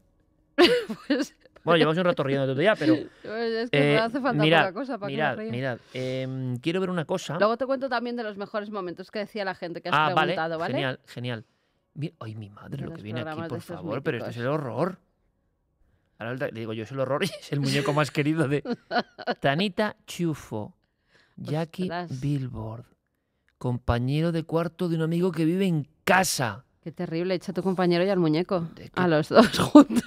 Pues, Bueno, llevamos un rato riendo todo ya, pero... pues es que eh, me hace falta mirad, poca cosa para que mirad, mirad. em, quiero ver una cosa. Luego te cuento también de los mejores momentos que decía la gente que has ah, vale, preguntado, ¿vale? genial, genial. Mira, ay, mi madre, De lo que viene aquí, de por favor, pero esto es el horror. Ahora le digo yo, es el horror y es el muñeco más querido de Tanita Chufo, Jackie Ostras. Billboard, compañero de cuarto de un amigo que vive en casa. Qué terrible, echa a tu compañero y al muñeco. A los dos juntos.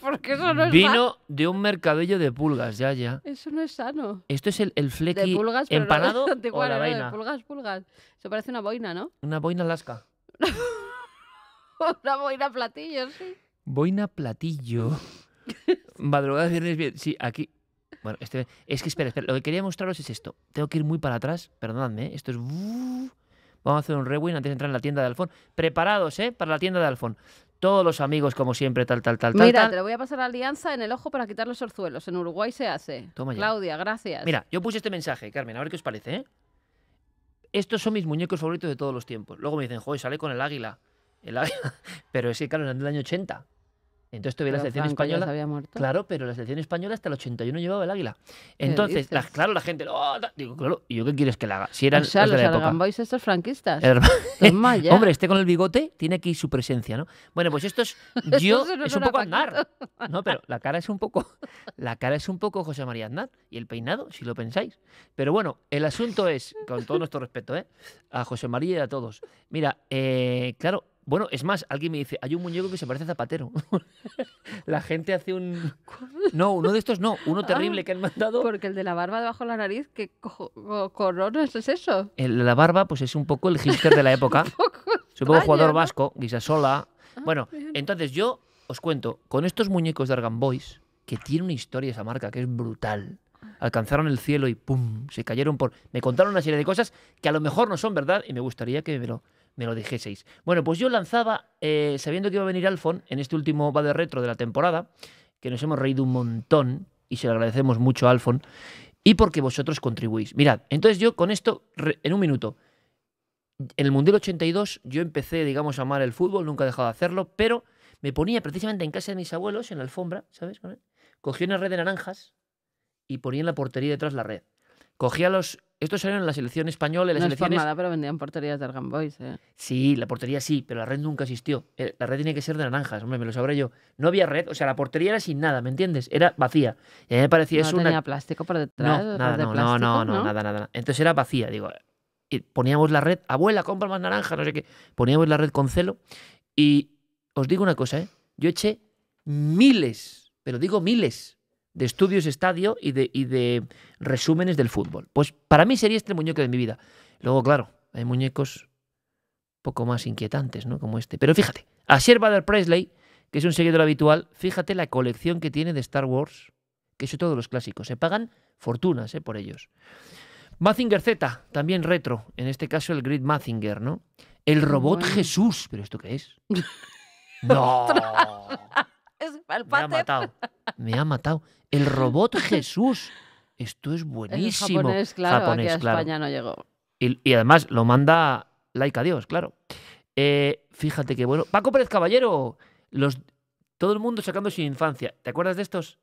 Porque eso no es Vino de un mercadillo de pulgas, ya, ya. Eso no es sano. Esto es el, el De flequi pulgas, pero no- empanado de o la no, de vaina. pulgas, pulgas. Eso parece una boina, ¿no? Una boina Alaska. una boina platillo, sí. Boina platillo. Madrugada viernes bien. Sí, aquí. Bueno, este, es que espera, espera. Lo que quería mostraros es esto. Tengo que ir muy para atrás. Perdonadme, ¿eh? Esto es. Vamos a hacer un rewind antes de entrar en la tienda de Alfón. Preparados, ¿eh? Para la tienda de Alfón. Todos los amigos, como siempre, tal, tal, tal, tal. Mira, te lo voy a pasar a Alianza en el ojo para quitar los orzuelos. En Uruguay se hace. Toma ya. Claudia, gracias. Mira, yo puse este mensaje, Carmen, a ver qué os parece, ¿eh? Estos son mis muñecos favoritos de todos los tiempos. Luego me dicen, joder, sale con el águila. El. Pero es que, claro, es del año 80. Entonces todavía la selección Franco española. se había muerto. Claro, pero la selección española hasta el 81 llevaba el águila. ¿Qué Entonces, la- claro, la gente. "Oh, da-". digo, claro, ¿y yo qué quieres que la haga? Si eran o sea, los de los la época. Algan Boys estos franquistas. El- Toma ya. Hombre, este con el bigote tiene aquí su presencia, ¿no? Bueno, pues esto es yo, es un poco. Aznar. No, pero la cara es un poco, la cara es un poco José María Aznar y el peinado, si lo pensáis. Pero bueno, el asunto es, con todo nuestro respeto, ¿eh? a José María y a todos. Mira, eh, claro, bueno, es más, alguien me dice, hay un muñeco que se parece a Zapatero. la gente hace un, no, uno de estos no, uno terrible Ah, que han mandado. Porque el de la barba debajo de la nariz, ¿qué co- co- coronas es eso? El de la barba, pues es un poco el hipster de la época. Es un poco jugador ¿no? vasco, Guisasola. Bueno, bien. entonces yo os cuento, con estos muñecos de Argan Boys, que tiene una historia esa marca que es brutal. Alcanzaron el cielo y ¡pum! Se cayeron por... Me contaron una serie de cosas que a lo mejor no son verdad y me gustaría que me lo, me lo dijeseis. Bueno, pues yo lanzaba, eh, sabiendo que iba a venir Alfon en este último va de retro de la temporada, que nos hemos reído un montón y se lo agradecemos mucho a Alfon, y porque vosotros contribuís. Mirad, entonces yo con esto, en un minuto, en el Mundial 82 yo empecé, digamos, a amar el fútbol, nunca he dejado de hacerlo, pero me ponía precisamente en casa de mis abuelos, en la alfombra, ¿sabes? Cogía una red de naranjas y ponía en la portería detrás la red. Cogía los... Estos salieron en la selección española y las no es nada, pero vendían porterías de Argan Boys, ¿eh? Sí, la portería sí, pero la red nunca existió. Eh, La red tenía que ser de naranjas, hombre, me lo sabré yo. No había red, o sea, la portería era sin nada, ¿me entiendes? Era vacía. Y a mí me parecía no eso una... tenía plástico por detrás. No, nada, de no, no, plástico, no, no, nada, nada, nada. Entonces era vacía, digo. Y poníamos la red, abuela, compra más naranja, no sé qué. Poníamos la red con celo. Y os digo una cosa, ¿eh? Yo eché miles, pero digo miles, de estudios estadio y de, y de resúmenes del fútbol. Pues para mí sería este el muñeco de mi vida. Luego, claro, hay muñecos poco más inquietantes, ¿no? Como este. Pero fíjate, a Sher Bader Presley, que es un seguidor habitual, fíjate la colección que tiene de Star Wars, que son todos los clásicos. Se pagan fortunas ¿eh? por ellos. Mazinger Z, también retro, en este caso el Grid Mazinger, ¿no? El robot Bueno. Jesús, ¿pero esto qué es? ¡No! El Me ha matado. Me ha matado. El robot Jesús. Esto es El buenísimo. japonés, claro, Japonés, aquí a claro. España no llegó. Y, y además lo manda Laika Dios, claro. Eh, fíjate que bueno. Paco Pérez Caballero. Los, todo el mundo sacando su infancia. ¿Te acuerdas de estos?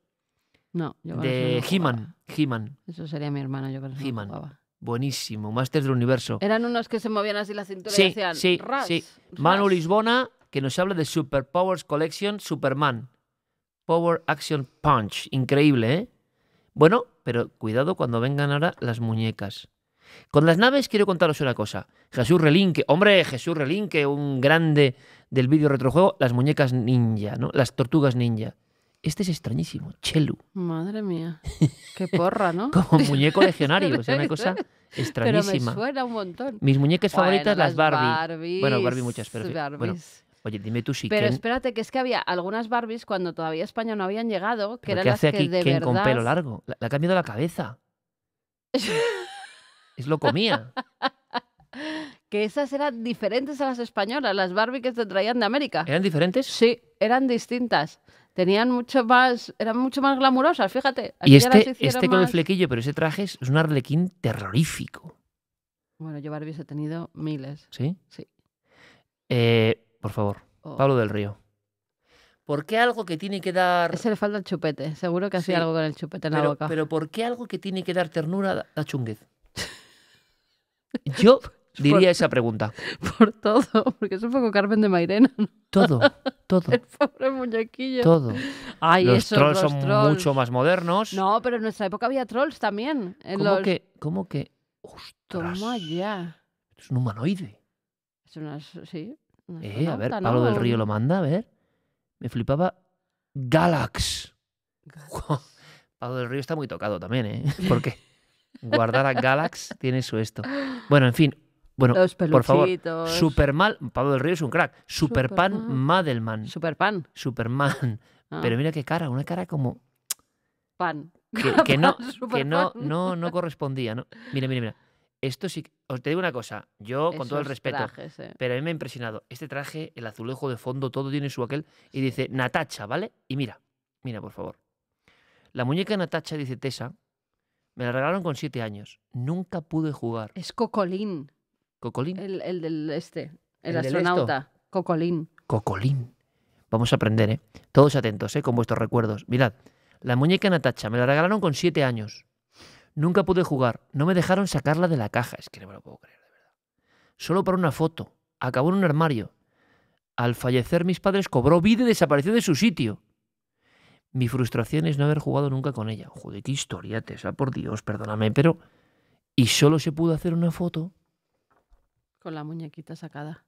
No, yo De. He-Man. Eso sería mi hermano, yo con eso no. Buenísimo. Masters del Universo. Eran unos que se movían así la cintura y Sí, decían sí, ras, sí. ras. Manu Lisbona, que nos habla de Superpowers Collection Superman. Power Action Punch. Increíble, ¿eh? Bueno, pero cuidado cuando vengan ahora las muñecas. Con las naves quiero contaros una cosa. Jesús Relinque, hombre, Jesús Relinque, un grande del vídeo retrojuego, las muñecas ninja, ¿no? Las tortugas ninja. Este es extrañísimo, Chelu, Madre mía. Qué porra, ¿no? como muñeco legionario, o sea, una cosa Pero extrañísima. me suena un montón. Mis muñecas Bueno, favoritas, las Barbie. Barbies, Bueno, Barbie muchas, pero sí. Bueno, Barbies. Oye, dime tú si Pero Ken- espérate, que es que había algunas Barbies cuando todavía a España no habían llegado, que ¿Pero eran ¿Qué las hace que aquí de Ken verdad... con pelo largo? Le ha cambiado la cabeza. Es lo comía. que esas eran diferentes a las españolas, las Barbie que se traían de América. ¿Eran diferentes? Sí, eran distintas. Tenían mucho más, eran mucho más glamurosas, fíjate. Y Aquí este, este con el flequillo, pero ese traje es es un arlequín terrorífico. Bueno, yo Barbies he tenido miles. ¿Sí? Sí. Eh, por favor, Oh. Pablo del Río. ¿Por qué algo que tiene que dar... Ese le falta el chupete. Seguro que hacía Sí, algo con el chupete en la pero, boca. pero ¿por qué algo que tiene que dar ternura da, chunguez? Yo diría esa pregunta. Por todo, porque es un poco Carmen de Mairena. ¿no? Todo, todo, El pobre muñequillo. todo. Ay, los esos, trolls los son trolls. mucho más modernos. No, pero en nuestra época había trolls también. En ¿Cómo los... que, cómo que Toma ya. es un humanoide? Es unas, sí. Eh, a ver, Pablo del Río lo manda, a ver. Me flipaba. Galax. Pablo del Río está muy tocado también, ¿eh? Porque guardar a Galax tiene su esto. Bueno, en fin. Bueno, Los por favor. Superman. Pablo del Río es un crack. Superpan Superman. Madelman. Superpan. Superman. Ah. Pero mira qué cara, una cara como Pan. que, que no, que no, no, no correspondía. ¿no? Mira, mira, mira. Esto sí. Os te digo una cosa. Yo, con todo el respeto, trajes, eh. pero a mí me ha impresionado. Este traje, el azulejo de fondo, todo tiene su aquel. Y dice Natacha, ¿vale? Y mira, mira, por favor. La muñeca Natacha, dice Tessa, me la regalaron con siete años. Nunca pude jugar. Es Cocolín. ¿Cocolín? El, el del este. El, ¿El astronauta. Cocolín. Cocolín. Vamos a aprender, ¿eh? Todos atentos, ¿eh? Con vuestros recuerdos. Mirad, la muñeca Natacha me la regalaron con siete años. Nunca pude jugar. No me dejaron sacarla de la caja. Es que no me lo puedo creer, de verdad. Solo para una foto. Acabó en un armario. Al fallecer mis padres cobró vida y desapareció de su sitio. Mi frustración es no haber jugado nunca con ella. Joder, qué historia, Tessa, por Dios, perdóname, pero... Y solo se pudo hacer una foto. Con la muñequita sacada.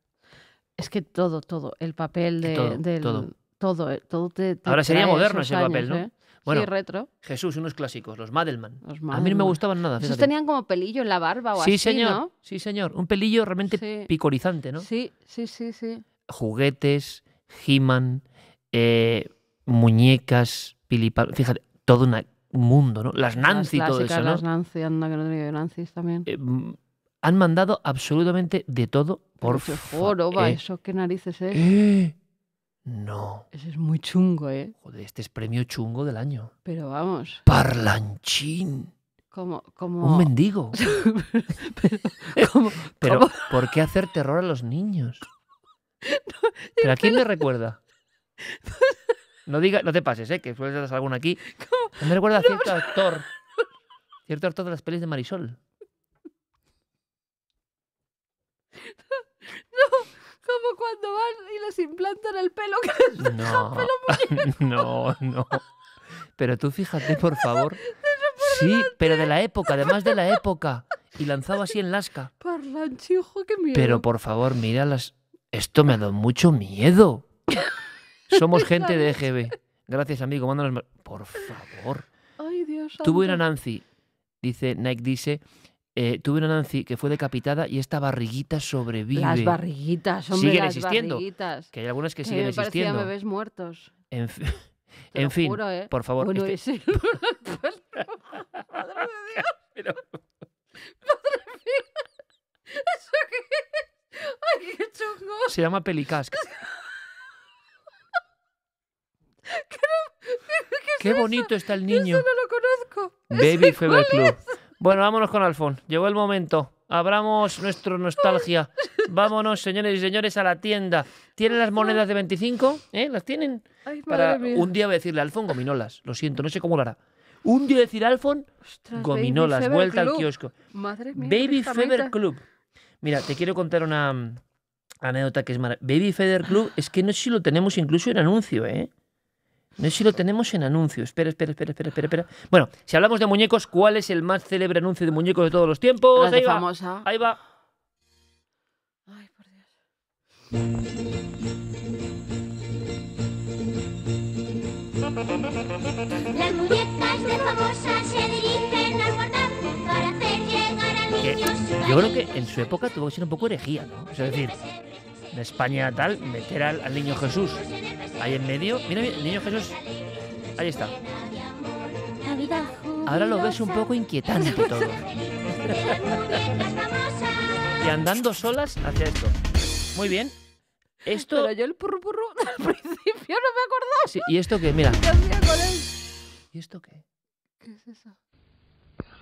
Es que todo, todo. El papel de, todo, del. todo. Todo, eh, todo te, te Ahora sería moderno ese papel, años, ¿no? ¿eh? Bueno, sí, retro. Jesús, unos clásicos, los Madelman. Los A mí no me gustaban nada, Esos tenían como pelillo en la barba o Sí, así, señor. ¿no? Sí, señor. Un pelillo realmente Sí. picorizante, ¿no? Sí, sí, sí, sí. Juguetes, He-Man, eh, muñecas, pilipal. Fíjate, todo un mundo, ¿no? Las Nancy, las todo eso, ¿no? Las Nancy, anda que no tenía Nancy también. Eh, han mandado absolutamente de todo, por favor. joroba, eso qué narices es. No. Ese es muy chungo, ¿eh? Joder, este es premio chungo del año. Pero vamos, Parlanchín. como... como... Un mendigo. Pero, ¿por qué hacer terror a los niños? ¿Pero a quién le recuerda? No diga, no te pases, ¿eh? Que sueltas alguno aquí. No me recuerda a cierto actor. Cierto actor de las pelis de Marisol. Como cuando les implantan el pelo que les No, pelo no, no. Pero tú fíjate, por favor. Sí, pero de la época, además de la época. Y lanzado así en Lasca. Parlanchijo, qué miedo. Pero por favor, mira las. Esto me ha dado mucho miedo. Somos gente de EGB. Gracias, amigo. Mándanos. Por favor. Ay, Dios Tuve una. Nancy, dice Nike, dice. Eh, tuve una Nancy que fue decapitada y esta barriguita sobrevive. Las barriguitas, hombre, Siguen las existiendo. barriguitas. Que hay algunas que Que siguen me existiendo. bebés muertos. En, fi- en fin, juro, ¿eh? por favor. Bueno, este- ese- Madre de Dios. Pero- Madre mía. ¿Eso qué es? Ay, qué chungo. Se llama Pelicasc. ¿Qué, qué Qué es eso? bonito está el Eso niño. no lo conozco. Baby ¿Ese Fever Club. es? Bueno, vámonos con Alfon. Llegó el momento. Abramos nuestro nostalgia. Vámonos, señores y señores, a la tienda. ¿Tienen las monedas de 25? ¿Eh? ¿Las tienen? Ay, Para mía. un día voy a decirle a Alfon gominolas. Lo siento, no sé cómo lo hará. Un día decir Alfon Ostras, gominolas, vuelta al kiosco. Madre mía. Baby Fever. Club. Mira, te quiero contar una mm, anécdota que es maravillosa. Baby Fever Club es que no sé si lo tenemos incluso en anuncio, ¿eh? No sé si lo tenemos en anuncio. Espera, espera, espera, espera, espera, espera. Bueno, si hablamos de muñecos, ¿cuál es el más célebre anuncio de muñecos de todos los tiempos? Ahí va. famosa. Ahí va. Ay, por Dios. Las muñecas de famosa se dirigen al portal para hacer llegar al niño su yo creo que en su época tuvo que ser un poco herejía, ¿no? Es decir, en España tal, meter al, al niño Jesús ahí en medio. Mira, mira, el niño Jesús. Ahí está. Ahora lo ves un poco inquietante todo. y andando solas hacia esto. Muy bien. Esto. Pero yo el purru purru al principio no me acordaba. Sí, ¿Y esto qué? Mira. ¿Y esto qué? ¿Qué es eso?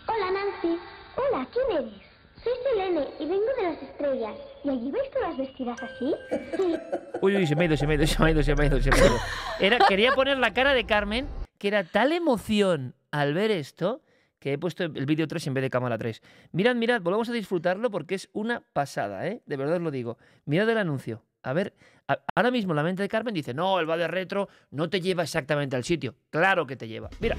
Hola Nancy. Hola, ¿quién eres? Soy Selene y vengo de las estrellas. ¿Y allí vais todas vestidas así? Sí. Uy, uy, se me ha ido, se me ha ido, se me ha ido, se me ha ido, se me ha ido. Era, quería poner la cara de Carmen, que era tal emoción al ver esto, que he puesto el vídeo 3 en vez de cámara 3. Mirad, mirad, volvamos a disfrutarlo porque es una pasada, ¿eh? De verdad os lo digo. Mirad el anuncio. A ver, a- ahora mismo la mente de Carmen dice, no, el va de retro no te lleva exactamente al sitio. Claro que te lleva. Mira.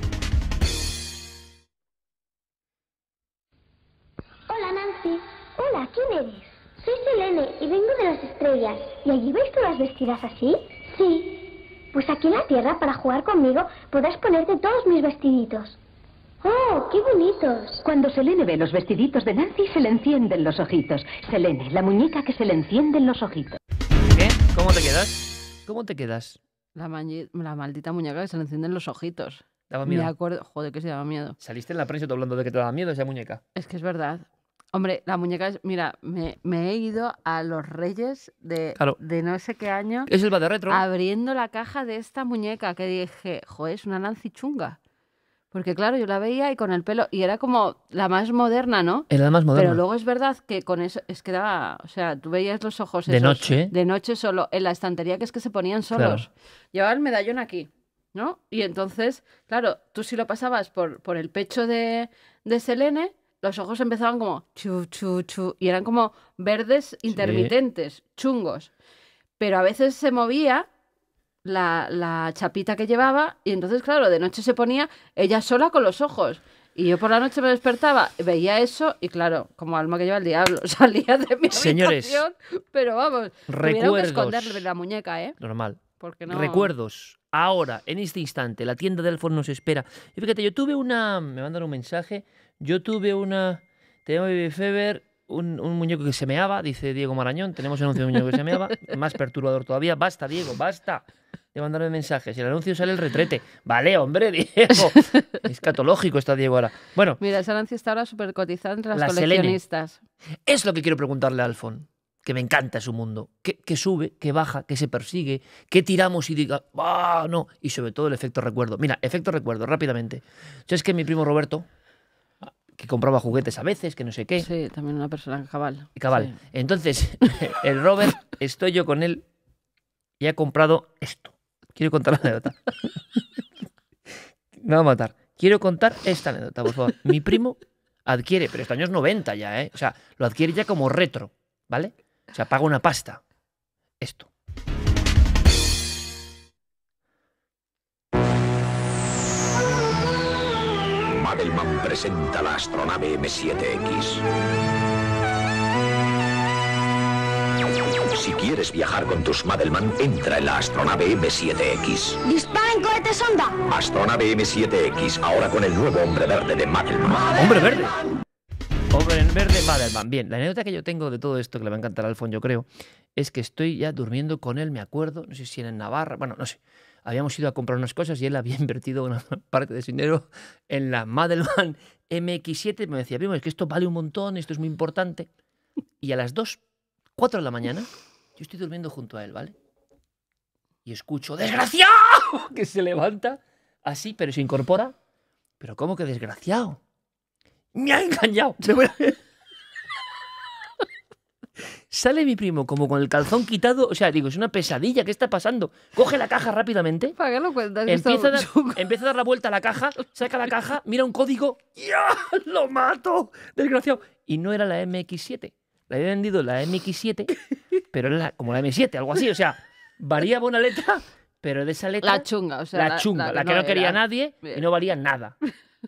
¿Quién eres? Soy Selene y vengo de las estrellas. ¿Y allí vais todas vestidas así? Sí. Pues aquí en la Tierra, para jugar conmigo, podrás ponerte todos mis vestiditos. ¡Oh, qué bonitos! Cuando Selene ve los vestiditos de Nancy, se le encienden los ojitos. Selene, la muñeca que se le encienden los ojitos. ¿Qué? ¿Cómo te quedas? ¿Cómo te quedas? La, maldita muñeca que se le encienden los ojitos. Daba Me miedo. acuerdo, joder, que se daba miedo. Saliste en la prensa hablando de que te daba miedo esa muñeca. Es que es verdad. Hombre, la muñeca es. Mira, me, me he ido a los Reyes de, Claro. de no sé qué año. Es el de retro. Abriendo la caja de esta muñeca que dije, joder, es una Nancy chunga. Porque claro, yo la veía y con el pelo. Y era como la más moderna, ¿no? Era la más moderna. Pero luego es verdad que con eso. Es que daba. O sea, tú veías los ojos. De noche. De noche solo. En la estantería que es que se ponían solos. Claro. Llevaba el medallón aquí, ¿no? Y entonces, claro, tú si lo pasabas por, por el pecho de, de Selene, los ojos empezaban como chu, chu, chu, y eran como verdes intermitentes, chungos. Pero a veces se movía la, la chapita que llevaba y entonces, claro, de noche se ponía ella sola con los ojos. Y yo por la noche me despertaba, veía eso y claro, como alma que lleva el diablo, salía de mi Señores, habitación, pero vamos, que recuerdos. esconderle la muñeca, ¿eh? Normal. Porque no... Recuerdos. Ahora, en este instante, la tienda del Alfon nos espera. Y fíjate, yo tuve una. Me mandaron un mensaje. Yo tuve una. Tenemos Baby Fever, un, un muñeco que se meaba, dice Diego Marañón. Tenemos un anuncio de un muñeco que se meaba. Más perturbador todavía. Basta, Diego, basta de mandarme mensajes. Y el anuncio sale el retrete. Vale, hombre, Diego. Escatológico está Diego ahora. Bueno, Mira, esa Nancy está ahora súper cotizada entre las Selene. coleccionistas. es lo que quiero preguntarle a Alfon. Que me encanta su mundo. Que, que sube, que baja, que se persigue, que tiramos y diga, ¡ah, no! Y sobre todo el efecto recuerdo. Mira, efecto recuerdo, rápidamente. ¿Sabes que mi primo Roberto, que compraba juguetes a veces, que no sé qué? Sí, también una persona cabal. Cabal. Sí. Entonces, el Robert, estoy yo con él y ha comprado esto. Quiero contar la anécdota. Me va a matar. Quiero contar esta anécdota, por favor. Mi primo adquiere, pero este año es 90 ya, ¿eh? O sea, lo adquiere ya como retro, ¿vale? O sea, paga una pasta. Esto. Presenta la astronave M7X. Si quieres viajar con tus Madelman, entra en la astronave M7X. ¡Disparen cohetes sonda! Astronave M7X, ahora con el nuevo hombre verde de Magelman. ¡Hombre verde! Hombre en verde, Madelman. Bien, la anécdota que yo tengo de todo esto, que le va a encantar a Alfon, yo creo, es que estoy ya durmiendo con él, me acuerdo, no sé si era en Navarra, bueno, no sé. Habíamos ido a comprar unas cosas y él había invertido una parte de su dinero en la Madelman MX7. Me decía, primo, es que esto vale un montón, esto es muy importante. Y a las 2, 4 de la mañana, yo estoy durmiendo junto a él, ¿vale? Y escucho, ¡desgraciado! Que se levanta así, pero se incorpora. ¿Pero cómo que desgraciado? ¡Me ha engañado! Sale mi primo como con el calzón quitado. O sea, digo, es una pesadilla. ¿Qué está pasando? Coge la caja rápidamente. ¿Para qué lo cuentas? Empieza a, dar, empieza a dar la vuelta a la caja, saca la caja, mira un código. ¡Ya! ¡Lo mato! Desgraciado. Y no era la MX7. Le había vendido la MX7, pero era la- como la M7, algo así. O sea, variaba una letra, pero de esa letra. La chunga, o sea, La la- chunga, la, la que no quería era. nadie y no valía nada.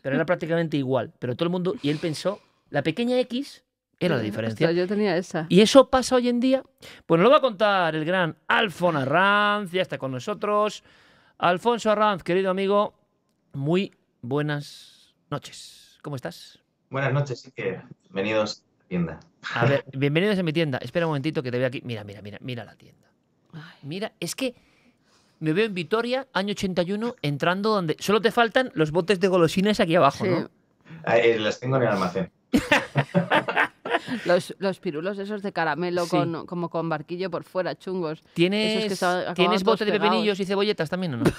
Pero era prácticamente igual. Pero todo el mundo. Y él pensó, la pequeña X era la diferencia. Yo tenía esa. Y eso pasa hoy en día. Pues nos lo va a contar el gran Alfon Arranz, ya está con nosotros. Alfonso Arranz, querido amigo, muy buenas noches. ¿Cómo estás? Buenas noches, sí que bienvenidos a la tienda. A ver, bienvenidos a mi tienda. Espera un momentito que te veo aquí. Mira, mira, mira, mira la tienda. Mira, es que me veo en Vitoria, año 81, entrando donde solo te faltan los botes de golosinas aquí abajo, ¿no? Eh, las tengo en el almacén. Los, los pirulos esos de caramelo Sí. con, como con barquillo por fuera, chungos. Esos ¿Tienes, que ¿tienes bote de pegados. pepinillos y cebolletas también o no?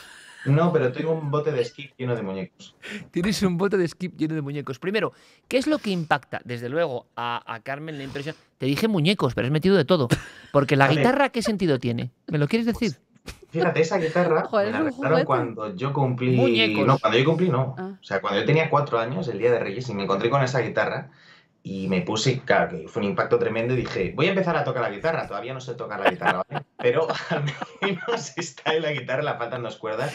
No, pero tengo un bote de esquí lleno de muñecos. Tienes un bote de skip lleno de muñecos. Primero, ¿qué es lo que impacta? Desde luego, a, a Carmen la impresión. Te dije muñecos, pero has metido de todo. Porque la Vale. guitarra, ¿qué sentido tiene? ¿Me lo quieres decir? Fíjate, esa guitarra Joder, me la regalaron cuando yo cumplí. Muñecos. No, cuando yo cumplí no. Ah. O sea, cuando yo tenía cuatro años, el día de Reyes, y me encontré con esa guitarra y me puse, claro, que fue un impacto tremendo y dije, voy a empezar a tocar la guitarra. Todavía no sé tocar la guitarra, ¿vale? Pero al menos está en la guitarra, le faltan dos cuerdas.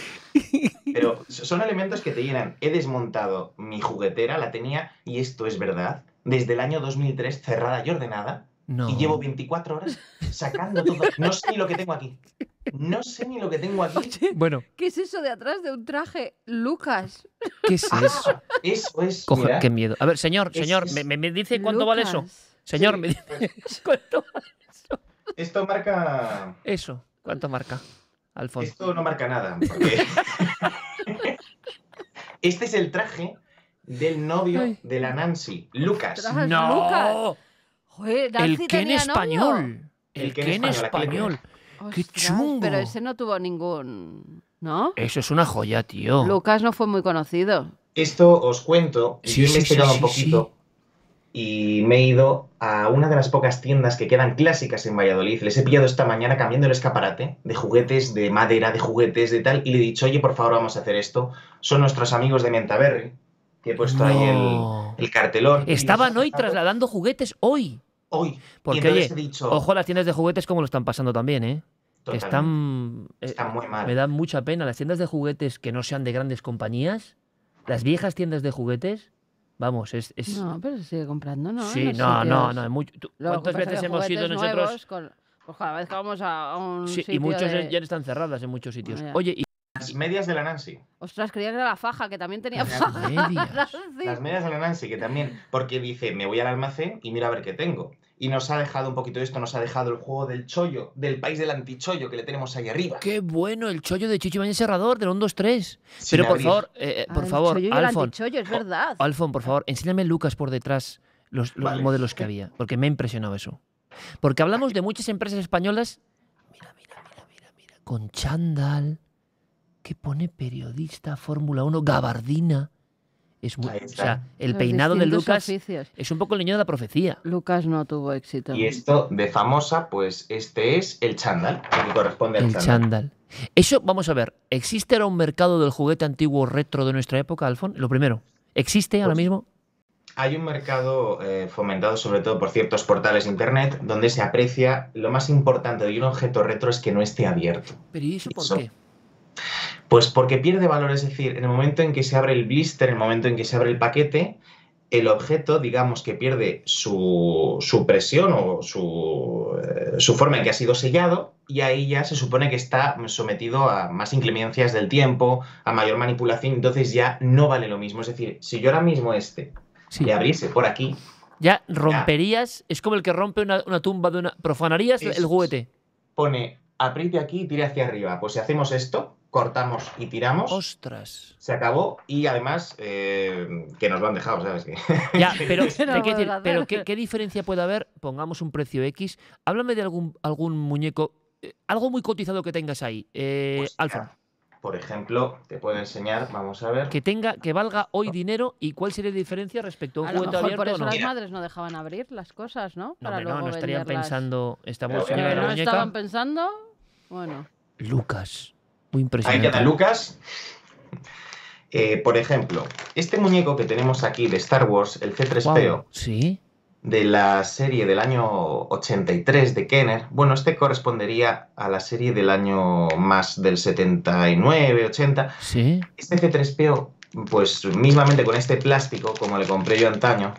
Pero son elementos que te llenan. He desmontado mi juguetera, la tenía, y esto es verdad, desde el año 2003 cerrada y ordenada. No. Y llevo 24 horas sacando todo. No sé ni lo que tengo aquí. No sé ni lo que tengo aquí. Bueno, ¿Qué es eso de atrás de un traje? Lucas. ¿qué es eso? Eso es. Coge, mira. qué miedo. A ver, señor, Es- señor, es- ¿me, me- dice cuánto vale eso? Señor, Sí, me dice cuánto vale Esto marca. eso. ¿Cuánto marca? Alfonso. Esto no marca nada. porque- este es el traje del novio Ay. de la Nancy, Lucas. No. Lucas. Joder, El Ken tenía novio. español. El, El Ken Ken español, español. Qué Ostras, chungo. Pero ese no tuvo ningún. ¿No? Eso es una joya, tío. Lucas no fue muy conocido. Esto os cuento, Sí, yo he sí, sí, investigado sí, un poquito y me he ido a una de las pocas tiendas que quedan clásicas en Valladolid. Les he pillado esta mañana cambiando el escaparate de juguetes, de madera, de juguetes, de tal, y le he dicho, oye, por favor, vamos a hacer esto. Son nuestros amigos de Mentaberry, que he puesto ahí el, el cartelón. Estaban hoy trasladando juguetes hoy. Hoy. Porque, y entonces oye, he dicho, ojo a las tiendas de juguetes como lo están pasando también, ¿eh? Que Totalmente. están... eh, Están muy mal. Me da mucha pena. Las tiendas de juguetes que no sean de grandes compañías, las viejas tiendas de juguetes, vamos, es... es- No, pero se sigue comprando, ¿no? sí, no, no, no. Luego ¿Cuántas veces hemos ido nosotros? con- Pues cada vez que vamos a un Sí, sitio y muchos de- ya están cerradas en muchos sitios. Oye, y las medias de la Nancy. Ostras, creía que era la faja, que también tenía Las faja. medias. Nancy. Las medias de la Nancy, que también, porque dice, me voy al almacén y mira a ver qué tengo. Y nos ha dejado un poquito esto, nos ha dejado el juego del chollo, del país del antichollo que le tenemos ahí arriba. qué bueno el chollo de Chicho Ibañez Serrador, del 1, 2, 3. Sin Pero por abrir. favor, eh, eh, Ah, por favor, el Alfon, es verdad. Alfon, por favor, enséñame Lucas por detrás los, los Vale. modelos que había, porque me ha impresionado eso. Porque hablamos de muchas empresas españolas, mira, mira, mira, mira, mira, con chándal, que pone periodista, Fórmula 1, gabardina. Es muy, o sea, el Los peinado de Lucas oficios. es un poco el niño de la profecía. Lucas no tuvo éxito. Y esto de famosa, pues este es el chándal, el que corresponde al El chándal. chándal. Eso, vamos a ver, ¿existe ahora un mercado del juguete antiguo retro de nuestra época, Alfon? Lo primero, ¿existe ahora Pues- mismo? Hay un mercado eh, fomentado sobre todo por ciertos portales de internet donde se aprecia lo más importante de un objeto retro es que no esté abierto. ¿Pero y eso por Eso. qué? Pues porque pierde valor, es decir, en el momento en que se abre el blister, en el momento en que se abre el paquete, el objeto, digamos que pierde su, su presión o su, eh, su forma en que ha sido sellado y ahí ya se supone que está sometido a más inclemencias del tiempo, a mayor manipulación, entonces ya no vale lo mismo. Es decir, si yo ahora mismo este Sí. le abriese por aquí, Ya romperías, es como el que rompe una, una tumba de una... Profanarías Es- el juguete. pone apriete aquí y tire hacia arriba. Pues si hacemos esto, cortamos y tiramos, Ostras. se acabó y además eh, que nos lo han dejado, ¿sabes? Que- Ya, pero, ¿Qué no decir, pero ¿qué, qué diferencia puede haber? Pongamos un precio X. Háblame de algún, algún muñeco, eh, algo muy cotizado que tengas ahí, eh, Pues, Alfa. Por ejemplo, te puedo enseñar, vamos a ver. Que tenga, que valga hoy dinero y cuál sería la diferencia respecto a un A lo por abierto o no. las madres no dejaban abrir las cosas, ¿no? No, Para hombre, no, luego no estarían venderlas. pensando, estamos Pero no muñeca. estaban pensando. Bueno. Lucas. Muy Ahí impresionante. queda Lucas. Eh, por ejemplo, este muñeco que tenemos aquí de Star Wars, el C3PO, Guau, Sí. de la serie del año 83 de Kenner, bueno, este correspondería a la serie del año más del 79, 80. Sí. Este C3PO, pues mismamente con este plástico, como le compré yo antaño,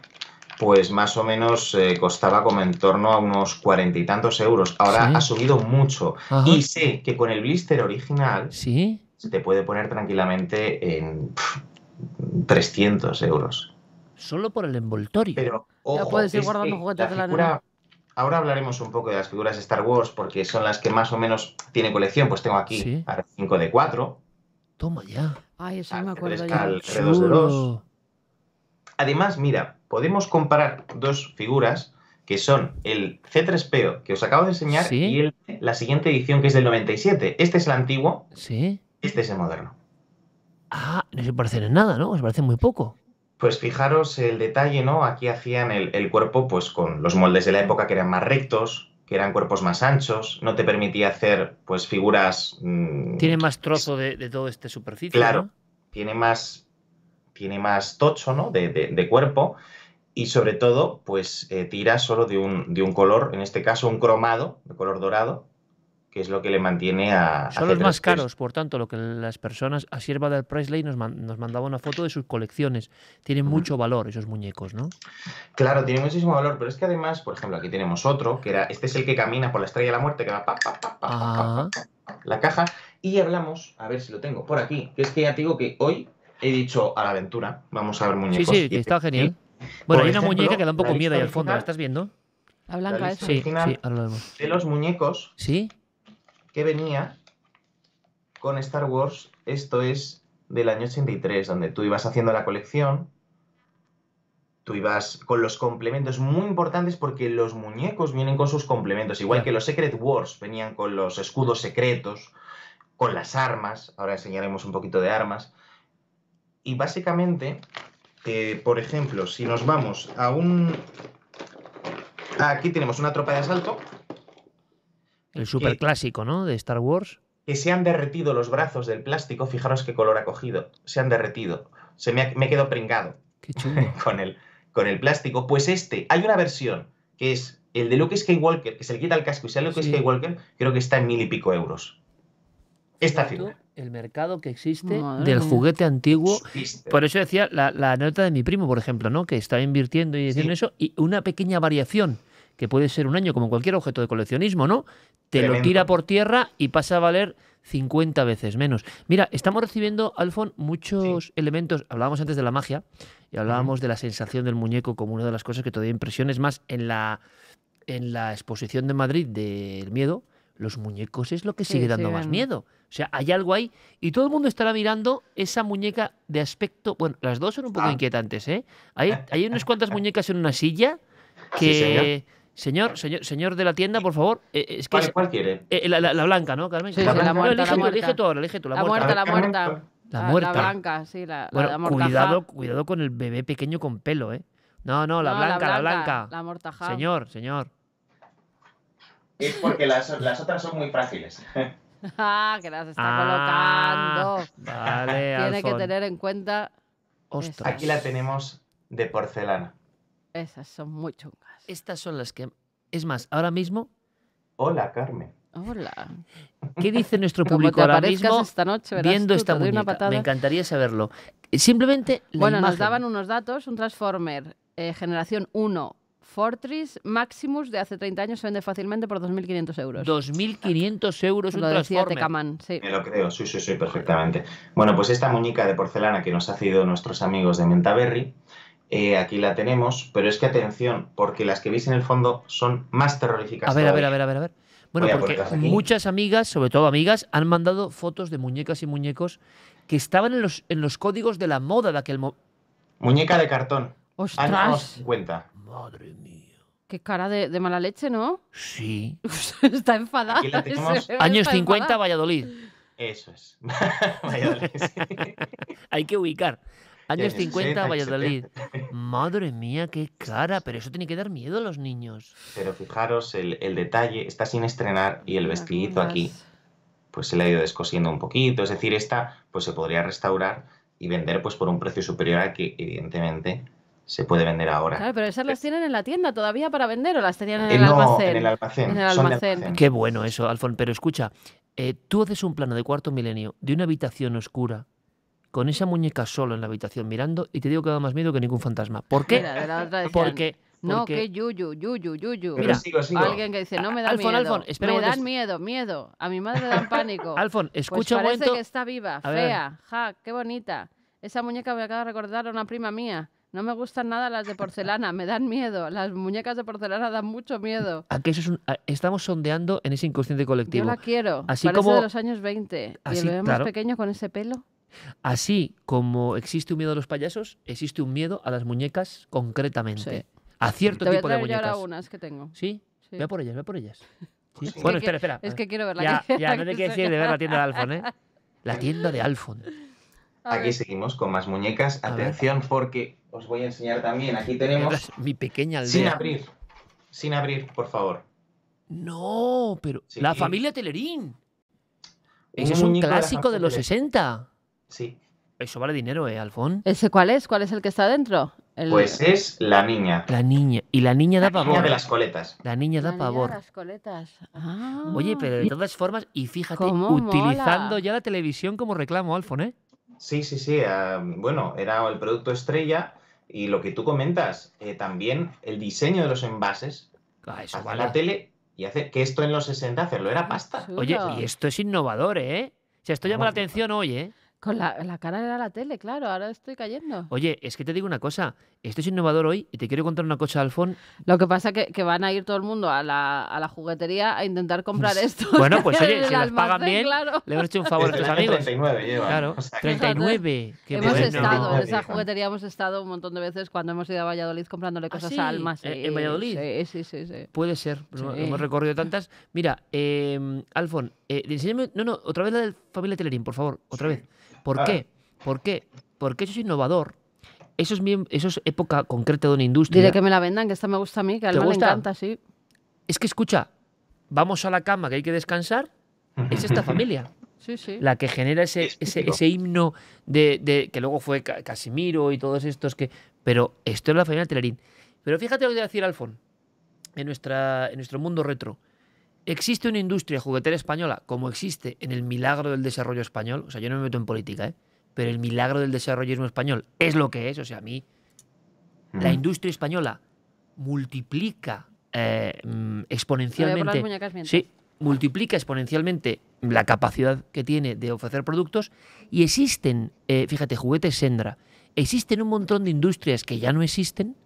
pues más o menos eh, costaba como en torno a unos cuarenta y tantos euros. Ahora Sí. ha subido mucho. Ajá. Y sé que con el blister original Sí. se te puede poner tranquilamente en pf, 300 euros. Solo por el envoltorio. Pero, Ya ojo, puedes ir es guardando juguetes de la figura-. Ahora hablaremos un poco de las figuras de Star Wars porque son las que más o menos tiene colección. Pues tengo aquí Sí. a 5 de 4, Toma ya. Ay, eso me acuerdo yo. al R2 de 2. Chulo. Además, mira, podemos comparar dos figuras que son el C3PO que os acabo de enseñar Sí. y el- la siguiente edición que es del 97. Este es el antiguo, Sí. este es el moderno. Ah, no se parecen en nada, ¿no? Se parecen muy poco. Pues fijaros el detalle, ¿no? Aquí hacían el, el cuerpo pues con los moldes de la época que eran más rectos, que eran cuerpos más anchos, no te permitía hacer pues figuras... mm, Tiene más trozo de, de toda esta superficie. Claro, ¿no? tiene más, tiene más tocho, ¿no? De, de- de cuerpo y sobre todo, pues eh, tira solo de un, de un color, en este caso un cromado de color dorado, que es lo que le mantiene a... Son a los C3PO. más caros, por tanto, lo que las personas, a Sierva del Presley nos, man- nos mandaba una foto de sus colecciones. Tienen mucho valor esos muñecos, ¿no? Claro, tiene muchísimo valor, pero es que además, por ejemplo, aquí tenemos otro, que era, este es el que camina por la estrella de la muerte, que va pa, pa, pa, pa, Ah, la caja, y hablamos, a ver si lo tengo por aquí, que es que ya te digo que hoy he dicho a la aventura, vamos a ver sí, muñecos. sí, y que está genial. por Bueno, hay una ejemplo, muñeca que da un poco miedo ahí al fondo, ¿la estás viendo? La blanca la esa. Sí, sí, ahora lo vemos. de los muñecos ¿Sí? que venía con Star Wars, esto es del año 83, donde tú ibas haciendo la colección, tú ibas con los complementos muy importantes porque los muñecos vienen con sus complementos, igual que los Secret Wars venían con los escudos secretos, con las armas, ahora enseñaremos un poquito de armas, y básicamente, eh, por ejemplo, si nos vamos a un... Aquí tenemos una tropa de asalto, El super clásico, ¿no? De Star Wars. que se han derretido los brazos del plástico, fijaros qué color ha cogido, se han derretido, se me, ha- me quedo pringado Qué chulo. con el, con el plástico. Pues este, hay una versión que es el de Luke Skywalker, que se le quita el casco y sale Luke Sí. Skywalker, creo que está en mil y pico euros. Esta figura. El mercado que existe Madre del mía. juguete antiguo. Existe. Por eso decía la, la nota de mi primo, por ejemplo, ¿no? Que estaba invirtiendo y diciendo Sí. eso, y una pequeña variación, que puede ser un año, como cualquier objeto de coleccionismo, ¿no? Te lo tira por tierra y pasa a valer 50 veces menos. Mira, estamos recibiendo, Alfon, muchos elementos. Hablábamos antes de la magia y hablábamos de la sensación del muñeco como una de las cosas que todavía impresiona. Es más, en la, en la exposición de Madrid del miedo, los muñecos es lo que Sí, sigue dando más miedo. O sea, hay algo ahí y todo el mundo estará mirando esa muñeca de aspecto. Bueno, las dos son un poco Ah. inquietantes, ¿eh? Hay, hay unas cuantas muñecas en una silla que. Sí, señor. señor, señor, de la tienda, por favor. eh, es que ¿Cuál, es- cuál quiere? eh, la, la- la blanca, ¿no, Carmen? Sí, sí, La la blanca. muerta, elige la muerta. elige tú ahora, elige tú, la, La muerta. muerta, la muerta. La La, muerta. blanca, sí, la, la Bueno, amortajada. cuidado, cuidado con el bebé pequeño con pelo, ¿eh? No, no, la No, blanca, la blanca. La amortajada. Señor, señor. Es porque las, las otras son muy frágiles. Ah, que las está Ah, colocando. Vale, Tiene que tener en cuenta. Ostras. Aquí la tenemos de porcelana. Esas son muy chungas. Estas son las que. Es más, ahora mismo, Hola, Carmen. Hola. ¿qué dice nuestro público te ahora mismo esta noche, verás viendo tú, esta te una. Me encantaría saberlo. Simplemente la Bueno, nos daban unos datos. Un Transformer eh, generación 1 Fortress Maximus de hace 30 años se vende fácilmente por 2.500 euros. 2.500 euros un Lo decía. Tecaman, sí. Me lo creo, sí, sí, sí, perfectamente. Bueno, pues esta muñeca de porcelana que nos ha cedido nuestros amigos de Mentaberry, eh, aquí la tenemos, pero es que atención, porque las que veis en el fondo son más terroríficas. A ver, a ver, todavía. a ver, a ver, a ver. Bueno, Voy porque muchas amigas, sobre todo amigas, han mandado fotos de muñecas y muñecos que estaban en los, en los códigos de la moda de aquel momento. Muñeca de cartón. ¡Ostras! Años 50. Madre mía. Qué cara de, de mala leche, ¿no? Sí. está enfadada. Aquí la tenemos. Años está 50, enfadada. Valladolid. Eso es. Valladolid, sí. Hay que ubicar. Años años 50, 60, Valladolid. Madre mía, qué cara. Pero eso tiene que dar miedo a los niños. Pero fijaros, el, el detalle está sin estrenar y el vestidito aquí, pues se le ha ido descosiendo un poquito. Es decir, esta pues se podría restaurar y vender pues por un precio superior al que evidentemente se puede vender ahora. Claro, pero esas las tienen en la tienda todavía para vender o las tenían en Eh, el no, almacén. en el almacén, En el son de almacén. almacén. Qué bueno eso, Alfon. Pero escucha, eh, tú haces un plano de cuarto milenio de una habitación oscura con esa muñeca solo en la habitación mirando y te digo que da más miedo que ningún fantasma. ¿Por qué? Mira, de la otra decían, Porque, No, porque- que yuyu, yuyu, yuyu. Pero sigo, sigo. Alguien que dice, no me da Alfon, miedo. Alfon, me dan miedo, miedo. A mi madre le dan pánico. Alfon, escucha pues un parece momento. que está viva, A ver. fea. Ja, qué bonita. Esa muñeca me acaba de recordar a una prima mía. No me gustan nada las de porcelana, me dan miedo. Las muñecas de porcelana dan mucho miedo. a que eso es un- a- estamos sondeando en ese inconsciente colectivo. Yo la quiero. Así Parece como- de los años 20. y el bebé claro. más pequeño con ese pelo. Así como existe un miedo a los payasos, existe un miedo a las muñecas concretamente. Sí. A cierto Te voy a tipo de traer yo ahora muñecas. unas que tengo. ¿Sí? Sí. Ve por ellas, ve por ellas. Sí. Es que Bueno, qui- espera, espera. Es que quiero verla. Ya, que- ya, la no te que quieres soy. ir de ver la tienda de Alfon, ¿eh? La tienda de Alfon. A Aquí ver. seguimos con más muñecas. A ver. Atención porque os voy a enseñar también. Aquí tenemos Mi pequeña aldea. sin abrir. Sin abrir, por favor. No, pero Sí. la familia Telerín. Ese Un es un de clásico de los Telerín. 60. Sí. Eso vale dinero, ¿eh, Alfón? ¿Ese cuál es? ¿Cuál es el que está dentro? El- Pues es la niña. La niña. Y la niña da La niña pavor. de las coletas. La niña da La niña de pavor. las coletas. Ah. Oye, pero de todas formas, y fíjate, ¿Cómo utilizando mola? ya la televisión como reclamo, Alfon, ¿eh? Sí, sí, sí. ah, bueno, era el producto estrella y lo que tú comentas, eh, también el diseño de los envases Ah, eso hace vale. la tele y hace que esto en los 60 hacerlo era pasta. Oye, y esto es innovador, ¿eh? O sea, esto llama la atención hoy, ¿eh? Con la, la cara de la tele, claro, ahora estoy cayendo. Oye, es que te digo una cosa. Esto es innovador hoy y te quiero contar una cosa, Alfón. Lo que pasa que, que van a ir todo el mundo a la, a la juguetería a intentar comprar esto. Bueno, pues oye, si las pagan bien, claro. le hemos hecho un favor a tus amigos. 39 llevan, Claro, o sea que- 39. Qué hemos bueno. estado, en esa juguetería hemos estado un montón de veces cuando hemos ido a Valladolid comprándole ¿Ah, cosas sí? a Alma. ¿En- sí, en Valladolid? Sí, sí, sí. sí. Puede ser, hemos recorrido tantas. Mira, eh, Alfon, eh, enséñame, no, no, otra vez la del familia Telerín, por favor, otra vez. ¿Por Ah. qué? ¿Por qué? Porque eso es innovador. Eso es, bien, eso es época concreta de una industria. Dile que me la vendan, que esta me gusta a mí, que a ¿Te Alma le gusta? encanta, sí. Es que escucha, vamos a la cama que hay que descansar, es esta familia. Sí, sí. La que genera ese, ese, ese himno de, de- que luego fue Ca- Casimiro y todos estos que. Pero esto es la familia Telerín. Pero fíjate lo que te voy a decir Alfon. En, nuestra, en nuestro mundo retro. Existe una industria juguetera española, como existe en el milagro del desarrollo español. O sea, yo no me meto en política, ¿eh? Pero el milagro del desarrollismo español es lo que es. O sea, a mí, la industria española multiplica eh, mm, exponencialmente. las muñecas mientras. Sí, multiplica exponencialmente la capacidad que tiene de ofrecer productos y existen, eh, fíjate, juguetes Sendra, existen un montón de industrias que ya no existen,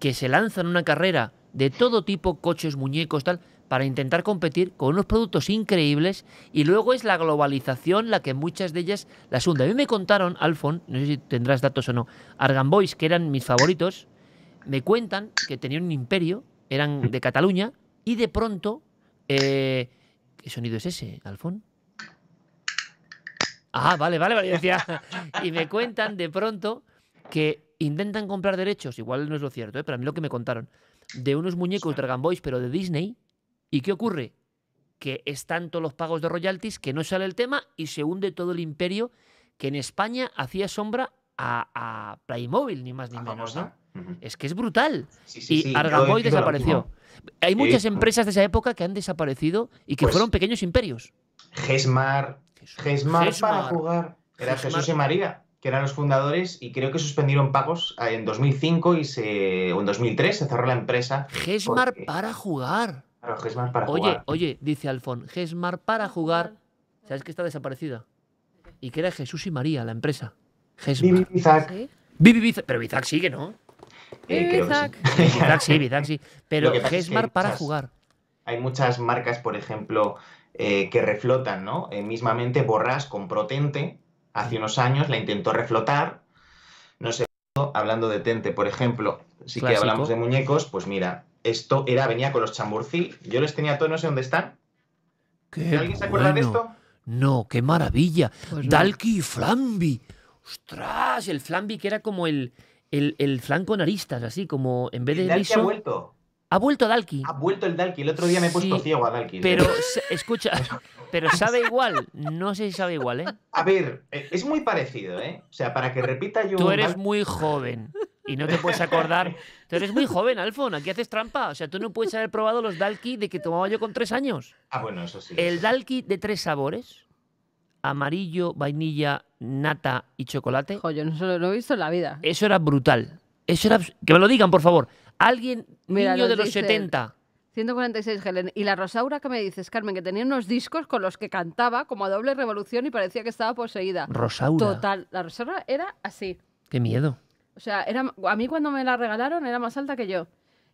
que se lanzan una carrera de todo tipo, coches, muñecos, tal, para intentar competir con unos productos increíbles y luego es la globalización la que muchas de ellas las hunde. A mí me contaron, Alfon, no sé si tendrás datos o no, Argan Boys, que eran mis favoritos, me cuentan que tenían un imperio, eran de Cataluña y de pronto eh, ¿Qué sonido es ese, Alfón? Ah, vale, vale, vale. decía. Y me cuentan de pronto que intentan comprar derechos, igual no es lo cierto, ¿eh? pero a mí lo que me contaron, de unos muñecos Dragon Boys, pero de Disney. ¿Y qué ocurre? Que es tanto los pagos de royalties que no sale el tema y se hunde todo el imperio que en España hacía sombra a, a Playmobil, ni más ni menos, ¿no? Es que es brutal. Sí, sí, y sí, desapareció. Hay muchas visto- empresas de esa época que han desaparecido y que Pues- fueron pequeños imperios. Gesmar, Gesmar para jugar. Era Gesmar. Jesús y María, que eran los fundadores y creo que suspendieron pagos eh, en 2005 y se, o en 2003 se cerró la empresa. Gesmar porque- para jugar. Claro, Gesmar para oye, jugar. oye, dice Alfón, Gesmar para jugar. ¿Sabes que está desaparecida? Y que era Jesús y María, la empresa. Gesmar. Bizac. Bizac. Pero Bizac sigue, ¿no? Eh, sí. Bizac sí, Bizac sí. Pero es que Gesmar para muchas- jugar. Hay muchas marcas, por ejemplo, eh, que reflotan, ¿no? Eh, mismamente Borras compró Tente hace unos años, la intentó reflotar. No sé, hablando de Tente, por ejemplo, sí que hablamos de muñecos, pues mira, esto era, venía con los chamburcí, yo les tenía todos, no sé dónde están. Qué ¿Alguien se acuerda de esto? No, qué maravilla. Pues no. Dalki y Flamby. ¡Ostras! El Flamby que era como el, el, el flan con aristas, así como en vez de El Dalki ha vuelto. Ha vuelto Dalki. Ha vuelto el Dalki. El otro día me he puesto Sí, ciego a Dalki. Pero, escucha, pero sabe igual. No sé si sabe igual, ¿eh? A ver, eh, es muy parecido, ¿eh? O sea, para que repita yo Tú eres muy joven y no te puedes acordar. Tú eres muy joven, Alfon. Aquí haces trampa. O sea, tú no puedes haber probado los Dalki de que tomaba yo con tres años. Ah, bueno, eso sí. El Dalki de tres sabores: amarillo, vainilla, nata y chocolate. Jo, yo no se lo he visto en la vida. Eso era brutal. Eso era. Que me lo digan, por favor. Alguien, Mira, niño de los dicen- 70. 146, Helen. Y la Rosaura que me dices, Carmen, que tenía unos discos con los que cantaba como a doble revolución y parecía que estaba poseída. Rosaura. Total. La Rosaura era así. Qué miedo. O sea, era, a mí cuando me la regalaron era más alta que yo.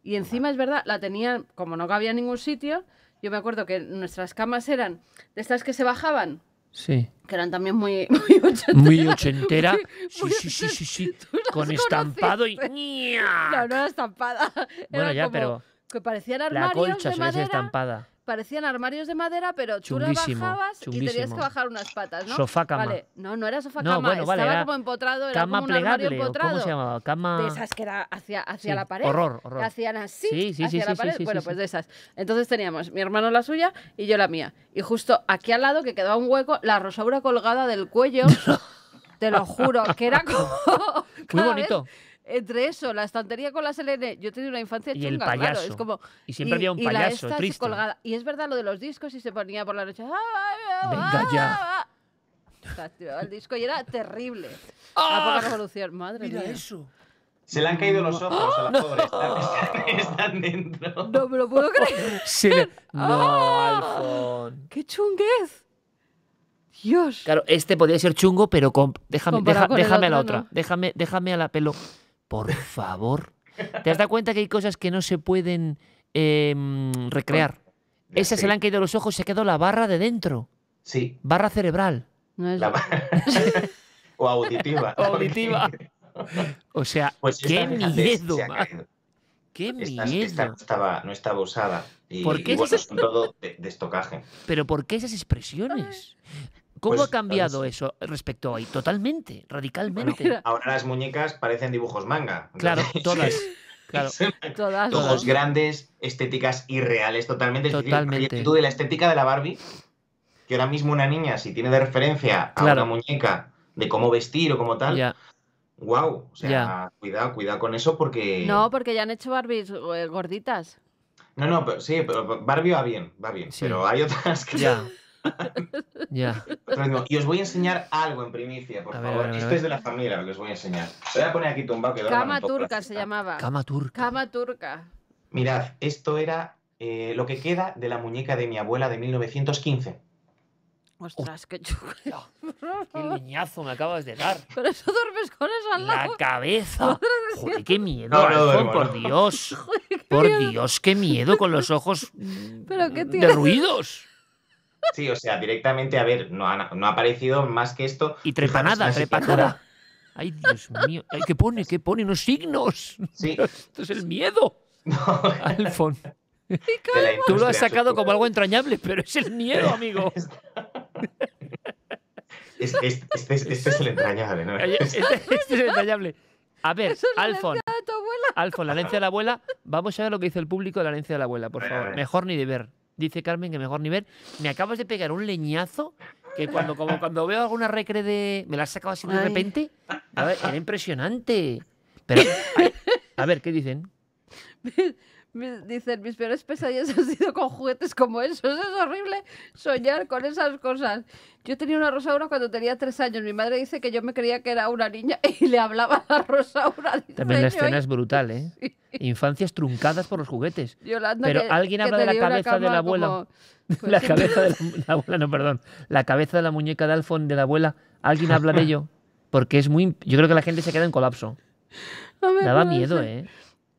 Y encima es verdad, la tenían, como no cabía en ningún sitio, yo me acuerdo que nuestras camas eran de estas que se bajaban, Sí. que eran también muy, muy ochenteras. Muy ochentera. Sí, muy sí, sí, sí, sí. Con estampado y. No, no era estampada. Bueno, Era ya, como pero Que parecían la colcha de madera. estampada. Parecían armarios de madera, pero tú las Chunguísimo, bajabas y tenías chunguísimo. que bajar unas patas, ¿no? Sofá cama. Vale, no, no era sofá No, cama, bueno, vale, estaba era como empotrado, era cama como un armario plegable, o empotrado. ¿cómo se llamaba? Cama- De esas que era hacia, hacia Sí, la pared. horror, horror. Que hacían así, Sí, sí, hacia sí, la pared. bueno, pues de esas. Entonces teníamos mi hermano la suya y yo la mía. Y justo aquí al lado, que quedaba un hueco, la rosaura colgada del cuello, te lo juro, que era como... Muy vez bonito. Entre eso, la estantería con la Selene, yo he tenido una infancia Y el chunga, claro, payaso. es como... Y siempre había un y la payaso así triste. colgada. Y es verdad lo de los discos y se ponía por la noche... "Ah, Venga ya. O sea, activaba el disco y era terrible. ¡Ah! La poca revolución, madre Mira mía. eso. Se le han caído los ojos a la No. pobre. Están, están dentro. No me lo puedo creer. Se le- No, ¡Ah! Alfon. ¡Qué chunguez! Dios. Claro, este podría ser chungo, pero con... déjame, deja- el déjame a la otro, otra. no. Déjame, déjame a la pelo. Por favor. ¿Te has dado cuenta que hay cosas que no se pueden eh, mm, recrear? Esa se le han caído los ojos y se ha quedado la barra de dentro. Sí. Barra cerebral. La- o auditiva. O auditiva. O sea, Pues qué miedo, se. Qué Esta, miedo. esta no, estaba, no estaba usada. Y, ¿Por qué y bueno, esas- son todo de, de estocaje. Pero ¿por qué esas expresiones? ¿Cómo Pues, ha cambiado ¿sabes? eso respecto a hoy? Totalmente, Bueno, radicalmente. ahora las muñecas parecen dibujos manga. Claro, todas. Claro. Todas. Ojos Todas. grandes, estéticas irreales, totalmente. Es decir, Totalmente. tú de la estética de la Barbie, que ahora mismo una niña, si tiene de referencia a Claro. una muñeca de cómo vestir o como tal, Ya. wow. O sea, cuidado, cuidado con eso porque. No, porque ya han hecho Barbies eh, gorditas. No, no, pero, sí, pero Barbie va bien, va bien. Sí. Pero hay otras que. Ya. Ya. Y os voy a enseñar algo en primicia, por A favor. ver, Esto es de la familia lo que os voy a enseñar. Voy a poner aquí tumbado que Cama la turca se llamaba. Cama turca. Cama turca. Mirad, esto era eh, lo que queda de la muñeca de mi abuela de 1915. Ostras, qué chulo. Qué leñazo me acabas de dar. Pero eso duermes con eso al La lado. cabeza. Joder, qué miedo, No, no Alfon, por. Dios. Por Dios, qué miedo con los ojos Pero qué tío. derruidos. Sí, o sea, directamente, a ver, no ha, no ha aparecido más que esto. Y trepanada, trepanada. Ay, Dios mío. Ay, ¿Qué pone? ¿Qué pone? Unos signos. Sí. Esto es el miedo. Alfon. de la Tú lo has sacado como algo entrañable, pero es el miedo, amigo. Es- es- Este, es- este es el entrañable, ¿no? Este, este es el entrañable. A ver, es la Alfon. herencia de tu abuela. Alfon, la herencia de la abuela. Vamos a ver lo que dice el público de la herencia de la abuela, por favor. Mejor ni de ver. Dice Carmen que mejor ni ver. Me acabas de pegar un leñazo que cuando, como cuando veo alguna recre de. Me la has sacado así de Ay. repente. A ver, era impresionante. Pero, a ver, ¿qué dicen? Me- Dicen, mis peores pesadillas han sido con juguetes como esos. Es horrible soñar con esas cosas. Yo tenía una rosaura cuando tenía tres años. Mi madre dice que yo me creía que era una niña y le hablaba a la rosaura. También la "Yo escena es brutal, ¿eh? Infancias truncadas por los juguetes. Yolanda, Pero que- alguien habla de la una cabeza abuelo. como- pues la sí. cabeza de la, la abuela, no, perdón. La cabeza de la muñeca de Alfon de la abuela. ¿Alguien habla de ello? Porque es muy. Yo creo que la gente se queda en colapso. Daba miedo. ¿eh?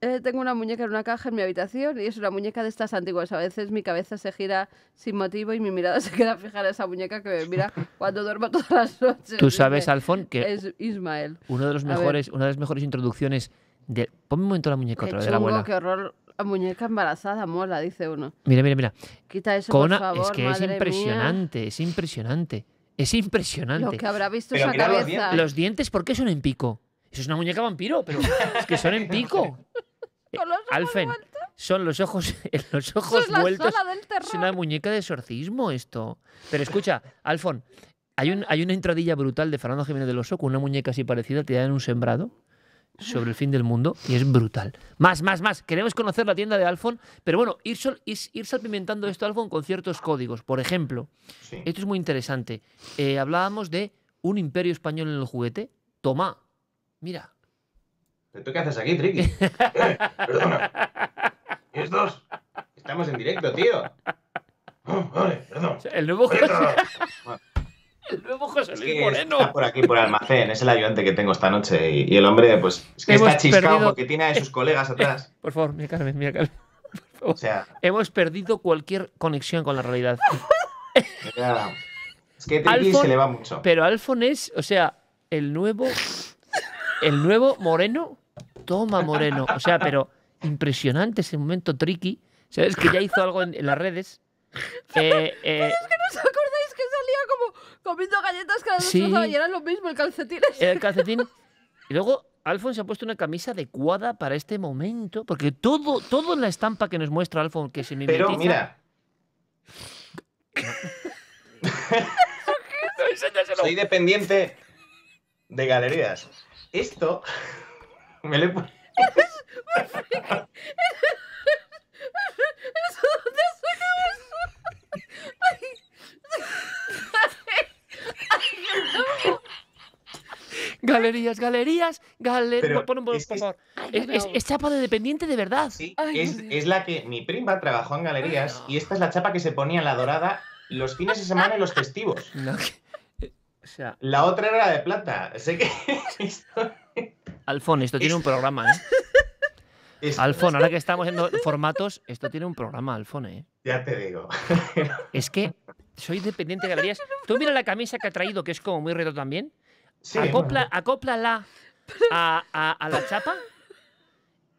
Eh, tengo una muñeca en una caja en mi habitación y es una muñeca de estas antiguas. A veces mi cabeza se gira sin motivo y mi mirada se queda fija en esa muñeca que me mira cuando duermo todas las noches. Tú sabes, Alfon, que Es Ismael. uno de los mejores, una de las mejores introducciones de. Ponme un momento la muñeca otra vez de la abuela. qué horror. La muñeca embarazada mola, dice uno. Mira, mira, mira. Quita eso, Con por una- favor, es que es mía. impresionante, es impresionante. Es impresionante. Lo que habrá visto Pero esa los cabeza. dientes. Los dientes, ¿por qué son en pico? Eso es una muñeca vampiro, pero es que son en pico. Con los ojos Alfen, vueltos. son los ojos, los ojos es vueltos. Es una muñeca de exorcismo esto. Pero escucha, Alfon, hay, un, hay una entradilla brutal de Fernando Jiménez del Oso con una muñeca así parecida tirada en un sembrado sobre el fin del mundo y es brutal. Más, más, más. Queremos conocer la tienda de Alfon, pero bueno, ir, sol- ir, ir salpimentando esto, Alfon, con ciertos códigos. Por ejemplo, Sí. esto es muy interesante. Eh, hablábamos de un imperio español en el juguete. Toma, mira. ¿Pero tú qué haces aquí, Triqui? Eh, perdona. ¿Y estos? Estamos en directo, tío. Oh, vale, perdón. El nuevo José, el nuevo José Es Luis que Moreno. está por aquí, por el almacén. Es el ayudante que tengo esta noche. Y, y el hombre, pues, es que Hemos está chiscado perdido- porque tiene a sus colegas atrás. Por favor, mira Carmen, mira Carmen. O sea, Hemos perdido cualquier conexión con la realidad. ya- es que Triqui Alfon- se le va mucho. Pero Alfon es, o sea, el nuevo. El nuevo Moreno. Toma, Moreno. O sea, pero impresionante ese momento tricky. ¿Sabes? Que ya hizo algo en, en las redes. Eh, eh, Es que no os acordáis que salía como comiendo galletas cada dos Sí. trozadas y era lo mismo el calcetín. el calcetín. Y luego Alfon se ha puesto una camisa adecuada para este momento, porque todo, todo en la estampa que nos muestra Alfon que se mimetiza. Pero mira, soy dependiente de galerías. Esto me. Ay, no. Galerías, galerías, galerías. Por, por- es por favor. Es, es- es chapa de dependiente de verdad. Sí, Ay, es, es la que mi prima trabajó en galerías y esta es la chapa que se ponía en la dorada los fines de semana y los festivos. No, que- o sea, La otra era de plata. Sé que Alfon, esto tiene un programa, ¿eh? Alfon, ahora que estamos en formatos, esto tiene un programa, Alfon, ¿eh? Ya te digo. Es que soy dependiente de galerías. Tú mira la camisa que ha traído, que es como muy reto también. Sí, Acopla, acóplala a, a- a la chapa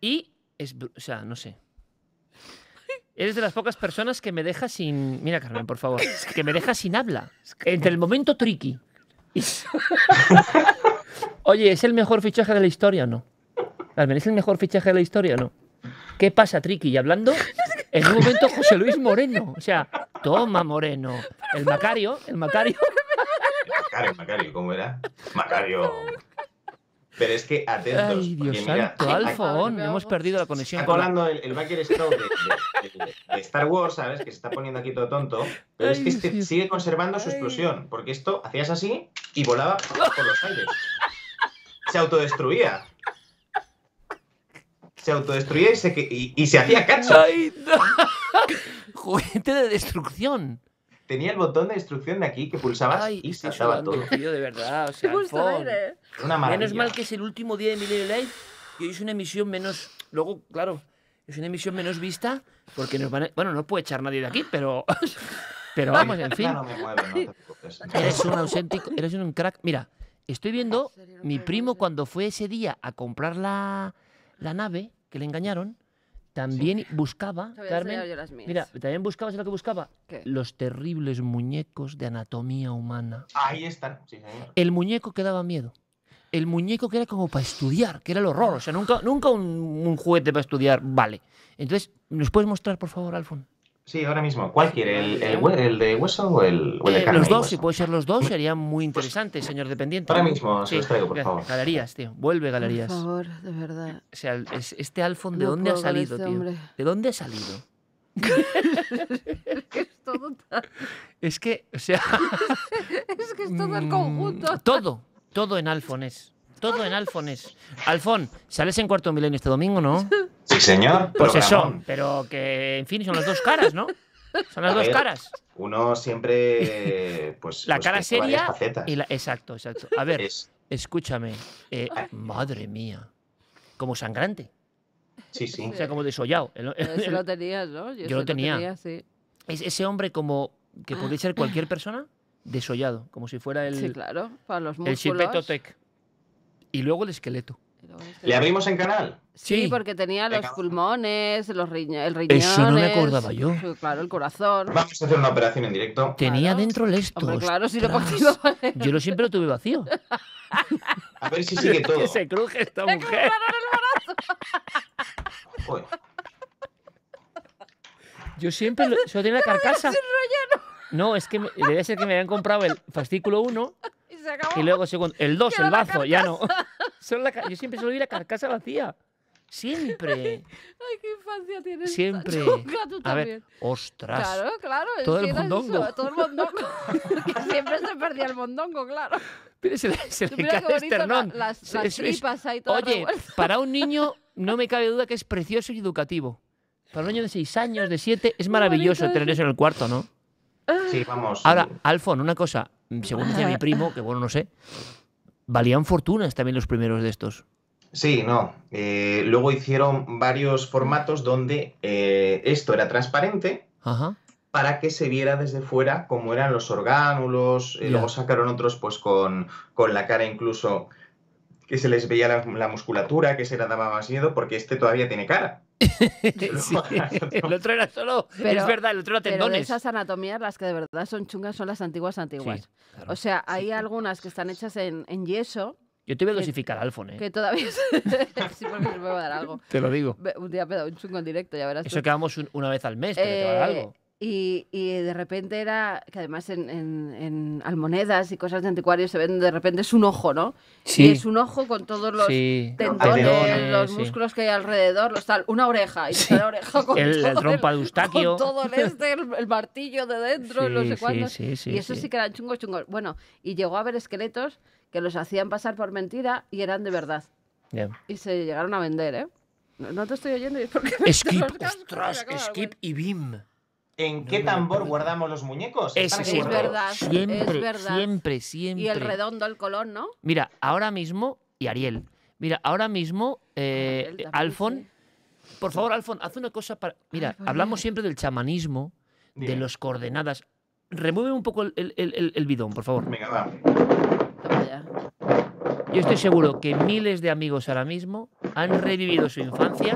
y es, o sea, no sé. Eres de las pocas personas que me deja sin. Mira, Carmen, por favor. Que me deja sin habla. Entre el momento tricky. y- Oye, ¿es el mejor fichaje de la historia o no? Carmen, ¿es el mejor fichaje de la historia o no? ¿Qué pasa, Tricky? Y hablando, en un momento José Luis Moreno. O sea, toma Moreno. El Macario, el Macario. Macario, Macario, ¿cómo era? Macario. Pero es que atentos. Ay, Dios porque mira, santo, Alfon. me Hemos perdido la conexión Está colando el, el Backer de, de- de- de Star Wars, ¿sabes? Que se está poniendo aquí todo tonto. Pero es que este Dios. sigue conservando su explosión. Porque esto hacías así y volaba por los aires. Se autodestruía. Se autodestruía y se, que- y, y se hacía cacho. ¡Ay, no! Juguete de destrucción. Tenía el botón de destrucción de aquí que pulsabas Ay, y saltaba todo. tío, de verdad. O Qué sea, gusto Alfon. aire. Una maravilla. Menos mal que es el último día de Milenio Live y hoy es una emisión menos. Luego, claro, es una emisión menos vista porque nos van a... Bueno, no puede echar nadie de aquí, pero. Pero vamos, en fin. Ya no me mueve, no te preocupes. Eres un auténtico, eres un crack. Mira, estoy viendo mi primo cuando fue ese día a comprar la, la nave que le engañaron, también buscaba, Carmen. enseñar yo las mías. Mira, también buscaba, ¿sabes lo que buscaba? ¿Qué? Los terribles muñecos de anatomía humana. Ahí están. Sí, señor. El muñeco que daba miedo. El muñeco que era como para estudiar, que era el horror. O sea, nunca, nunca un, un juguete para estudiar, vale. Entonces, ¿nos puedes mostrar, por favor, Alfon? Sí, ahora mismo. ¿Cuál quiere? ¿El, el, de hueso o el, o el de Eh, carne los dos, si puede ser los dos, sería muy interesante, señor dependiente. Ahora mismo se los traigo, por gracias. favor. Galerías, tío. Vuelve galerías. Por favor, de verdad. O sea, este Alfon, ¿de No dónde ha salido, este tío? hombre. ¿De dónde ha salido? es que es todo tan- Es que, o sea. Es que es todo el mm, conjunto. Todo, todo en Alfon es. Todo en Alfon es. Alfon, ¿sales en cuarto milenio este domingo, no? Sí, señor. Pues eso, pero que, en fin, son las dos caras, ¿no? Son las A dos ver, caras. Uno siempre. Pues, La pues, cara seria facetas. y la... Exacto, exacto. A ver, Es- escúchame. eh, madre mía. Como sangrante. Sí, sí. O sea, como desollado. El- Pero Eso lo tenías, ¿no? Yo lo tenía. sí. Es ese hombre como que podría ser cualquier persona desollado, como si fuera el, Sí, claro, para los el músculos. Chipetotec. Y luego el esqueleto. ¿Le abrimos en canal? Sí, Sí. porque tenía los pulmones, los riño- el riñón. Eso no me acordaba yo. Claro, el corazón. Vamos a hacer una operación en directo. Tenía dentro el esto. Hombre, claro, si lo vale. Yo lo siempre lo tuve vacío. A ver si sigue todo. que se cruje esta mujer. Joder. Yo siempre lo, solo tenía la carcasa. No, es que me- debe ser que me habían comprado el fascículo 1 Y se acabó. y luego segundo, el 2, Quiero el bazo, ya no. Solo la yo siempre solo vi la carcasa vacía. Siempre. Ay, qué infancia tienes. Siempre. chunga, tú A ver, ostras. Claro, claro. Todo el era eso, mondongo. todo el mondongo. que siempre se perdía el mondongo, claro. Pero se le, se le cae el bonito, la- esternón. las- Se- las tripas ahí todas Oye, revueltas. para un niño no me cabe duda que es precioso y educativo. Para un niño de 6 años, de 7, es maravilloso tener eso. eso en el cuarto, ¿no? Sí, vamos. Ahora, Alfon, una cosa, según decía mi primo, que bueno, no sé, valían fortunas también los primeros de estos. Sí, no. Eh, luego hicieron varios formatos donde eh, esto era transparente Ajá. para que se viera desde fuera cómo eran los orgánulos. Ya. Luego sacaron otros pues con, con la cara incluso que se les veía la, la musculatura, que se le daba más miedo, porque este todavía tiene cara. Sí, El otro era solo. es Pero- verdad, el otro era Pero de tendones. esas anatomías, las que de verdad son chungas son las antiguas antiguas. O sea, hay algunas que están hechas en, en yeso Yo te voy a dosificar, Alfon, ¿eh? que todavía... sí, porque me va a dar algo. Te lo digo. Un día me da un chungo en directo, ya verás. Eso tú. que vamos un- una vez al mes, pero te va a dar Eh, algo. Y, y de repente era, que además en, en- en almonedas y cosas de anticuarios se ven, de repente es un ojo, ¿no? Sí. Y es un ojo con todos los Sí. tendones, Tendones, los sí. músculos que hay alrededor, los tal, una oreja, y la oreja con El- la todo trompa de Eustaquio. Con todo el este, el, el martillo de dentro, no Sí, sé sí, cuántos. sí, sí, y eso sí. sí que eran chungos, chungos. Bueno, y llegó a haber esqueletos que los hacían pasar por mentira y eran de verdad. Ya. Y se llegaron a vender, ¿eh? No, no te estoy oyendo y es porque Skip, ostras, Skip y Bim. ¿En qué tambor guardamos los muñecos? Ese ¿Están sí. Es verdad, Siempre, es verdad. siempre, siempre. Y el redondo, el colón, ¿no? Mira, ahora mismo, y Ariel, mira, ahora mismo, eh, Alfon, por favor, Alfon, haz una cosa para... Mira, hablamos siempre del chamanismo, de Dime. los coordenadas. Remueve un poco el, el- el- el bidón, por favor. Venga, va. Yo estoy seguro que miles de amigos ahora mismo han revivido su infancia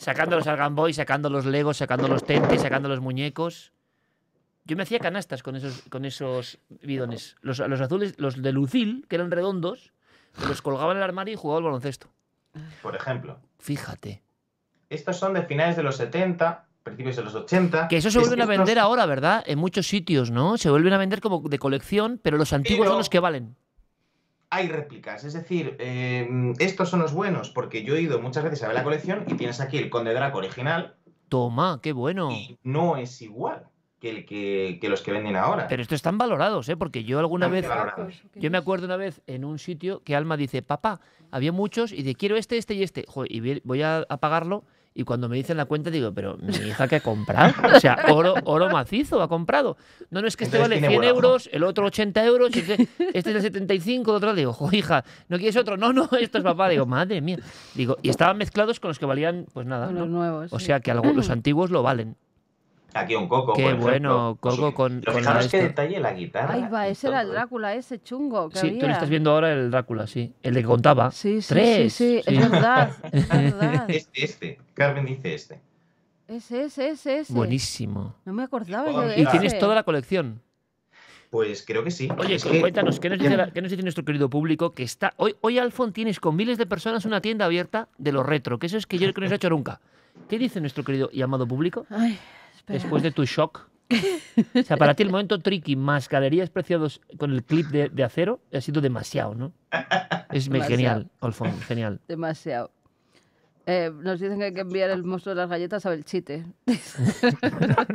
sacando los Argan Boys, sacando los Legos, sacando los tentes, sacando los muñecos. Yo me hacía canastas con esos, con esos bidones. Los, los azules, los de Lucil, que eran redondos, los colgaba en el armario y jugaba al baloncesto. Por ejemplo, Fíjate. estos son de finales de los 70, principios de los 80. Que eso se Es vuelven a estos- vender ahora, ¿verdad? En muchos sitios, ¿no? Se vuelven a vender como de colección, pero los antiguos Pero- son los que valen. Hay réplicas, es decir, eh, estos son los buenos, porque yo he ido muchas veces a ver la colección y tienes aquí el Conde Draco original, Toma, qué bueno. no es igual que, el que, que los que venden ahora. Pero estos están valorados, ¿eh? Porque yo alguna Están vez... valorados. Yo me acuerdo una vez en un sitio que Alma dice, papá, había muchos y de quiero este, este y este. Joder, y voy a, a pagarlo y cuando me dicen la cuenta digo, pero mi hija que ha comprado. O sea, oro, oro macizo ha comprado. No, no es que este Entonces vale tiene 100 buen ojo. euros, el otro 80 euros, este, este es el 75, el otro digo, jo, hija, ¿no quieres otro? No, no, esto es papá. Digo, madre mía. Digo, y estaban mezclados con los que valían, pues nada. Con ¿no? los nuevos. O sí. sea que algo- los antiguos lo valen. Aquí un coco. Qué por ejemplo. bueno, Coco con, Pero con la qué esto. detalle la guitarra. Ahí va, ese era el. Drácula, ese chungo que Sí, tú le había. estás viendo ahora el Drácula, sí. El de que contaba. Sí, sí, Tres. sí, sí, es verdad, es verdad. Este, este. Carmen dice este. Ese, ese, ese, ese. Buenísimo. No me acordaba yo de Y ese. tienes toda la colección. Pues creo que sí. Oye, Es que- cuéntanos, ¿qué nos, dice la- qué nos dice nuestro querido público? Que está. Hoy, hoy Alfon, tienes con miles de personas una tienda abierta de lo retro, que eso es que yo creo que no se ha hecho nunca. ¿Qué dice nuestro querido y amado público? Ay, espera. Después de tu shock. O sea, para ti el momento tricky más galerías preciados con el clip de, de acero ha sido demasiado, ¿no? Es Demasiado. genial, Alfon, genial. Demasiado. Eh, nos dicen que hay que enviar el monstruo de las galletas a Belchite.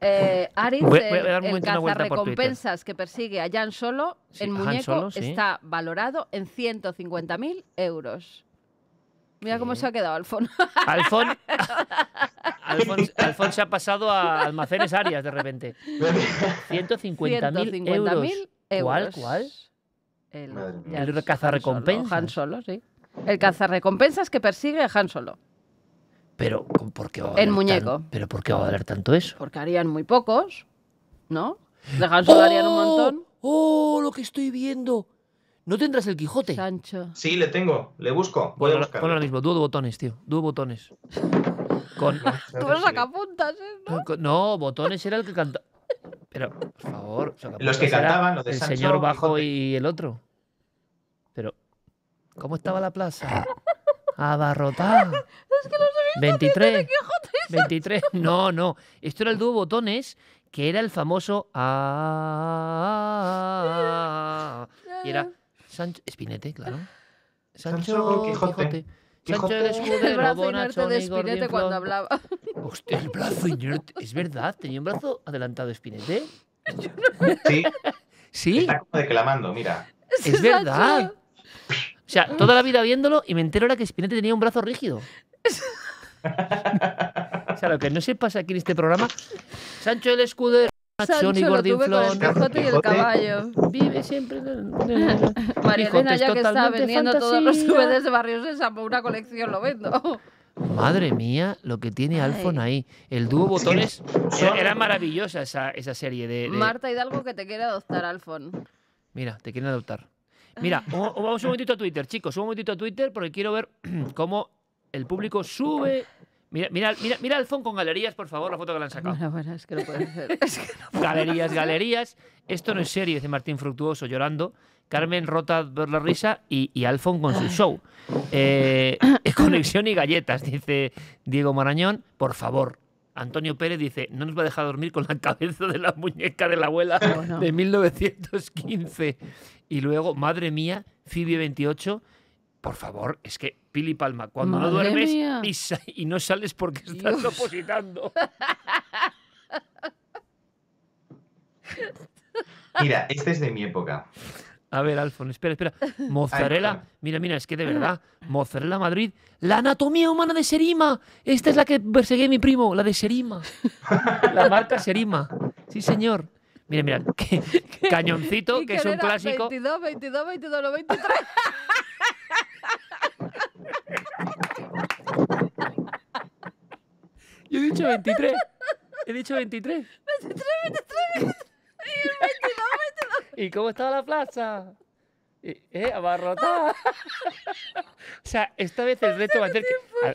eh, Aritz, Voy- voy a el, cazarrecompensas que persigue a Jan Solo, Sí, Han muñeco, Solo, sí. está valorado en 150.000 euros. Mira cómo se ha quedado Alfon. Alfon, Alfon, Alfon se ha pasado a almacenes Arias de repente. 150.000 euros. 150.000 ¿Cuál? euros. ¿Cuál? El. Jan- El Han cazarrecompensas. Solo, Han Solo, sí. El cazarrecompensas que persigue a Han Solo. Pero, ¿por qué va a El valer muñeco. tan- ¿Pero por qué va a valer tanto eso? Porque harían muy pocos, ¿no? De Han Solo harían un montón. ¡Oh! Lo que estoy viendo. ¿No tendrás el Quijote? Sancho. Sí, le tengo. Le busco. Voy a Ponlo, buscarlo. ponlo ahora mismo, dúo de botones, tío. Dúo de botones. Con, Tú los sacapuntas, ¿eh? ¿no? con- no, botones era el que cantaba. Pero, por favor. Los que cantaban, lo de El Sancho, señor bajo Quijote. y el otro. Pero, ¿cómo estaba la plaza? Abarrotada. Es que los he visto 23. Quijote. 23. No, no. Esto era el dúo botones, que era el famoso. Ah, y era Sancho. Espinete, claro. Sancho, Sancho, Quijote. Sancho el El escudero, brazo inerte bonachón de gordinflón. cuando hablaba. Hostia, el brazo inerte. Es verdad, tenía un brazo adelantado Spinete. Sí, Sí, está como declamando, mira. es verdad. O sea, toda la vida viéndolo y me entero ahora que Spinete tenía un brazo rígido. O sea, lo que no se pasa aquí en este programa. Sancho el escudero, y Sancho lo tuve con el. Quijote y el caballo. Vive siempre. María Elena, ya que está vendiendo todos los. DVDs de Barrio Sésamo, una colección lo vendo. Madre mía, lo que tiene Alfon ahí. El dúo botones. Era, era maravillosa esa, esa serie de, de- Marta Hidalgo que te quiere adoptar, Alfon. Mira, te quieren adoptar. Mira, o- o vamos un momentito a Twitter, chicos, un momentito a Twitter porque quiero ver cómo el público sube. Mira, mira, mira, mira fondo con galerías, por favor, la foto que le han sacado. Bueno, bueno, es que no puede ser. Es que no- Galerías, galerías. Esto no es serio, dice Martín Fructuoso llorando. Carmen rota ver la risa y, y Alfon con su show. Eh, conexión y galletas, dice Diego Marañón. Por favor. Antonio Pérez dice, no nos va a dejar dormir con la cabeza de la muñeca de la abuela de 1915. Y luego, madre mía, Phoebe 28. Por favor, es que Pili Palma, cuando no duermes y, sa- y no sales porque estás Dios. opositando. Mira, este es de mi época. A ver, Alfon, espera, espera. Mozzarella, mira, mira, es que de verdad, Mozzarella Madrid, la anatomía humana de Serima. Esta es la que perseguí mi primo, la de Serima. La marca Serima. Sí, señor. Mira, mira, que- Cañoncito, ¿Y que es un clásico. 22, 22, 22, no 23. Yo he dicho 23. He dicho 23. 23, 23. Y el 22, 22. ¿Y cómo estaba la plaza? Eh. Abarrotada. o sea, esta vez el reto va a ser que... a-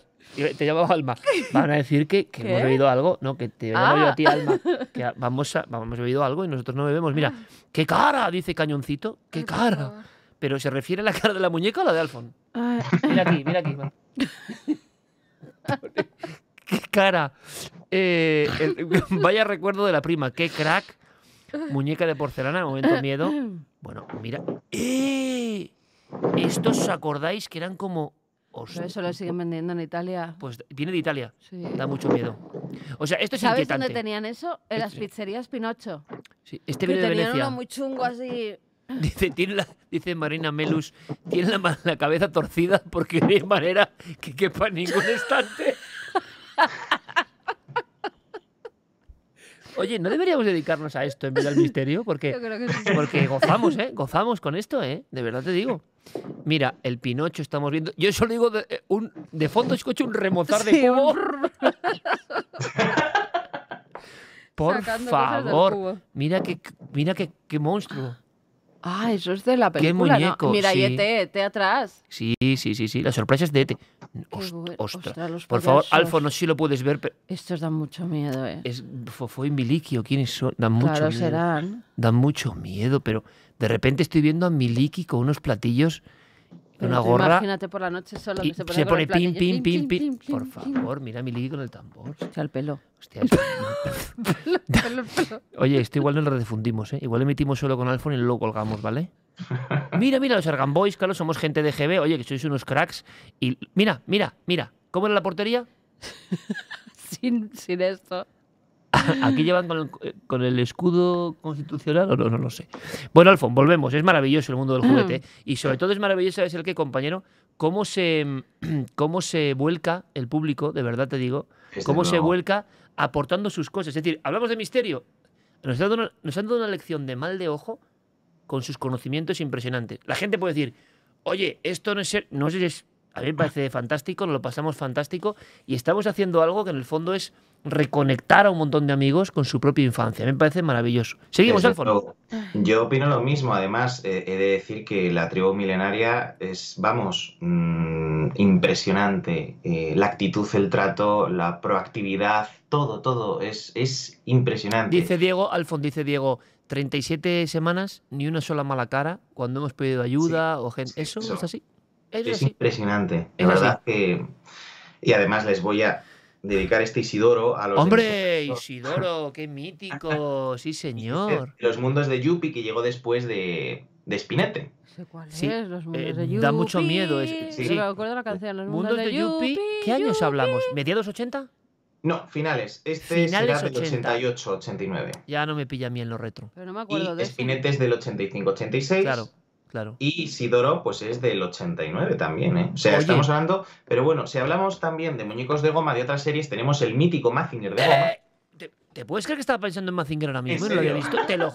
te llamaba Alma. Van a decir que, que hemos bebido algo. No, que te llamo yo Ah. a ti, Alma. Que a- vamos a, vamos, hemos bebido algo y nosotros no bebemos. Mira, ¡qué cara! Dice Cañoncito. ¡Qué cara! Pero ¿se refiere a la cara de la muñeca o la de Alfon? Ay. Mira aquí, mira aquí. ¡Qué cara! Eh, el- vaya recuerdo de la prima. ¡Qué crack! Muñeca de porcelana, momento miedo. Bueno, mira. ¡Eh! ¿Estos os acordáis que eran como... Pero eso lo siguen vendiendo en Italia. Pues viene de Italia. Sí. Da mucho miedo. O sea, esto es ¿Sabes inquietante. dónde tenían eso? En las pizzerías Pinocho. Sí, este viene de tenían Venecia. uno muy chungo así. Dice, tiene la, dice Marina Melus, tiene la cabeza torcida porque no hay manera que quepa en ningún estante. Oye, ¿no deberíamos dedicarnos a esto en vez del misterio? Porque, Yo creo que sí. porque gozamos, ¿eh? Gozamos con esto, ¿eh? De verdad te digo. Mira, el Pinocho estamos viendo. Yo solo digo de, eh, un, de fondo escucho un remozar de Sí, cubo. Por Sacando favor. cubo. Mira qué, mira qué, qué monstruo. Ah, eso es de la Qué película, muñeco, ¿no? Mira, y sí. ET, ET atrás. Sí, sí, sí, sí. La sorpresa es de ET. Ost- ostras. Ostras, los Por favor. Alfo, no sé si lo puedes ver, pero Estos dan mucho miedo, ¿eh? es Fofo y Miliki o quiénes son. Dan mucho Claro, miedo. serán. Dan mucho miedo, pero de repente estoy viendo a Miliki con unos platillos, una gorra. Imagínate por la noche solo que se pone, se pone el pim, pim, pim, pim. pim, Por favor, mira a Miliki con el tambor. Hostia, el pelo. Hostia, eso- Oye, esto igual no lo redifundimos, ¿eh? Igual emitimos solo con Alfon y luego colgamos, ¿vale? Mira, mira, los Argamboys, claro, somos gente de GB, oye, que sois unos cracks. Y mira, mira, mira, ¿cómo era la portería? Sin, sin esto. Aquí llevan con el, con el escudo constitucional o no, no lo sé. Bueno, Alfon, volvemos. Es maravilloso el mundo del juguete. Y sobre todo es maravilloso, ¿sabes el qué, compañero? Cómo se, cómo se vuelca el público, de verdad te digo, cómo se vuelca aportando sus cosas. Es decir, hablamos de misterio. Nos han dado una, nos han dado una lección de mal de ojo con sus conocimientos impresionantes. La gente puede decir, oye, esto no es ser, no es, a mí me parece fantástico, nos lo pasamos fantástico y estamos haciendo algo que en el fondo es reconectar a un montón de amigos con su propia infancia. Me parece maravilloso. Seguimos, Desde Alfon. luego. Yo opino lo mismo. Además, eh, he de decir que la tribu milenaria es, vamos, mm, impresionante. Eh, la actitud, el trato, la proactividad, todo, todo es, es impresionante. Dice Diego, Alfon, dice Diego, 37 semanas, ni una sola mala cara cuando hemos pedido ayuda o gente. ¿Eso, eso. es así? Eso Es es así. impresionante. Es La verdad que. Y además les voy a dedicar este Isidoro a los. de Hombre, Isidoro, qué mítico. Sí, señor. Los mundos de Yuppie que llegó después de, de Spinette. sé cuál Sí, es, los mundos eh, de da mucho Yuppie. miedo ese- Sí, sí. me acuerdo de la canción, los Mundos de Yuppie. ¿Qué años hablamos? ¿Mediados 80? No, finales. Este Finales será del 80. 88, 89. Ya no me pilla a mí en lo retro. Pero no me acuerdo de Y eso. Spinette es del 85, 86. Claro, claro. Y Isidoro, pues es del 89 también, ¿eh? O sea, Oye. estamos hablando. Pero bueno, si hablamos también de muñecos de goma de otras series, tenemos el mítico Mazinger de goma. Eh, ¿te, te puedes creer que estaba pensando en Mazinger ahora mismo? ¿En y No lo había visto. Te lo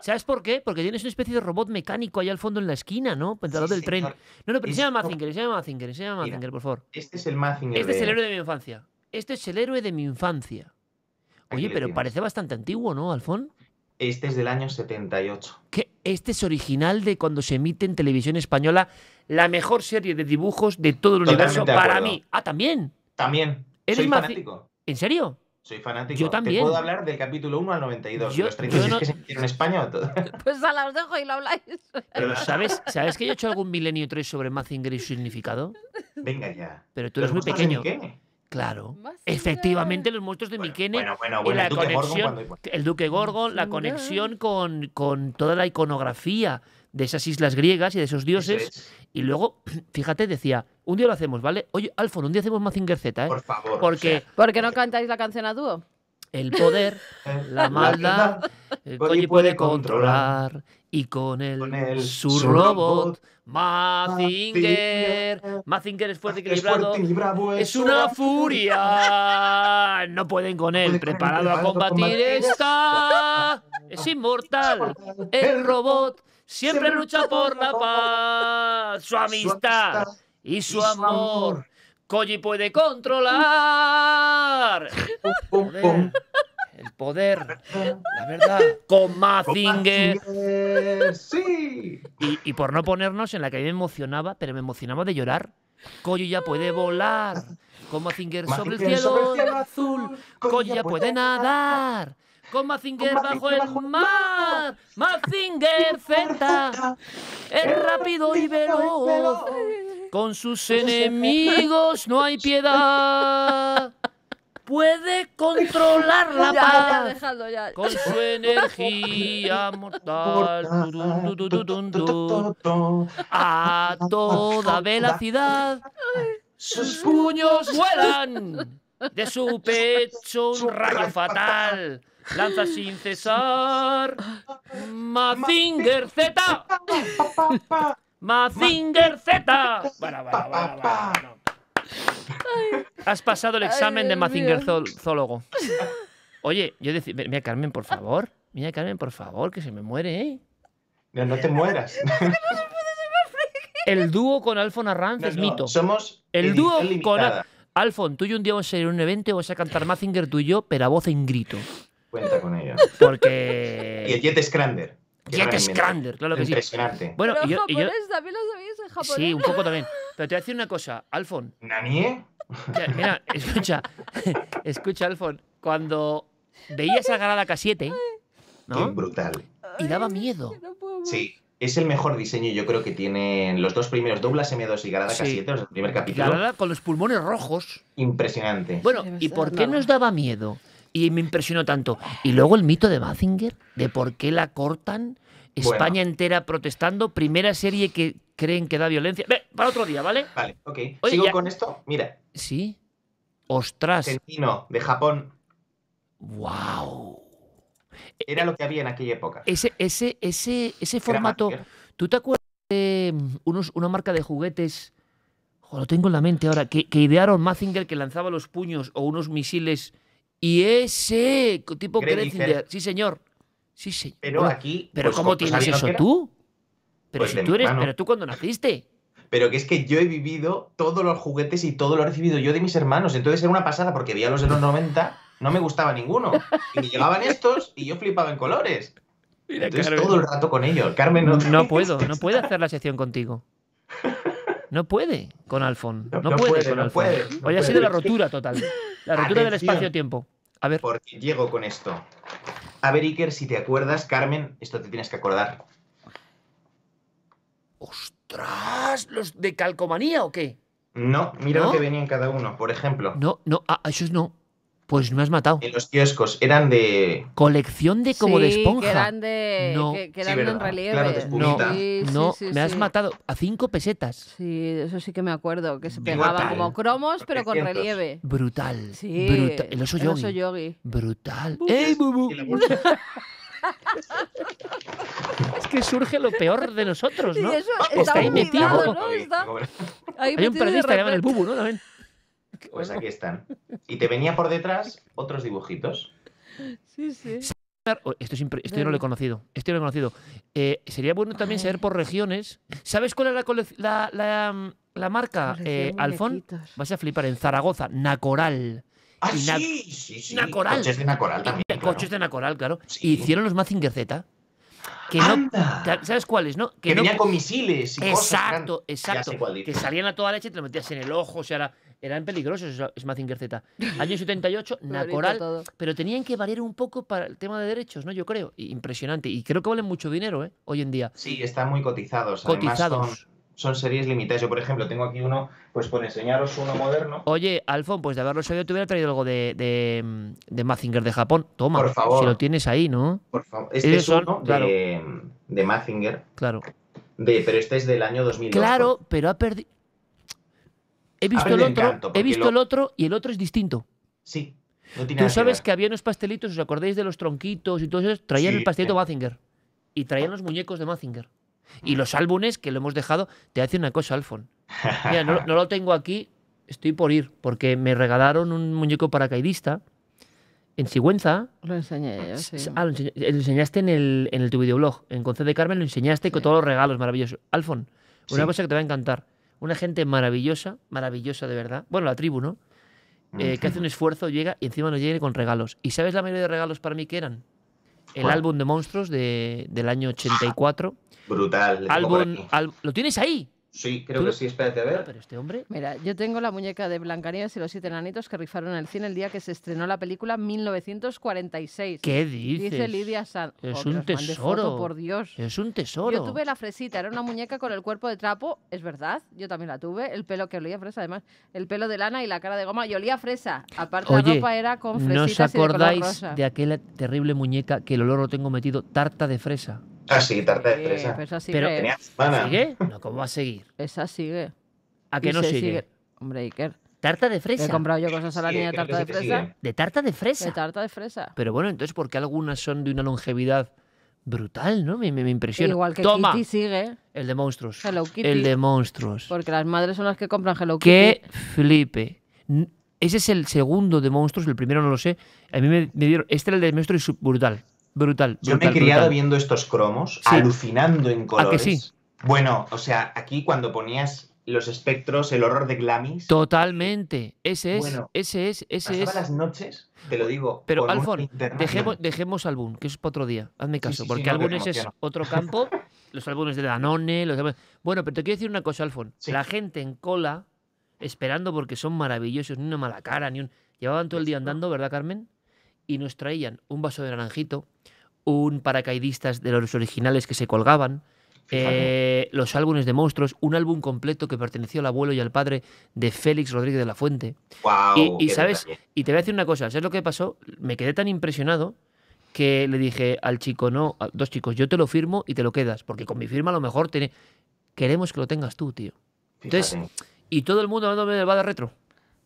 ¿Sabes por qué? Porque tienes una especie de robot mecánico ahí al fondo en la esquina, ¿no? Lado Sí, del tren. No, no, pero se llama Es- Mazinger, se llama Mazinger, se llama Mira, Mazinger, por favor. Este es el Mazinger Este es de- el héroe de mi infancia. Este es el héroe de mi infancia. Oye, pero tienes. parece bastante antiguo, ¿no, Alfón? Este es del año 78. Que este es original de cuando se emite en televisión española la mejor serie de dibujos de todo el Totalmente universo para mí. Ah, también. También. ¿Eres Soy fanático. ¿En serio? Soy fanático. Yo también. Te puedo hablar del capítulo 1 al 92. Yo- los 36 yo no- que se emitieron en España o todo. Pues a las dejo y lo habláis. Pero ¿sabes, ¿sabes que yo he hecho algún Milenio 3 sobre Mazinger y su significado? Venga ya. Pero tú eres ¿Los muy pequeño. Mikene? Claro. Efectivamente, los monstruos de Mikene bueno, bueno, y la el Duque Gorgon conexión, cuando- el Duque Gorgon, la conexión con, con toda la iconografía de esas islas griegas y de esos dioses. Y luego, fíjate, decía, un día lo hacemos, ¿vale? Oye, Alfon, un día hacemos Mazinger Z, ¿eh? Por favor. Porque ¿Por qué no cantáis la canción a dúo? el poder, la maldad, el Koji puede controlar. Y con él, él, su su robot, robot, Mazinger. Mazinger es fuerte, Es equilibrado. fuerte y bravo, Es una furia. No pueden con él. Preparado a combatir está. Es inmortal. El robot siempre lucha por la paz. Su amistad y su amor. Koji puede controlar. Poder. La verdad. Con Mazinger. Sí. Y, y por no ponernos en la que a mí me emocionaba, pero me emocionaba de llorar. Koji ya puede volar. Con Mazinger sobre el sobre cielo el cielo azul. Koji ya puede nadar. Con Mazinger bajo el mar. Mazinger Z. Es rápido y veloz. Con sus enemigos no hay piedad. Puede controlar la Ya, ya, paz. dejadlo, ya. Con su energía mortal. A toda velocidad. Sus puños vuelan. De su pecho un rayo fatal. Lanza sin cesar. Mazinger Z. Mazinger Z. Bueno, bueno, bueno. Has pasado el examen Ay, de Mazinger zoólogo. Oye, yo decía, mira Carmen, por favor. Mira Carmen, por favor, que se me muere, ¿eh? No, no te mueras. El dúo con Alfon Arranz No, es no, mito. somos El dúo con limitada. Alfon, tú y yo un día vamos a ir a un evento y vamos a cantar Mazinger tú y yo, pero a voz en grito. Cuenta con ello. Porque. Y el Jet Scrander. Qué Jet. Scrander, claro que sí. Impresionante. Bueno, Pero y yo, y yo- japonés también lo sabéis en japonés. Sí, un poco también. Pero te voy a decir una cosa, Alfon. ¿Nani? Ya, Mira, escucha, escucha, Alfon. Cuando veías a Garada K7, Qué ¿no? brutal. Y daba miedo. Sí. Es el mejor diseño, yo creo que tienen los dos primeros, Douglas M2 y Garada Sí. K7, los del primer capítulo. Garada con los pulmones rojos. Impresionante. Bueno, ¿y por qué nos daba miedo? Y me impresionó tanto. Y luego el mito de Mazinger, de por qué la cortan, España entera protestando, primera serie que creen que da violencia. Ve, para otro día, ¿vale? Vale, ok. Oye, Sigo ya- con esto. Mira, Sí. Ostras. Tentino, de Japón. Wow. Era lo que había en aquella época. Ese, ese, ese, ese formato. ¿Tú te acuerdas de mm, unos, una marca de juguetes? Lo tengo en la mente ahora. Que, que idearon Mazinger que lanzaba los puños o unos misiles. Y ese tipo. Gredinger. Sí, señor. Sí, señor. Pero aquí, ¿Pero pues, cómo pues, tienes ¿sabías eso era? tú? Pero Pues si tú eres. mano. Pero tú cuando naciste. Pero que es que yo he vivido todos los juguetes y todo lo he recibido yo de mis hermanos. Entonces era una pasada porque veía los de los 90, no me gustaba ninguno. Y me llegaban estos y yo flipaba en colores. Entonces Carmen. todo el rato con ellos. Carmen, no, No puedo, no puede hacer la sección contigo. No puede con Alfon. No, No- no puede, puede, con no Alfon. puede, Hoy ha sido la rotura total. La rotura del espacio-tiempo. A ver. Porque llego con esto. A ver, Iker, si te acuerdas, Carmen, esto te tienes que acordar. ¡Ostras! ¿Los de calcomanía o qué? No, mira lo que venía en cada uno. Por ejemplo, No, no, ah, esos no. Pues me has matado. en los kioscos eran de. Colección de como de esponja. que eran de, No. que, que Sí, eran en relieve. Claro, de No, espumita. Sí, sí, no, sí, me has matado a cinco pesetas. Sí, eso sí que me acuerdo, que se pegaban como cromos, pero con 700. relieve. Brutal. Sí, brutal. El oso el yogi. oso yogi. Brutal. ¡Ey, bubu! Es que surge lo peor de nosotros, ¿no? Y eso Está está ahí metido. olvidado, ¿no? Está ahí Hay un metido periodista que llama el bubu, ¿no? También. Pues aquí están. Y te venía por detrás otros dibujitos. Sí, sí. Oh, Esto, es impre- esto yo no lo he conocido. Esto yo no lo he conocido. Eh, sería bueno también saber por regiones. ¿Sabes cuál es la, la, la, la marca, eh, Alfon? Vas a flipar. En Zaragoza, Nacoral. Ah, Y Na- sí, sí, sí. Nacoral. Coches de Nacoral también. Claro. Coches de Nacoral, claro. Y hicieron los Mazinger Z. Que no, ¿Sabes cuáles, no? Que no- venían con misiles y cosas. Exacto, exacto. Que salían a toda leche y te lo metías en el ojo, o sea, era- eran peligrosos esos Mazinger Z. Año 78, Bonito Nacoral, pero tenían que variar un poco para el tema de derechos, ¿no? Yo creo. Impresionante. Y creo que valen mucho dinero, ¿eh? Hoy en día. Sí, están muy cotizados. Además, Cotizados. son, son series limitadas. Yo, por ejemplo, tengo aquí uno, pues por enseñaros uno moderno. Oye, Alfon, pues de haberlo sabido te hubiera traído algo de, de, de Mazinger de Japón. Toma, Por favor. si lo tienes ahí, ¿no? Por favor. Este es son- uno claro, de, de Mazinger. claro. De, pero este es del año 2002. Claro, pero ha perdido... He visto el otro, encanto, he visto lo- el otro y el otro es distinto. Sí. No tiene Tú nada sabes que que había unos pastelitos, ¿os acordáis de los tronquitos y todo eso? Traían Sí, el pastelito sí. Mazinger. Y traían los muñecos de Mazinger. Y los álbumes que lo hemos dejado. Te decir una cosa, Alfon. Mira, no, no lo tengo aquí, estoy por ir, porque me regalaron un muñeco paracaidista en Sigüenza. Lo enseñé yo, sí. Ah, lo, enseña- lo enseñaste en el, en el tu videoblog. En Conce de Carmen lo enseñaste con todos los regalos maravillosos. Alfon, una Sí. cosa que te va a encantar. Una gente maravillosa, maravillosa de verdad. Bueno, la tribu, ¿no? Eh, que hace un esfuerzo, llega y encima nos llega con regalos. ¿Y sabes la mayoría de regalos para mí que eran? El álbum de monstruos de- del año 84. Brutal. Álbum, al- ¿Lo tienes ahí? Sí, creo ¿Tú que sí, espérate a ver. Pero este hombre. Mira, yo tengo la muñeca de Blancanieves y los siete enanitos que rifaron en el cine el día que se estrenó la película 1946. ¿Qué dices? Dice Lidia Sanz. Es Oh, un foto, tesoro. por Dios. Es un tesoro. Yo tuve la fresita, era una muñeca con el cuerpo de trapo, es verdad, yo también la tuve, el pelo que olía a fresa además, el pelo de lana y la cara de goma y olía a fresa. Aparte la ropa era con ¿no fresitas os y de color acordáis rosa. de aquella terrible muñeca que el olor lo tengo metido? Tarta de fresa. Ah, sí, tarta de fresa. pero esa sigue. Pero, Tenía semana. ¿Sigue? No, ¿cómo va a seguir? Esa sigue. ¿A que Y no se sigue? Hombre, Iker. Tarta de Le he fresa. comprado yo cosas a la Sí, niña de creo que tarta sí de fresa. sigue. De tarta de fresa. De tarta de fresa. Pero bueno, entonces, ¿por qué algunas son de una longevidad brutal, no? Me, me, me impresiona. Igual que Toma, Kitty sigue, el de monstruos. Hello Kitty. El de monstruos. porque las madres son las que compran Hello Kitty. ¡Qué flipe! N- Ese es el segundo de monstruos, el primero no lo sé. A mí me, me dieron... Este era el de monstruos y su- brutal. Brutal, Yo me he criado brutal. viendo estos cromos, Sí. alucinando en ¿A que colores. sí? Bueno, o sea, aquí cuando ponías los espectros, el horror de Glamis, Totalmente. Ese es, Bueno, ese es, ese es. las noches, te lo digo. Pero Alfon, dejemos, dejemos álbum, que eso es para otro día. Hazme caso, sí, sí, porque me álbumes es otro campo. Los álbumes de Danone, los Bueno, pero te quiero decir una cosa, Alfon. Sí. La gente en cola, esperando porque son maravillosos, ni una mala cara, ni un. Llevaban todo el día andando, ¿verdad, Carmen? Y nos traían un vaso de naranjito, un paracaidistas de los originales que se colgaban. Eh, los álbumes de monstruos, un álbum completo que perteneció al abuelo y al padre de Félix Rodríguez de la Fuente. Guau, Y, sabes, detalle. y te voy a decir una cosa, ¿sabes lo que pasó? Me quedé tan impresionado que le dije al chico, no, a dos chicos, yo te lo firmo y te lo quedas, porque con mi firma a lo mejor tiene... queremos que lo tengas tú, tío. Entonces, Fíjate. y todo el mundo hablándome del Bada Retro.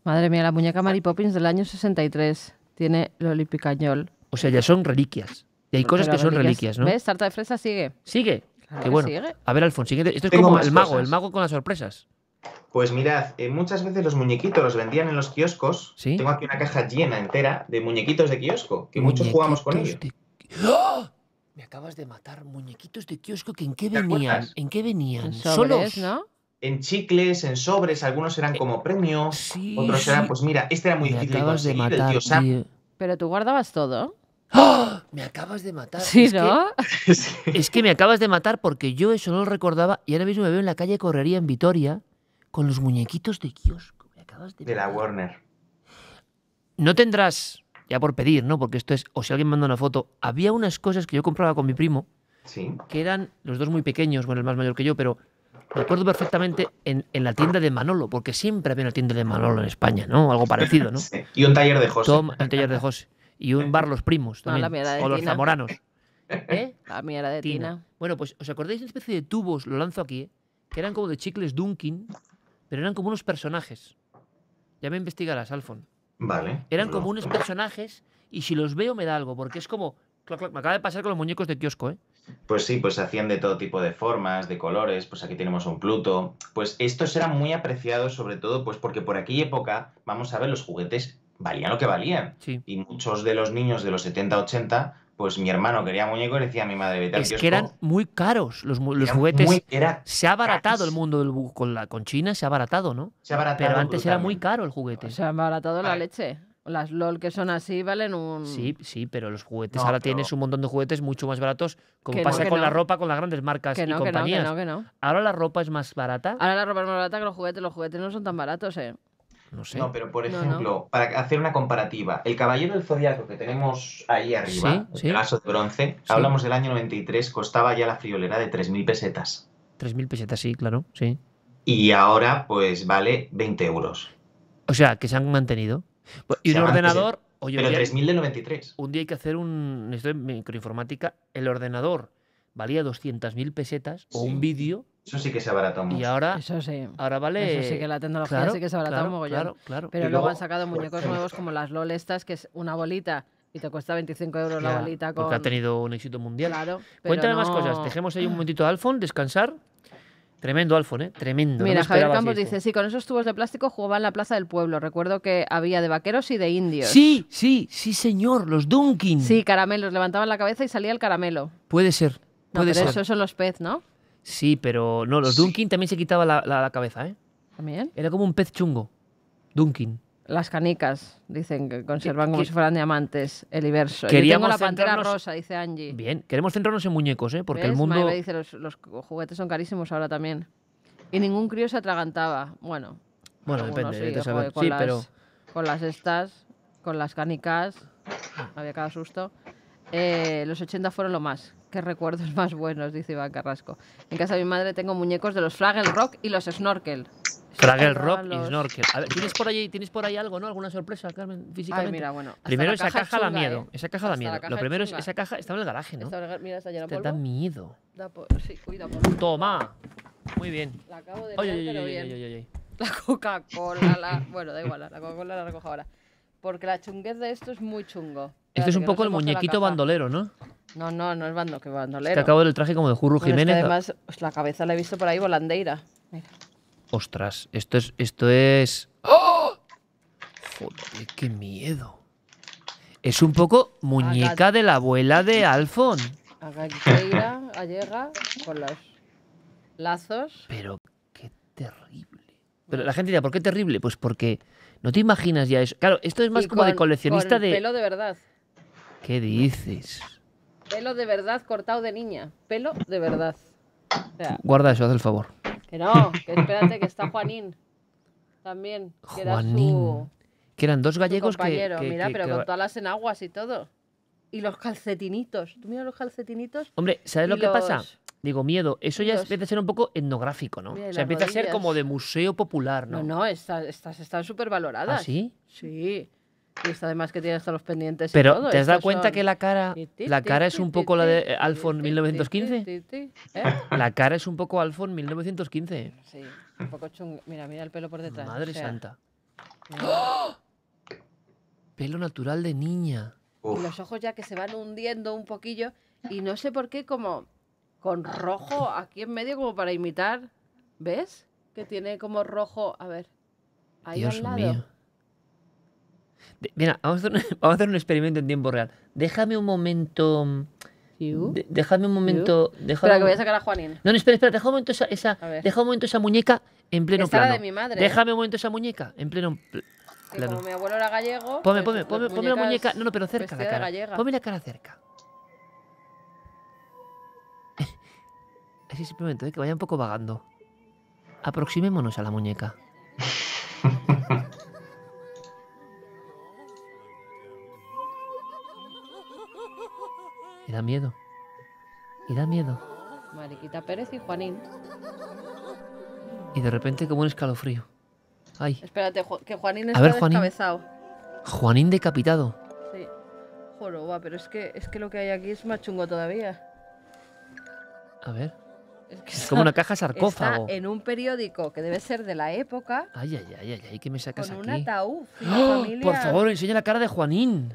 Madre mía, la muñeca Mary Poppins del año 63 tiene Loli Picañol. O sea, ya son reliquias. Y hay cosas Pero que son reliquias, ¿no? ¿Ves? Tarta de fresa sigue. Sigue. Claro Qué que bueno. sigue. A ver, Alfonso, siguiente. Esto es Tengo como el mago, cosas. el mago con las sorpresas. Pues mirad, eh, muchas veces los muñequitos los vendían en los kioscos. ¿Sí? Tengo aquí una caja llena entera de muñequitos de kiosco, que muchos jugamos con ellos. De- ¡Ah! Me acabas de matar. Muñequitos de kiosco que en qué ¿Te venían. ¿En qué venían? En Solos. sobres, ¿no? En chicles, en sobres, algunos eran como premios, otros eran, pues mira, este era muy Me difícil de acabas de el matar, tío Sam. tío. Pero tú guardabas todo. ¡Ah! Me acabas de matar. Sí, es que- ¿no? es que me acabas de matar porque yo eso no lo recordaba y ahora mismo me veo en la calle Correría en Vitoria con los muñequitos de kiosco. Me acabas de De la. Warner. No tendrás, ya por pedir, ¿no? Porque esto es, o si alguien manda una foto, había unas cosas que yo compraba con mi primo Sí. que eran los dos muy pequeños, bueno, el más mayor que yo, pero me acuerdo perfectamente en, en la tienda de Manolo, porque siempre había una tienda de Manolo en España, ¿no? Algo parecido, ¿no? Sí. Y un taller de José. Tom, el taller de José. Y un bar Los Primos No, también. la mía era de o los Tina. Zamoranos. ¿Eh? La mía era de Tina. Tina. Bueno, pues ¿os acordáis de una especie de tubos? Lo lanzo aquí, ¿eh? Que eran como de chicles Dunkin, pero eran como unos personajes. Ya me investigarás, Alfon. Vale. Eran como unos personajes y si los veo me da algo, porque es como... me acaba de pasar con los muñecos de kiosco, ¿eh? Pues sí, pues se hacían de todo tipo de formas, de colores, pues aquí tenemos un Pluto. Pues estos eran muy apreciados sobre todo pues porque por aquella época, vamos a ver, los juguetes valían lo que valían. Sí. Y muchos de los niños de los 70, 80, pues mi hermano quería muñeco y le decía a mi madre, vete al Es kiosco". que eran muy caros los, mu- los Eran juguetes. muy- era Se ha abaratado el mundo del con, la, con China, se ha abaratado, ¿no? Se ha abaratado Pero antes era muy caro el juguete. Se ha baratado la Vale. leche. Las LOL que son así valen un... Sí, sí, pero los juguetes No, ahora pero- tienes un montón de juguetes mucho más baratos, como Que pasa que con la ropa con las grandes marcas Que y que que compañías. no, que no. Ahora la ropa es más barata. Ahora la ropa es más barata que los juguetes. Los juguetes no son tan baratos, ¿eh? No sé. No, pero por No, no. ejemplo, para hacer una comparativa, el Caballero del Zodiaco que tenemos ahí arriba, Sí, sí. el vaso de bronce, hablamos del año 93, costaba ya la friolera de 3.000 pesetas. 3.000 pesetas, sí, claro, sí. Y ahora, pues vale 20 euros. O sea, que se han mantenido. Pues, Y Se un han mantenido. ordenador... Oye, Pero un día- 3.000 del 93. Un día hay que hacer un... Esto de microinformática. El ordenador valía 200.000 pesetas o un vídeo Eso sí que se abarató mucho. y ahora... Eso sí. Ahora vale... Eso sí que la tecnología Claro, sí que se ha baratado claro, un mogollón. Claro, claro. Pero luego, luego, han sacado por muñecos nuevos como las LOL estas, que es una bolita y te cuesta 25 euros la bolita con... Porque ha tenido un éxito mundial. Claro, Cuéntame más no- cosas. Dejemos ahí un momentito a Alfon, descansar. Tremendo Alfon, ¿eh? Tremendo. no me Mira, Javier Campos esto. dice, sí, con esos tubos de plástico jugaba en la plaza del pueblo. Recuerdo que había de vaqueros y de indios. Sí, sí, sí, señor. Los Dunkin. Sí, caramelos. Levantaban la cabeza y salía el caramelo. Puede ser. No, Puede pero ser. esos son los pez, ¿no? Sí, pero no, los Dunkin también se quitaba la, la- la cabeza, ¿eh? También. Era como un pez chungo. Dunkin. Las canicas, dicen que conservan como si fueran diamantes el universo. Yo Queríamos tengo la pantera centrarnos- rosa, dice Angie. Bien, queremos centrarnos en muñecos, ¿eh? Porque el mundo... Dice, los, los juguetes son carísimos ahora también. Y ningún crío se atragantaba. Bueno, Bueno, algunos depende, sí, joder, saber. con Sí, las, pero... Con las estas, con las canicas, había cada susto. Eh, los 80 fueron lo más. Qué recuerdos más buenos, dice Iván Carrasco. En casa de mi madre tengo muñecos de los Fraggle Rock y los Snorkel. Fraggle Rock y Snorkel. A ver, ¿tienes por ahí, ¿tienes por ahí algo, no? ¿Alguna sorpresa, Carmen, físicamente? mira, bueno, Primero la esa caja da miedo. ¿eh? Esa caja da miedo. Lo primero es esa caja estaba en el garaje, ¿no? Esta- mira, está llena de Te da polvo. miedo. Da po- sí, cuida, por. Toma. Muy bien. La acabo de Oye, liar, oye, oye, bien. oye, oye. La Coca-Cola, la... Bueno, da igual, la Coca-Cola la recojo ahora. Porque la chunguez de esto es muy chungo. Esto es un poco no el muñequito bandolero, ¿no? No, no, no es bando, que bandolero. Es que acabo del traje como de Jurru Bueno, es que Jiménez. además, pues, la cabeza la he visto por ahí volandeira. Mira. Ostras, esto es. Esto es. ¡Oh! Joder, qué miedo. Es un poco muñeca de la abuela de Alfon. Allega, con los lazos. Pero qué terrible. Pero la gente dirá, ¿por qué terrible? Pues porque no te imaginas ya eso. Claro, esto es más Y como de coleccionista con de. Pelo de verdad. ¿Qué dices? Pelo de verdad cortado de niña. Pelo de verdad. O sea, Guarda eso, haz el favor. Que no, que espérate, que está Juanín. También. Que era Juanín. su, Que eran dos gallegos que. compañero. que- mira, que- pero que- con todas las enaguas y todo. Y los calcetinitos. ¿Tú mira los calcetinitos? Hombre, ¿sabes lo que pasa? los- Digo, miedo. Eso ya los- empieza a ser un poco etnográfico, ¿no? Mira, o sea, empieza a ser rodillas. como de museo popular, ¿no? No, no, estas, estas están súper valoradas. ¿Ah, sí? Sí. Y esta además que tiene hasta los pendientes y Pero, todo, ¿te has dado estos cuenta son- que la cara, la cara es un poco la de Alfon ti, 1915? ti, ti, ¿eh? La cara es un poco Alfon 1915. Sí, un poco chungo. Mira, mira el pelo por detrás. o Madre sea, santa. mira. ¡Oh! Pelo natural de niña. Y los ojos ya que se van hundiendo un poquillo y no sé por qué como con rojo aquí en medio como para imitar. ¿Ves? Que tiene como rojo, a ver, ahí Dios al lado. mío. De- mira, vamos a, hacer un, vamos a hacer un experimento en tiempo real. Déjame un momento. de- déjame un momento. Espera, que voy a sacar a Juanín. No, no, espera, espera, deja un momento esa, esa, deja un momento esa muñeca en pleno Esta plano. de mi madre. Déjame un momento esa muñeca en pleno pl- Que plano. como mi abuelo era gallego. Ponme, pues, ponme, ponme, ponme la muñeca. No, no, pero cerca la cara. Ponme la cara cerca. Así simplemente, ¿eh? que vaya un poco vagando. Aproximémonos a la muñeca. Y da miedo. Y da miedo. Mariquita Pérez y Juanín. Y de repente como un escalofrío. Ay, Espérate, que Juanín A está ver, Juanín. descabezado. Juanín decapitado. Sí. Joroba, pero es que, es que lo que hay aquí es más chungo todavía. A ver. Es, que Es como una caja está sarcófago. en un periódico que debe ser de la época Ay, ay, ay, ay, ay, ¿qué me sacas con aquí? un ataúd. ¡Oh! Por favor, enseña la cara de Juanín.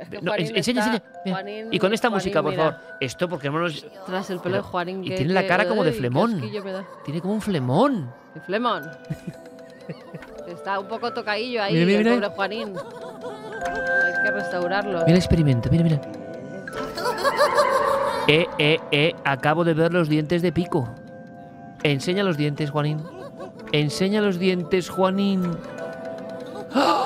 Es que No, Juanín en- enseña, enseña. Juanín- y con esta Juanín, música, por mira, favor. Esto porque no nos... Tras el pelo de Juanín. Y que- tiene la cara como de ¡ay, qué flemón. Tiene como un flemón. De flemón. Está un poco tocadillo ahí, Mira, mira, el pobre Juanín. Hay que restaurarlo. Mira el experimento, mira, mira. Eh, eh, eh, acabo de ver los dientes de pico. Enseña los dientes, Juanín. Enseña los dientes, Juanín. ¡Ah!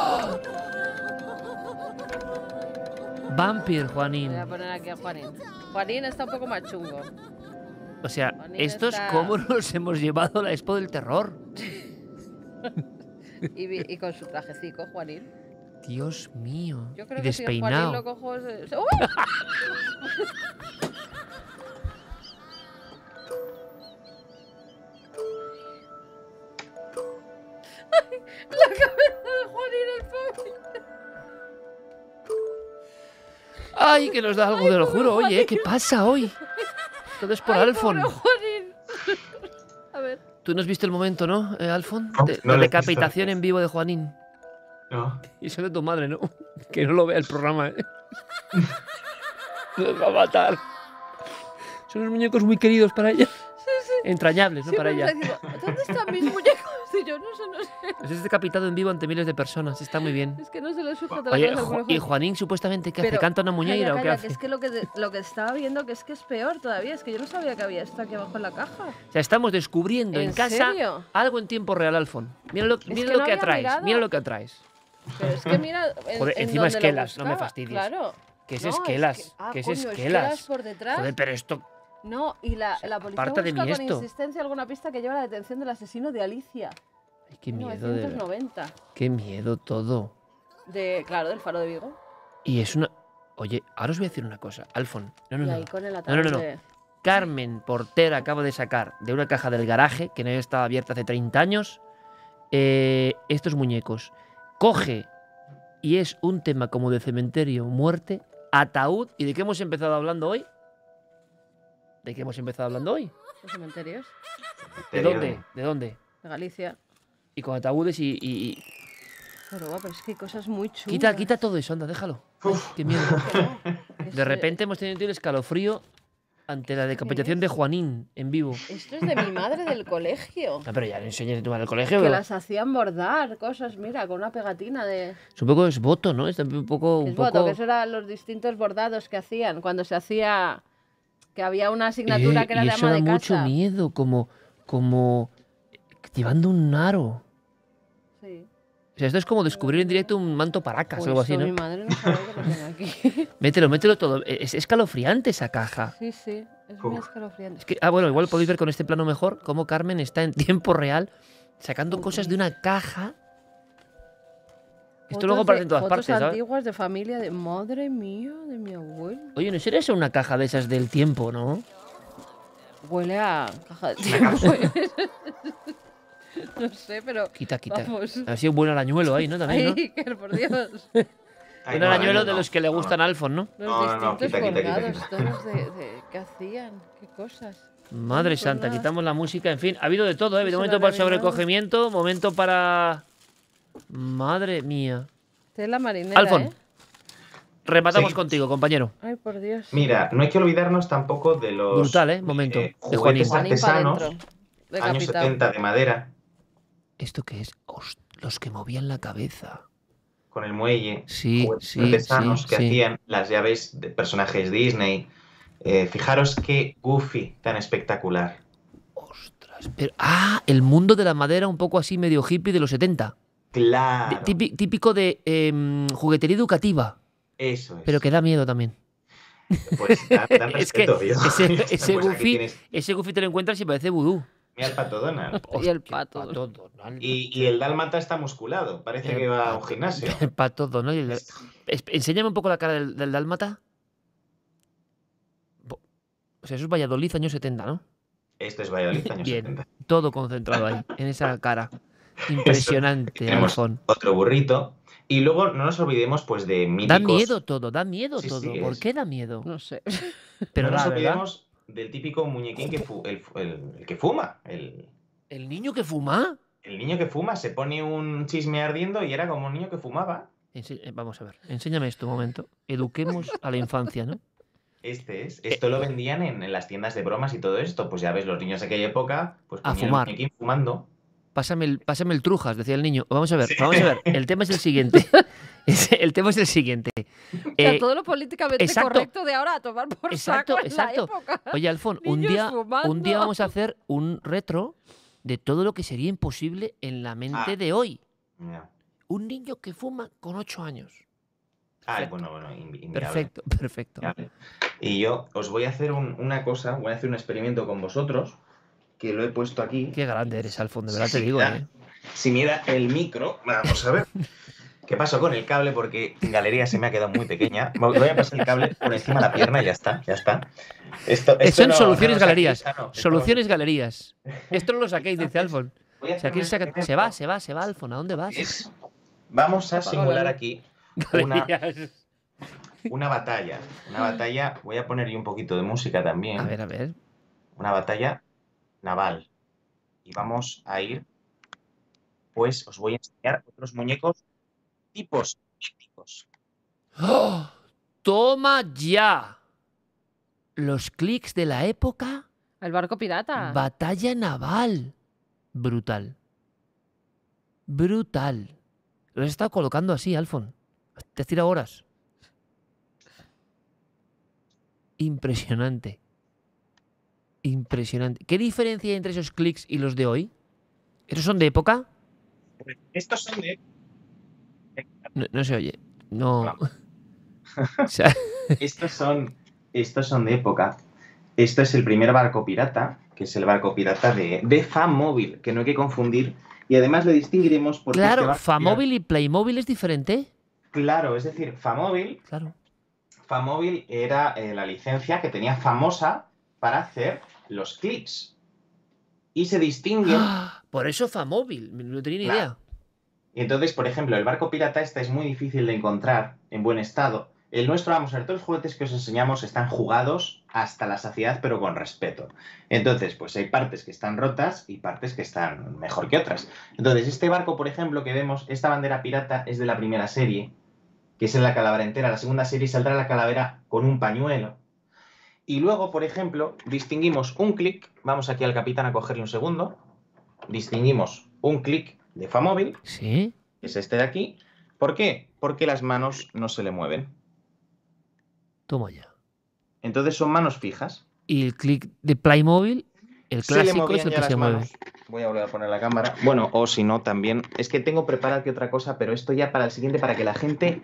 Vampire, Juanín. Voy a poner aquí a Juanín. Juanín está un poco más chungo. O sea, Juanín estos está- cómo nos hemos llevado a la expo del terror. Y, vi- y con su trajecico, Juanín. Dios mío. Yo creo y que si a Juanín despeinado. lo cojo... ¡Uy! ¡Ay! La cabeza de Juanín, el pobre. Ay, que nos da algo, te lo juro. Oye, ¿qué pasa hoy? Todo es por Ay, Alfon. A ver. Tú no has visto el momento, ¿no, eh, Alfon? No, De- no la visto. decapitación en vivo de Juanín. No. Y eso de tu madre, ¿no? Que no lo vea el programa, ¿eh? Nos va a matar. Son unos muñecos muy queridos para ella. Entrañables, ¿no? Para ella. digo, ¿dónde están mis muñecos? Yo no sé, no sé. Pues es decapitado en vivo ante miles de personas. Está muy bien. Es que no se le sujeta la Oye, Ju- pobre ¿y Juanín. Supuestamente qué hace? Pero- ¿Canta una muñeira calla, o qué calla, hace? que es que lo que, de- lo que estaba viendo que es que es peor todavía. Es que yo no sabía que había esto aquí abajo en la caja. O sea, estamos descubriendo en, ¿En casa serio? algo en tiempo real, Alfon. Mira lo, mira que lo no que había atraes. mirado. Mira lo que atraes. Pero es que mira. En, Joder, en encima donde lo esquelas, no me buscaba, fastidies. Claro. ¿Qué es No, esquelas? que- ah, ¿Qué es coño, esquelas? por detrás. Joder, pero esto. No, y la, la policía Aparta de busca mí con esto. insistencia alguna pista que lleva a la detención del asesino de Alicia. Ay, qué miedo, de verdad. 1990. Qué miedo todo. De, claro, del faro de Vigo. Y es una. Oye, ahora os voy a decir una cosa. Alfon. No, no, no. ahí con el No, no, no. de- Carmen Porter acaba de sacar de una caja del garaje, que no estaba abierta hace 30 años, eh, estos muñecos. Coge, y es un tema como de cementerio, muerte, ataúd. ¿Y de qué hemos empezado hablando hoy? ¿De qué hemos empezado hablando hoy? Los cementerios ¿De dónde? ¿De dónde? de Galicia. Y con ataúdes y... y- y- Pero, pero es que hay cosas muy chulas. Quita, quita todo eso, anda, déjalo. Qué miedo. De repente hemos tenido el escalofrío ante la decapitación de Juanín en vivo. Esto es de mi madre del colegio. Ah, pero ya le enseñé a tu madre al colegio. Que que las hacían bordar, cosas, mira, con una pegatina de... Es un poco es voto, ¿no? Es también un poco... Un Es poco... voto, que eso eran los distintos bordados que hacían cuando se hacía... Que había una asignatura Eh, que era y de eso ama da de mucho casa. miedo, como... Como... Llevando un aro. O sea, esto es como descubrir en directo un manto paracas o algo así, ¿no? mi madre no sabe que lo tiene aquí. Mételo, mételo todo. Es escalofriante esa caja. Sí, sí, es muy escalofriante. Es que, ah, bueno, igual podéis ver con este plano mejor cómo Carmen está en tiempo real sacando cosas de una caja. Esto Fotos luego aparece en todas fotos partes, ¿sabes? antiguas de familia de... Madre mía, de mi abuelo. Oye, ¿no será eso una caja de esas del tiempo, no? Huele a caja de tiempo. no sé, pero... Quita, quita. Vamos. Ha sido un buen arañuelo ahí, ¿no? También, ¿no? Ay, que por Dios. Un arañuelo no, de los que le gustan a Alfon, ¿no? Los No, no, no, distintos quita, quita, quita, colgados quita. todos de, de... ¿Qué hacían? ¿Qué cosas? Madre santa, quitamos la música, en fin, ha habido de todo, ¿eh? Ha habido Eso momento para el de sobrecogimiento, momento para... Madre mía. Tela marinera, Alfon, ¿eh? rematamos Sí. contigo, compañero. Ay, por Dios. Mira, no hay que olvidarnos tampoco de los Brutal, ¿eh? Momento. eh, de Juanín. juguetes artesanos, dentro. años Decapitado. 70 de madera, ¿Esto qué es? Host- los que movían la cabeza. con el muelle, Sí, sí, artesanos sí, que sí. hacían las llaves de personajes Disney. Eh, fijaros qué goofy tan espectacular. Pero- ah, el mundo de la madera un poco así medio hippie de los 70. Claro, De- típico de em, juguetería educativa, eso es. pero que da miedo también. Pues es que respeto, ese, ese goofy, ese goofy te lo encuentras y parece vudú. Mira el pato Donald. Y el pato. Pato Donald. Y, y el dálmata está musculado, parece El que va a un gimnasio. El pato Donald. y el- Es- Enséñame un poco la cara del, del dálmata. O sea, eso es Valladolid, años 70, ¿no? Esto es Valladolid, años Bien, 70. todo concentrado ahí, en esa cara. Impresionante, Tenemos otro burrito. Y luego no nos olvidemos pues de míticos... Da miedo todo, da miedo Sí, todo. sí, ¿Por es- qué da miedo? No sé. Pero no nos olvidemos del típico muñequín que, fu- el, el- el que fuma. El, ¿El niño que fuma? el niño que fuma se pone un chisme ardiendo y era como un niño que fumaba. Ense- eh, Vamos a ver, enséñame esto un momento. Eduquemos a la infancia, ¿no? Este es. Eh, Esto lo vendían en, en las tiendas de bromas y todo esto. Pues ya ves, los niños de aquella época, pues A el fumar. muñequín fumando. Pásame el, pásame el trujas, decía el niño. Vamos a ver, vamos a ver. El tema es el siguiente. Es- el tema es el siguiente. O sea, Eh, todo lo políticamente exacto. correcto de ahora a tomar por Exacto, saco en exacto. la época. Oye, Alfón, un día, un día vamos a hacer un retro de todo lo que sería imposible en la mente Ah. de hoy. Un niño que fuma con ocho años. Ah, bueno, bueno, invi- inviable. Perfecto, perfecto. Inviable. Y yo os voy a hacer un- una cosa, voy a hacer un experimento con vosotros, que lo he puesto aquí. Qué grande eres, Alfon, de verdad te digo, ya. ¿eh? Si mira el micro, vamos a ver. ¿Qué pasó con el cable? Porque en galería se me ha quedado muy pequeña. Voy a pasar el cable por encima de la pierna y ya está, ya está. Esto, Eh, esto Son no- soluciones no, galerías. no, esto Soluciones galerías. Esto no lo saquéis, dice Alfon. saca- se va, se va, se va, Alfon. ¿A dónde vas? Es- Vamos a simular aquí una, una batalla. Una batalla, voy a poner yo un poquito de música también. A ver, a ver. Una batalla naval. Y vamos a ir, pues os voy a enseñar otros muñecos tipos típicos. ¡Oh! ¡Toma ya! Los clics de la época. El barco pirata. Batalla naval. Brutal. Brutal. Lo has estado colocando así, Alfon. Te has tirado horas. Impresionante. Impresionante. ¿Qué diferencia hay entre esos clics y los de hoy? ¿Esos son de época? Estos son de No, no se oye. No. O sea, Estos son, estos son de época. Esto es el primer barco pirata, que es el barco pirata de, de Famóvil, que no hay que confundir. Y además le distinguiremos porque este claro, barco Famóvil y Playmobil es diferente. pirata- Claro, es decir, Famóvil, Claro. Famóvil era eh, la licencia que tenía famosa para hacer los clics. Y se distingue. Por eso Famóvil. No tenía ni Claro. idea. Entonces, por ejemplo, el barco pirata este es muy difícil de encontrar en buen estado. El nuestro, vamos a ver, todos los juguetes que os enseñamos están jugados hasta la saciedad, pero con respeto. Entonces, pues hay partes que están rotas y partes que están mejor que otras. Entonces, este barco, por ejemplo, que vemos, esta bandera pirata es de la primera serie, que es en la calavera entera. La segunda serie saldrá la calavera con un pañuelo. Y luego, por ejemplo, distinguimos un clic. Vamos aquí al capitán a cogerle un segundo. Distinguimos un clic de Famóvil Sí. que es este de aquí. ¿Por qué? Porque las manos no se le mueven. Toma ya. Entonces son manos fijas. Y el clic de Playmobil, el clásico es el que se mueve. Voy a volver a poner la cámara. Bueno, o si no, también. Es que tengo preparado aquí otra cosa, pero esto ya para el siguiente, para que la gente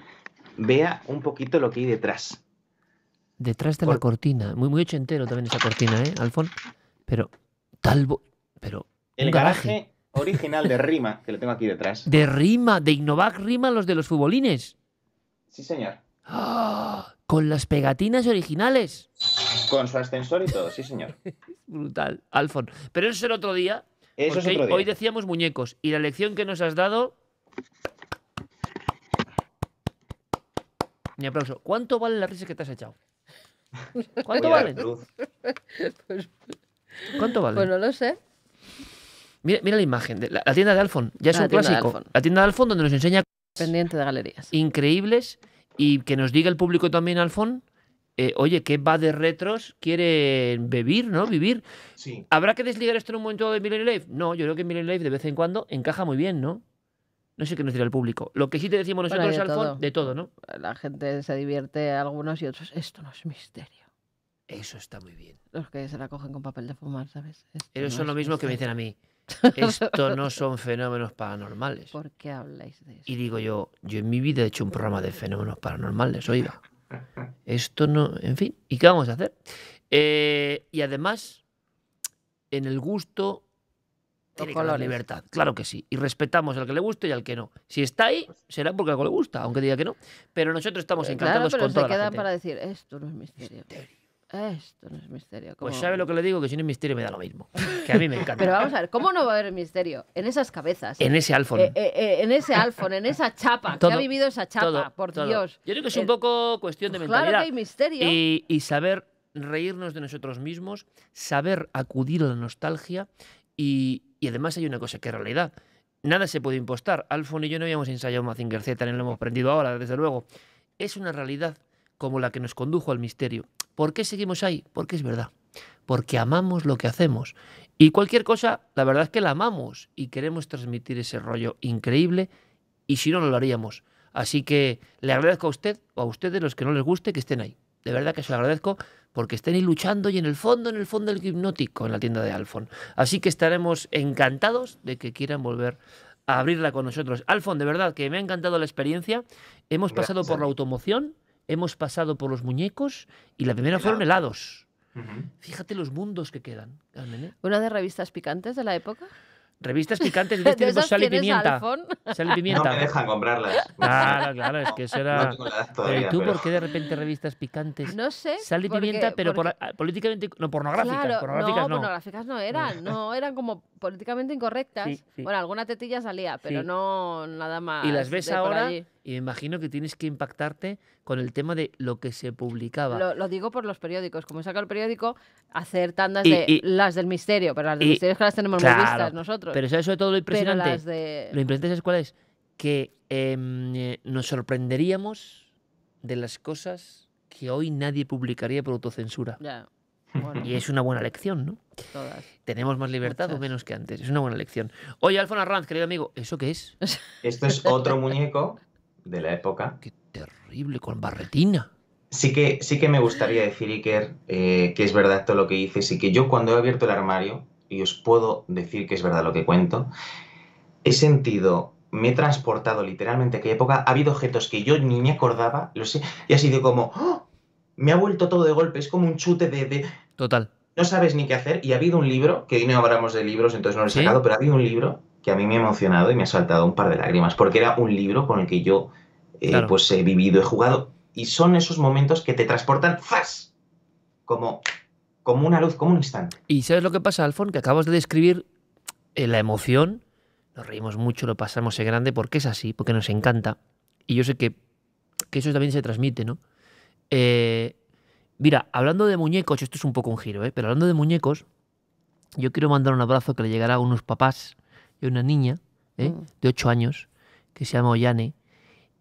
vea un poquito lo que hay detrás. Detrás de la cortina. Muy, muy ochentero también esa cortina, ¿eh, Alfon? Pero, tal. bo- Pero. El garaje original de Rima, que lo tengo aquí detrás. De Rima, de Innovac Rima, los de los futbolines. Sí, señor. ¡Ah! Con las pegatinas originales. Con su ascensor y todo, sí, señor. Brutal, Alfon. Pero eso será otro día. Eso es otro día. Hoy decíamos muñecos. Y la lección que nos has dado. Mi aplauso. ¿Cuánto vale la risa que te has echado? ¿Cuánto valen? luz. Pues, ¿Cuánto valen? pues no lo sé. Mira, mira la imagen. de la, la tienda de Alfon. Ya es La un clásico. La tienda de Alfon donde nos enseña Pendiente de galerías. increíbles y que nos diga el público también, Alfon, eh, oye, ¿qué va de retros quieren vivir, ¿no? Vivir. Sí. ¿Habrá que desligar esto en un momento de Millennium Life? No, yo creo que Millennium Life de vez en cuando encaja muy bien, ¿no? No sé qué nos dirá el público. Lo que sí te decimos Bueno, nosotros, de Alfon, todo. de todo, ¿no? La gente se divierte, algunos y otros. Esto no es misterio. Eso está muy bien. Los que se la cogen con papel de fumar, ¿sabes? Esto Ellos no son es lo mismo que me dicen a mí. Esto no son fenómenos paranormales. ¿Por qué habláis de eso? Y digo yo, yo en mi vida he hecho un programa de fenómenos paranormales, oiga. Esto no, en fin, ¿y qué vamos a hacer? Eh, y además, en el gusto tiene que haber libertad, claro que sí. Y respetamos al que le guste y al que no. Si está ahí, será porque algo le gusta, aunque diga que no. Pero nosotros estamos Claro, encantados pero con se toda la quedan gente. para decir, esto no es misterio. Esto no es misterio. Pues sabe lo que le digo, que si no es misterio me da lo mismo. Que a mí me encanta. Pero vamos a ver, ¿cómo no va a haber misterio en esas cabezas? En ese Alfon. Eh, eh, eh, en ese Alfon, en esa chapa. Todo, que ha vivido esa chapa? todo, por todo. Dios. Yo creo que es un poco cuestión de claro mentalidad. que hay misterio. Y, y saber reírnos de nosotros mismos, saber acudir a la nostalgia y, y además hay una cosa que es realidad. Nada se puede impostar. Alfon y yo no habíamos ensayado Mazinger Z, ni lo hemos aprendido ahora, desde luego. Es una realidad como la que nos condujo al misterio. ¿Por qué seguimos ahí? Porque es verdad. Porque amamos lo que hacemos. Y cualquier cosa, la verdad es que la amamos y queremos transmitir ese rollo increíble y si no, no lo haríamos. Así que le agradezco a usted o a ustedes, los que no les guste, que estén ahí. De verdad que se lo agradezco porque estén ahí luchando y en el fondo, en el fondo del hipnótico en la tienda de Alfon. Así que estaremos encantados de que quieran volver a abrirla con nosotros. Alfon, de verdad que me ha encantado la experiencia. Hemos pasado por la automoción, hemos pasado por los muñecos y la primera fueron helados. Fíjate los mundos que quedan, Carmen. ¿eh? ¿Una de revistas picantes de la época? Revistas picantes de ¿De tipo esas sal y tienes, pimienta. Sal y pimienta. No me dejan comprarlas. Claro, claro, es que eso era. No todavía, ¿y tú pero- por qué de repente revistas picantes? No sé. Sal y porque- pimienta, pero por- porque- ah, políticamente. No, pornográficas. Claro, pornográficas no, no. pornográficas no eran, no eran como políticamente incorrectas. Sí, sí. Bueno, alguna tetilla salía, pero Sí. no nada más. Y las ves por ahora allí. Y me imagino que tienes que impactarte con el tema de lo que se publicaba. Lo, lo digo por los periódicos. Como he sacado el periódico, hacer tandas Y- de y- las del misterio, pero las del y- misterio es que las tenemos muy vistas nosotros. Pero ¿sabes sobre todo lo impresionante? las de- Lo impresionante ¿sabes cuál es? Que em, eh, nos sorprenderíamos de las cosas que hoy nadie publicaría por autocensura. Ya. Y es una buena lección, ¿no? Todas. ¿Tenemos más libertad o menos que antes? Es una buena lección. Oye, Alfon Arranz, querido amigo, ¿eso qué es? Esto es otro muñeco de la época. Qué terrible, con barretina. Sí que, sí que me gustaría decir, Iker, eh, que es verdad todo lo que dices y que yo cuando he abierto el armario, y os puedo decir que es verdad lo que cuento, he sentido, me he transportado literalmente a aquella época, ha habido objetos que yo ni me acordaba, lo sé, y ha sido como, ¡oh! me ha vuelto todo de golpe, es como un chute de, de- Total. no sabes ni qué hacer, y ha habido un libro, que hoy no hablamos de libros, entonces no lo he ¿Sí? sacado, pero ha habido un libro que a mí me ha emocionado y me ha saltado un par de lágrimas, porque era un libro con el que yo eh, Claro. pues he vivido, he jugado, y son esos momentos que te transportan ¡fas! Como, como una luz, como un instante. ¿Y sabes lo que pasa, Alfon? Que acabas de describir eh, la emoción. Nos reímos mucho, lo pasamos en grande porque es así, porque nos encanta. Y yo sé que, que eso también se transmite, ¿no? Eh, mira, hablando de muñecos, esto es un poco un giro, ¿eh? Pero hablando de muñecos, yo quiero mandar un abrazo que le llegará a unos papás a una niña ¿eh? Mm. de 8 años que se llama Ollane,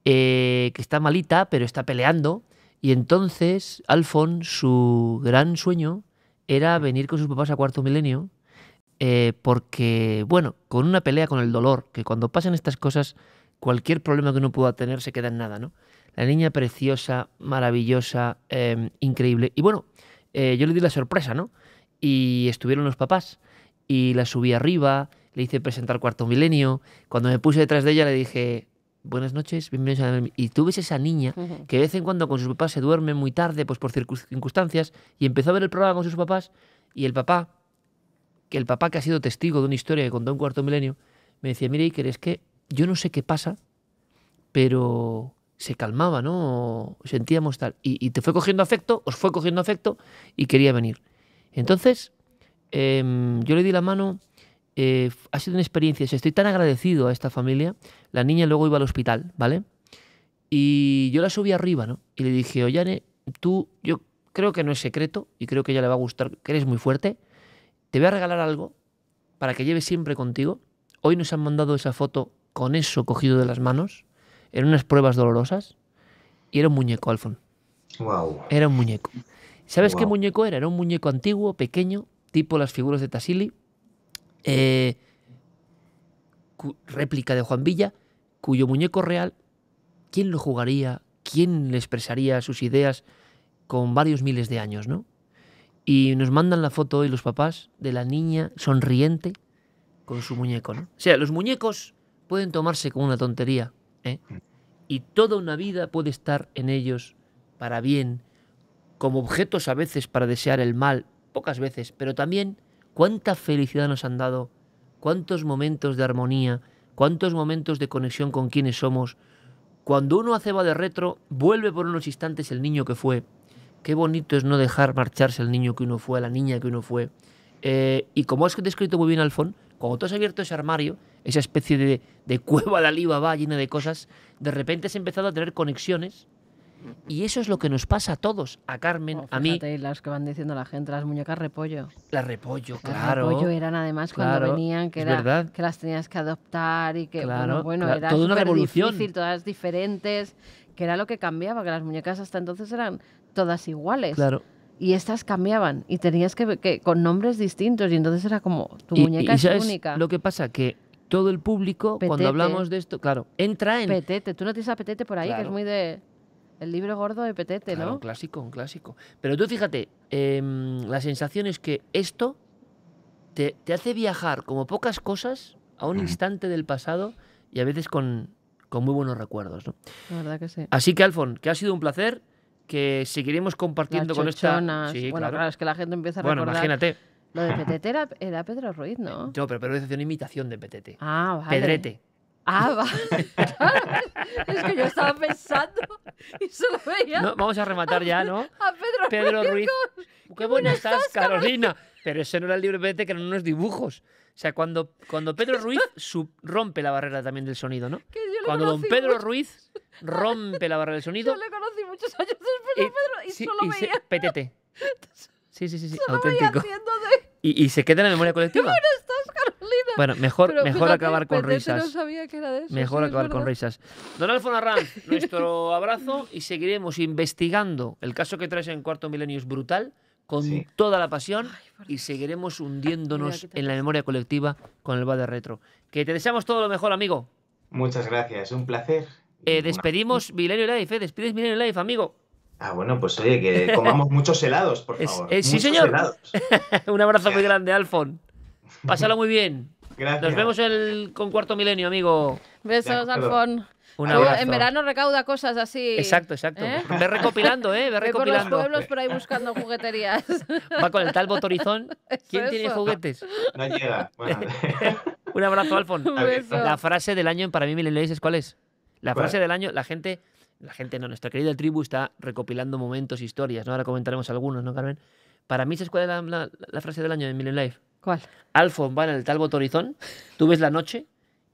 eh, que está malita, pero está peleando. Y entonces, Alfon, su gran sueño era venir con sus papás a Cuarto Milenio, eh, porque, bueno, con una pelea con el dolor, que cuando pasan estas cosas, cualquier problema que uno pueda tener se queda en nada, ¿no? La niña preciosa, maravillosa, eh, increíble. Y bueno, yo le di la sorpresa, ¿no? Y estuvieron los papás. Y la subí arriba, le hice presentar Cuarto Milenio. Cuando me puse detrás de ella le dije, buenas noches, bienvenidos a... Y tú ves esa niña que de vez en cuando con sus papás se duerme muy tarde, pues por circun- circunstancias, y empezó a ver el programa con sus papás, y el papá, que el papá que ha sido testigo de una historia que contó en Cuarto Milenio, me decía, mire Iker, es que yo no sé qué pasa, pero se calmaba, ¿no? Sentíamos tal. Y, y te fue cogiendo afecto, os fue cogiendo afecto y quería venir. Entonces, em, yo le di la mano. Eh, ha sido una experiencia. Estoy tan agradecido a esta familia. La niña luego iba al hospital, ¿vale? Y yo la subí arriba, ¿no? Y le dije, Ollane, tú, yo creo que no es secreto y creo que a ella le va a gustar, que eres muy fuerte. Te voy a regalar algo para que lleves siempre contigo. Hoy nos han mandado esa foto con eso cogido de las manos, en unas pruebas dolorosas, y era un muñeco, Alfon. Wow. Era un muñeco. ¿Sabes qué Guau. muñeco era? Era un muñeco antiguo, pequeño, tipo las figuras de Tassili, eh, réplica de Juan Villa, cuyo muñeco real, ¿quién lo jugaría? ¿Quién le expresaría sus ideas con varios miles de años, no? Y nos mandan la foto hoy los papás de la niña sonriente con su muñeco, ¿no? O sea, los muñecos pueden tomarse como una tontería, ¿eh? Y toda una vida puede estar en ellos para bien, como objetos a veces para desear el mal, pocas veces, pero también cuánta felicidad nos han dado, cuántos momentos de armonía, cuántos momentos de conexión con quienes somos. Cuando uno hace va de retro, vuelve por unos instantes el niño que fue. Qué bonito es no dejar marcharse al niño que uno fue, la niña que uno fue. Eh, y como has descrito muy bien, Alfon, cuando tú has abierto ese armario, esa especie de, de cueva de Alibaba llena de cosas, de repente has empezado a tener conexiones. Y eso es lo que nos pasa a todos, a Carmen, a mí, Oh, Fíjate, y las que van diciendo la gente, las muñecas repollo. la repollo, Las claro. repollo eran además cuando claro, venían, que, era, las tenías que adoptar y que, Claro, bueno, claro, era toda una revolución. difícil, todas diferentes, que era lo que cambiaba, que las muñecas hasta entonces eran todas iguales. Claro. Y estas cambiaban y tenías que, que con nombres distintos y entonces era como, tu Y- muñeca y es ¿sabes única. Lo que pasa que todo el público, cuando hablamos de esto, claro, entra en Petete, tú no tienes a Petete por ahí, que es muy de... El libro gordo de Petete, Claro, ¿no? un clásico, un clásico. Pero tú fíjate, em, la sensación es que esto te, te hace viajar como pocas cosas a un instante del pasado y a veces con, con muy buenos recuerdos. ¿no? La verdad que sí. Así que, Alfon, que ha sido un placer, que seguiremos compartiendo con esta... Sí, bueno, claro. claro, es que la gente empieza a Bueno, recordar. imagínate. Lo de Petete era, era Pedro Ruiz, ¿no? No, pero Pedro Ruiz hacía una imitación de Petete. Ah, vale. Pedrete. Ah, vale. es que yo estaba pensando y solo veía No, vamos a rematar ya, ¿no? a Pedro, Pedro Ruiz. Qué buena estás, Carolina. Pero ese no era el libro de Petete, que eran unos dibujos. O sea, cuando, cuando Pedro Ruiz rompe la barrera también del sonido, ¿no? Que yo le Cuando don Pedro mucho- Ruiz rompe la barrera del sonido Yo le conocí muchos años después y, a Pedro y sí, solo y se- veía. Petete. Sí, sí, sí, sí, auténtico. haciendo de. Y, y se queda en la memoria colectiva. ¿Cómo estás, Carolina? Bueno, mejor, Pero mejor fíjate, acabar con risas. no sabía que era de eso. Mejor sí, es acabar con risas. Don Alfonso Arranz, nuestro abrazo y seguiremos investigando el caso que traes en Cuarto Milenio es brutal, con Sí. toda la pasión y seguiremos hundiéndonos en la memoria colectiva con el Bade Retro. Que te deseamos todo lo mejor, amigo. Muchas gracias, un placer. Eh, despedimos Milenio Life, ¿eh? Despides Milenio Life, amigo. Ah, bueno, pues oye, que comamos muchos helados, por Es- favor. eh, sí, señor. Un abrazo muy grande, Alfon. Pásalo muy bien. Gracias. Nos vemos el, con Cuarto Milenio, amigo. Besos, Alfon. Un abrazo. En verano recauda cosas así. Exacto, exacto. ¿eh? Ve recopilando, ¿eh? Ve Ve por los recopilando. pueblos por ahí buscando jugueterías. Va con el tal botorizón. ¿Quién Eso, tiene juguetes? No llega. Bueno, Un abrazo, Alfon. Un beso. La frase del año para mí, Milenio es cuál es. La frase del año, la gente, la gente no, nuestra querida tribu está recopilando momentos, historias, ¿no? Ahora comentaremos algunos, ¿no, Carmen? Para mí, ¿sabes cuál es la, la- la frase del año de Milen Life? ¿Cuál? Alfon va en el tal botorizón, tú ves la noche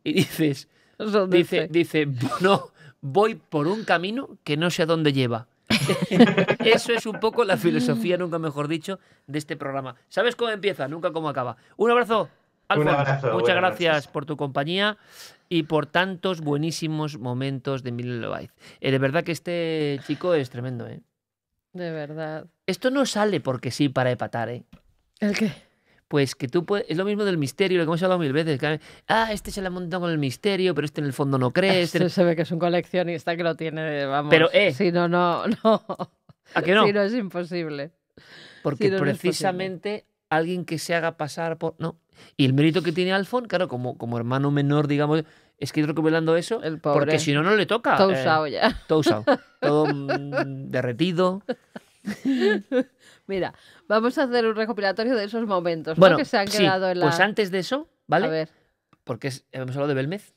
y dices, ¿Dónde dice, dice, no, voy por un camino que no sé a dónde lleva. Eso es un poco la filosofía, nunca mejor dicho, de este programa. ¿Sabes cómo empieza? Nunca cómo acaba. Un abrazo. Un Alfon. abrazo, Muchas gracias noches. por tu compañía y por tantos buenísimos momentos de Milen Loaiz. Eh, de verdad que este chico es tremendo, ¿eh? De verdad. Esto no sale porque sí para epatar, ¿eh? ¿El qué? Pues que tú puedes. Es lo mismo del misterio, lo que hemos hablado mil veces. que, ah, este se la ha montado con el misterio, pero este en el fondo no cree. este- Este se ve que es un coleccionista que lo tiene, vamos. Pero, eh. Si no, no, no. ¿A que no? Si no, es imposible. Porque Sí, no, no es precisamente alguien que se haga pasar por. No. Y el mérito que tiene Alfon, claro, como, como hermano menor, digamos, es que ir recopilando eso. El pobre. Porque si no, no le toca. Todo eh, usado ya. Todo usado. Todo mm, derretido. Mira, vamos a hacer un recopilatorio de esos momentos ¿no? Bueno, que se han sí, quedado en la. pues antes de eso, ¿vale? A ver, Porque es- hemos hablado de Belmez.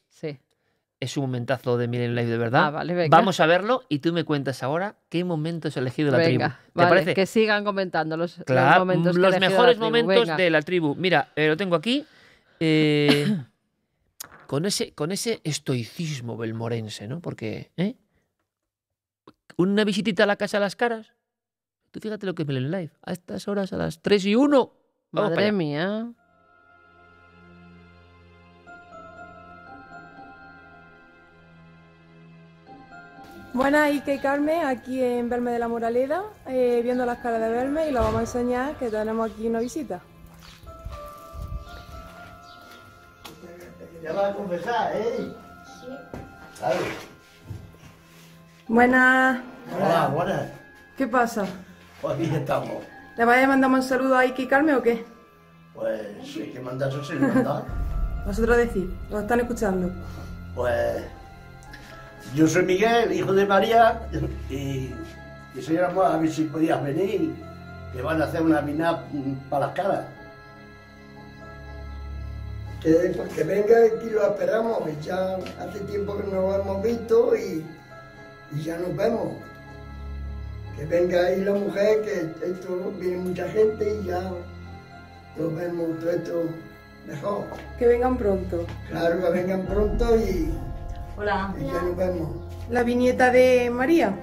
Es un momentazo de Miren Live de verdad. Ah, vale, venga. Vamos a verlo y tú me cuentas ahora qué momento has elegido la Venga, tribu. ¿Te vale, parece? que sigan comentando los, los Claro, momentos que los elegido mejores la momentos Venga. de la tribu. Mira, eh, lo tengo aquí. eh, con, ese, con ese estoicismo belmorense, ¿no? Porque, ¿eh? Una visitita a la Casa de las Caras. Tú fíjate lo que es Live. A estas horas, a las 3 y 1. Vamos Madre mía. Buenas, Ike y Carmen, aquí en Verme de la Moraleda, eh, viendo las caras de Verme y lo vamos a enseñar que tenemos aquí una visita. Ya vas a confesar, ¿eh? Claro. Buenas. Hola, buenas. ¿Qué pasa? Pues aquí estamos. ¿Le vais a mandar un saludo a Ike y Carmen o qué? Pues si hay que mandarse, se le manda. Vosotros decís, lo están escuchando. Pues yo soy Miguel, hijo de María, y quisiéramos a ver si podías venir, que van a hacer una mina para las caras. Que, que venga aquí lo esperamos, ya hace tiempo que no lo hemos visto y, y ya nos vemos. Que venga ahí la mujer, que esto viene mucha gente y ya nos vemos todo esto mejor. Que vengan pronto. Claro, que vengan pronto y, Hola. y ya nos vemos. La viñeta de María.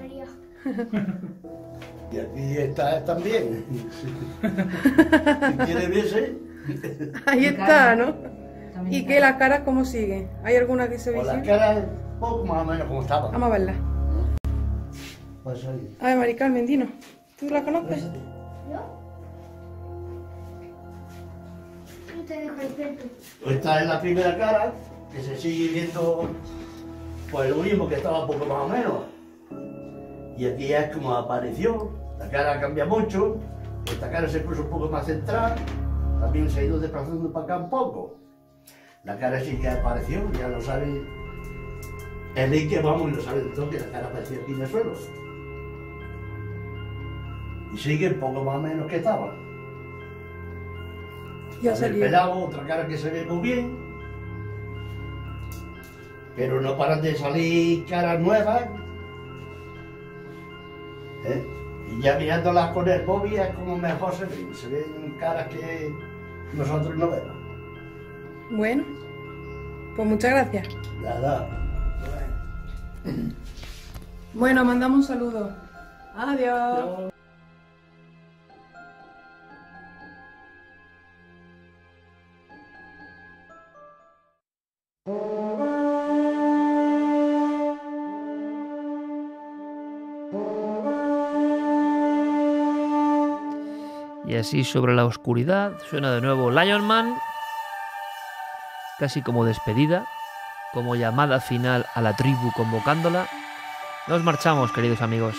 Y aquí está también. si quiere verse. Ahí está, ¿no? ¿Y qué las caras cómo siguen? ¿Hay alguna que se Con las caras poco más o menos como estaba. Vamos a verla. Pues ahí. A ver, Mari Carmen, dinos. ¿Tú la conoces? No te dejo el peto. Esta es la primera cara, que se sigue viendo pues lo mismo que estaba poco más o menos. Y aquí es como apareció, la cara cambia mucho, esta cara se puso un poco más central, también se ha ido desplazando para acá un poco. La cara sí que apareció, ya lo sabe. Enrique, vamos, lo sabe todo, que la cara apareció aquí en el suelo. Y sigue poco más o menos que estaba. Ya el salió. pelado, otra cara que se ve muy bien. Pero no paran de salir caras nuevas. ¿eh? Y ya mirándolas con el móvil es como mejor se ven. Se ven caras que nosotros no vemos. Bueno, pues muchas gracias. Nada. Bueno, mandamos un saludo. Adiós. Así sobre la oscuridad suena de nuevo Lion Man, casi como despedida, como llamada final a la tribu convocándola. Nos marchamos, queridos amigos.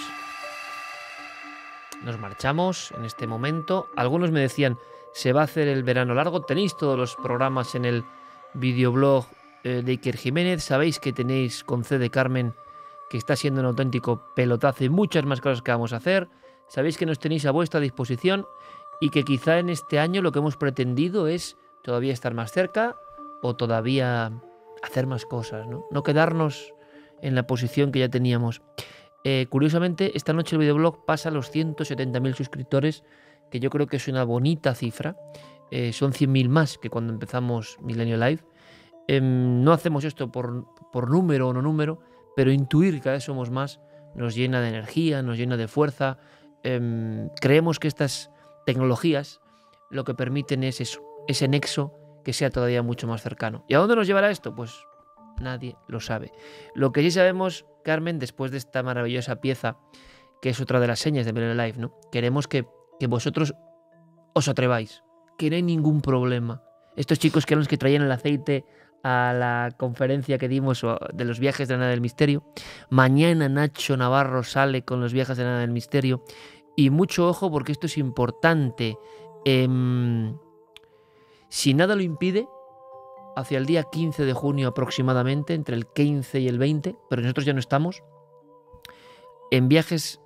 Nos marchamos en este momento. Algunos me decían, se va a hacer el verano largo. Tenéis todos los programas en el videoblog eh, de Iker Jiménez. Sabéis que tenéis con C de Carmen, que está siendo un auténtico pelotazo y muchas más cosas que vamos a hacer. Sabéis que nos tenéis a vuestra disposición y que quizá en este año lo que hemos pretendido es todavía estar más cerca o todavía hacer más cosas, ¿no? No quedarnos en la posición que ya teníamos. Eh, curiosamente, esta noche el videoblog pasa a los 170.000 suscriptores, que yo creo que es una bonita cifra. Eh, son 100.000 más que cuando empezamos Milenio Live. Em, no hacemos esto por, por número o no número, pero intuir que cada vez somos más nos llena de energía, nos llena de fuerza. Em, creemos que estas tecnologías lo que permiten es eso, ese nexo que sea todavía mucho más cercano. ¿Y a dónde nos llevará esto? Pues nadie lo sabe. Lo que sí sabemos, Carmen, después de esta maravillosa pieza, que es otra de las señas de Milenio Live, ¿no? Queremos que, que vosotros os atreváis, que no hay ningún problema. Estos chicos que eran los que traían el aceite a la conferencia que dimos de los viajes de la nada del misterio. Mañana Nacho Navarro sale con los viajes de la nada del misterio. Y mucho ojo porque esto es importante. Em, si nada lo impide, hacia el día 15 de junio aproximadamente, entre el 15 y el 20, pero nosotros ya no estamos, en viajes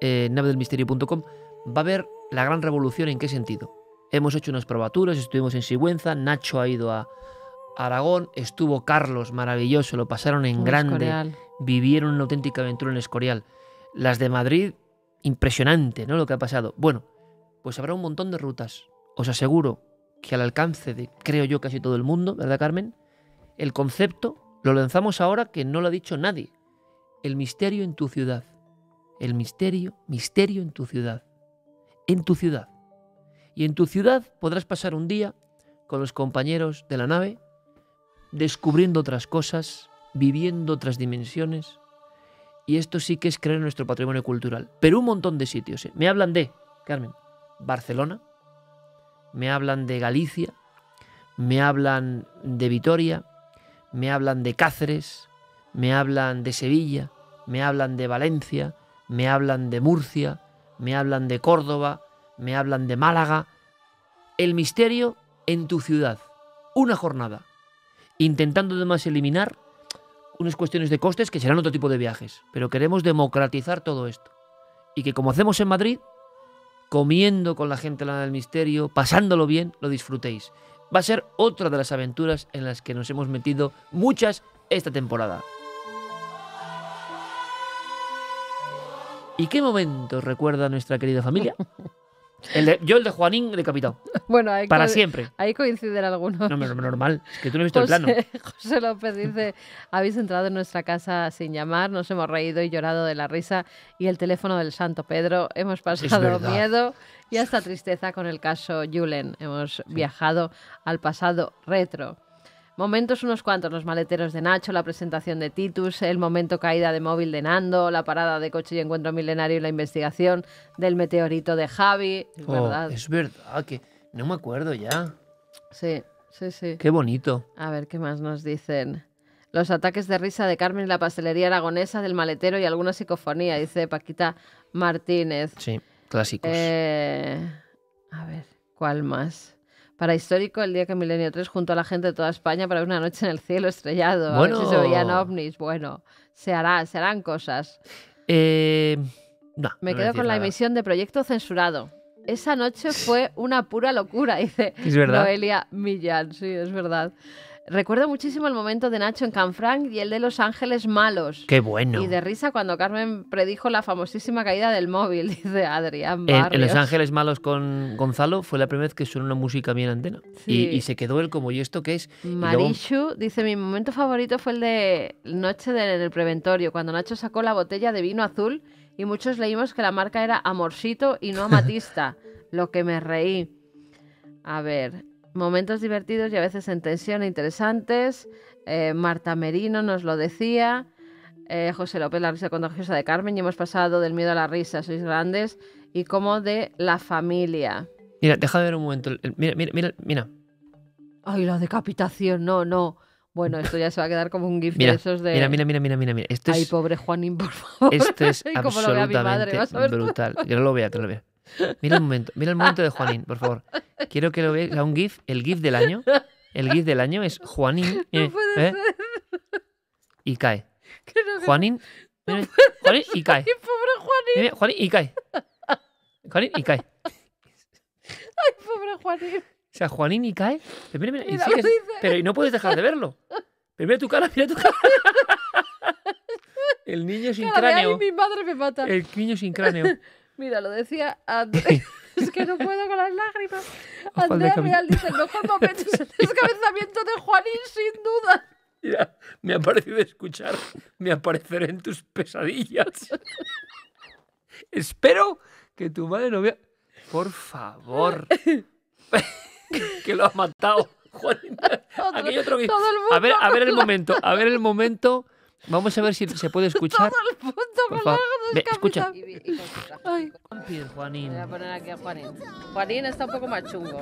eh, navedelmisterio.com va a haber la gran revolución. ¿En qué sentido? Hemos hecho unas probaturas, estuvimos en Sigüenza, Nacho ha ido a Aragón, estuvo Carlos, maravilloso, lo pasaron en En grande, Escorial. vivieron una auténtica aventura en Escorial. Las de Madrid, impresionante, ¿no? Lo que ha pasado. Bueno, pues habrá un montón de rutas. Os aseguro que al alcance de, creo yo, casi todo el mundo, ¿verdad, Carmen? El concepto lo lanzamos ahora que no lo ha dicho nadie. El misterio en tu ciudad. El misterio, misterio en tu ciudad. En tu ciudad. Y en tu ciudad podrás pasar un día con los compañeros de la nave, descubriendo otras cosas, viviendo otras dimensiones. Y esto sí que es creer en nuestro patrimonio cultural. Pero un montón de sitios. ¿eh? Me hablan de, Carmen, Barcelona, me hablan de Galicia, me hablan de Vitoria, me hablan de Cáceres, me hablan de Sevilla, me hablan de Valencia, me hablan de Murcia, me hablan de Córdoba, me hablan de Málaga. El misterio en tu ciudad. Una jornada. Intentando además eliminar unas cuestiones de costes que serán otro tipo de viajes. Pero queremos democratizar todo esto. Y que como hacemos en Madrid, comiendo con la gente la del misterio, pasándolo bien, lo disfrutéis. Va a ser otra de las aventuras en las que nos hemos metido muchas esta temporada. ¿Y qué momentos recuerda nuestra querida familia? El de- yo el de Juanín decapitado. Bueno, ahí Para siempre. Ahí coinciden algunos. No, normal. Es que tú no has visto el plano. José, José López dice, habéis entrado en nuestra casa sin llamar, nos hemos reído y llorado de la risa y el teléfono del Santo Pedro, hemos pasado miedo y hasta tristeza con el caso Julen, hemos viajado al pasado retro. Momentos unos cuantos, los maleteros de Nacho, la presentación de Titus, el momento caída de móvil de Nando, la parada de coche y encuentro milenario y la investigación del meteorito de Javi, es Oh, verdad. es verdad que no me acuerdo ya. Sí, sí, sí. Qué bonito. A ver, ¿qué más nos dicen? Los ataques de risa de Carmen la pastelería aragonesa del maletero y alguna psicofonía, dice Paquita Martínez. Sí, clásicos. Eh, a ver, ¿cuál más? Para histórico, el día que Milenio 3 junto a la gente de toda España para ver una noche en el cielo estrellado. A ver si se veían Bueno. ovnis. Bueno, se hará, se harán cosas. Eh, no, Me no quedo con la emisión de Proyecto Censurado. Esa noche fue una pura locura, dice Es verdad. Noelia Millán. Sí, es verdad. Recuerdo muchísimo el momento de Nacho en Canfranc y el de Los Ángeles Malos. Qué bueno. Y de risa cuando Carmen predijo la famosísima caída del móvil, dice Adrián En, en. Los Ángeles Malos con Gonzalo fue la primera vez que sonó una música bien antena. Y, Sí. y se quedó él como, ¿y esto qué es? Y luego- Marishu dice, mi momento favorito fue el de Noche de- del Preventorio, cuando Nacho sacó la botella de vino azul y muchos leímos que la marca era Amorsito y no Amatista, lo que me reí. A ver, momentos divertidos y a veces en tensión e interesantes. Eh, Marta Merino nos lo decía. Eh, José López, la risa contagiosa de Carmen. Y hemos pasado del miedo a la risa, sois grandes. Y como de la familia. Mira, déjame ver un momento. Mira, mira, mira, mira. Ay, la decapitación, no, no. Bueno, esto ya se va a quedar como un gif Mira, de esos de... mira, mira, mira, mira, mira, mira. Esto Ay, es, pobre Juanín, por favor. esto es madre, absolutamente tú. brutal. Que no lo vea, no lo vea. Mira el momento, mira el momento de Juanín, por favor. Quiero que lo sea, un GIF, el GIF del año. El GIF del año es Juanín. eh, puede eh, ser. y cae. Que no, Juanín. Juanín y cae. Ay, pobre Juanín. Juanín y cae. Juanín y cae. Ay, pobre Juanín. O sea, Juanín y cae. Pero, mira, mira, y Mira, sigues- dice. pero y no puedes dejar de verlo. Pero mira tu cara, mira tu cara. El niño sin cráneo. Ay, mi madre me mata. El niño sin cráneo. Mira, lo decía Andrés. es que no puedo con las lágrimas. Andrea Real dice, el mejor momento es el descabezamiento de Juanín, sin duda. Mira, me ha parecido escuchar. Me apareceré en tus pesadillas. Espero que tu madre no vea. Por favor. que lo ha matado. Juanín. Aquí hay otro que- todo el A ver, a ver el momento. A ver el momento. Vamos a ver si se puede escuchar. Todo el mundo Por favor. Ve, escucha. Ay. Juanín. Voy a poner aquí a Juanín. Juanín está un poco más chungo.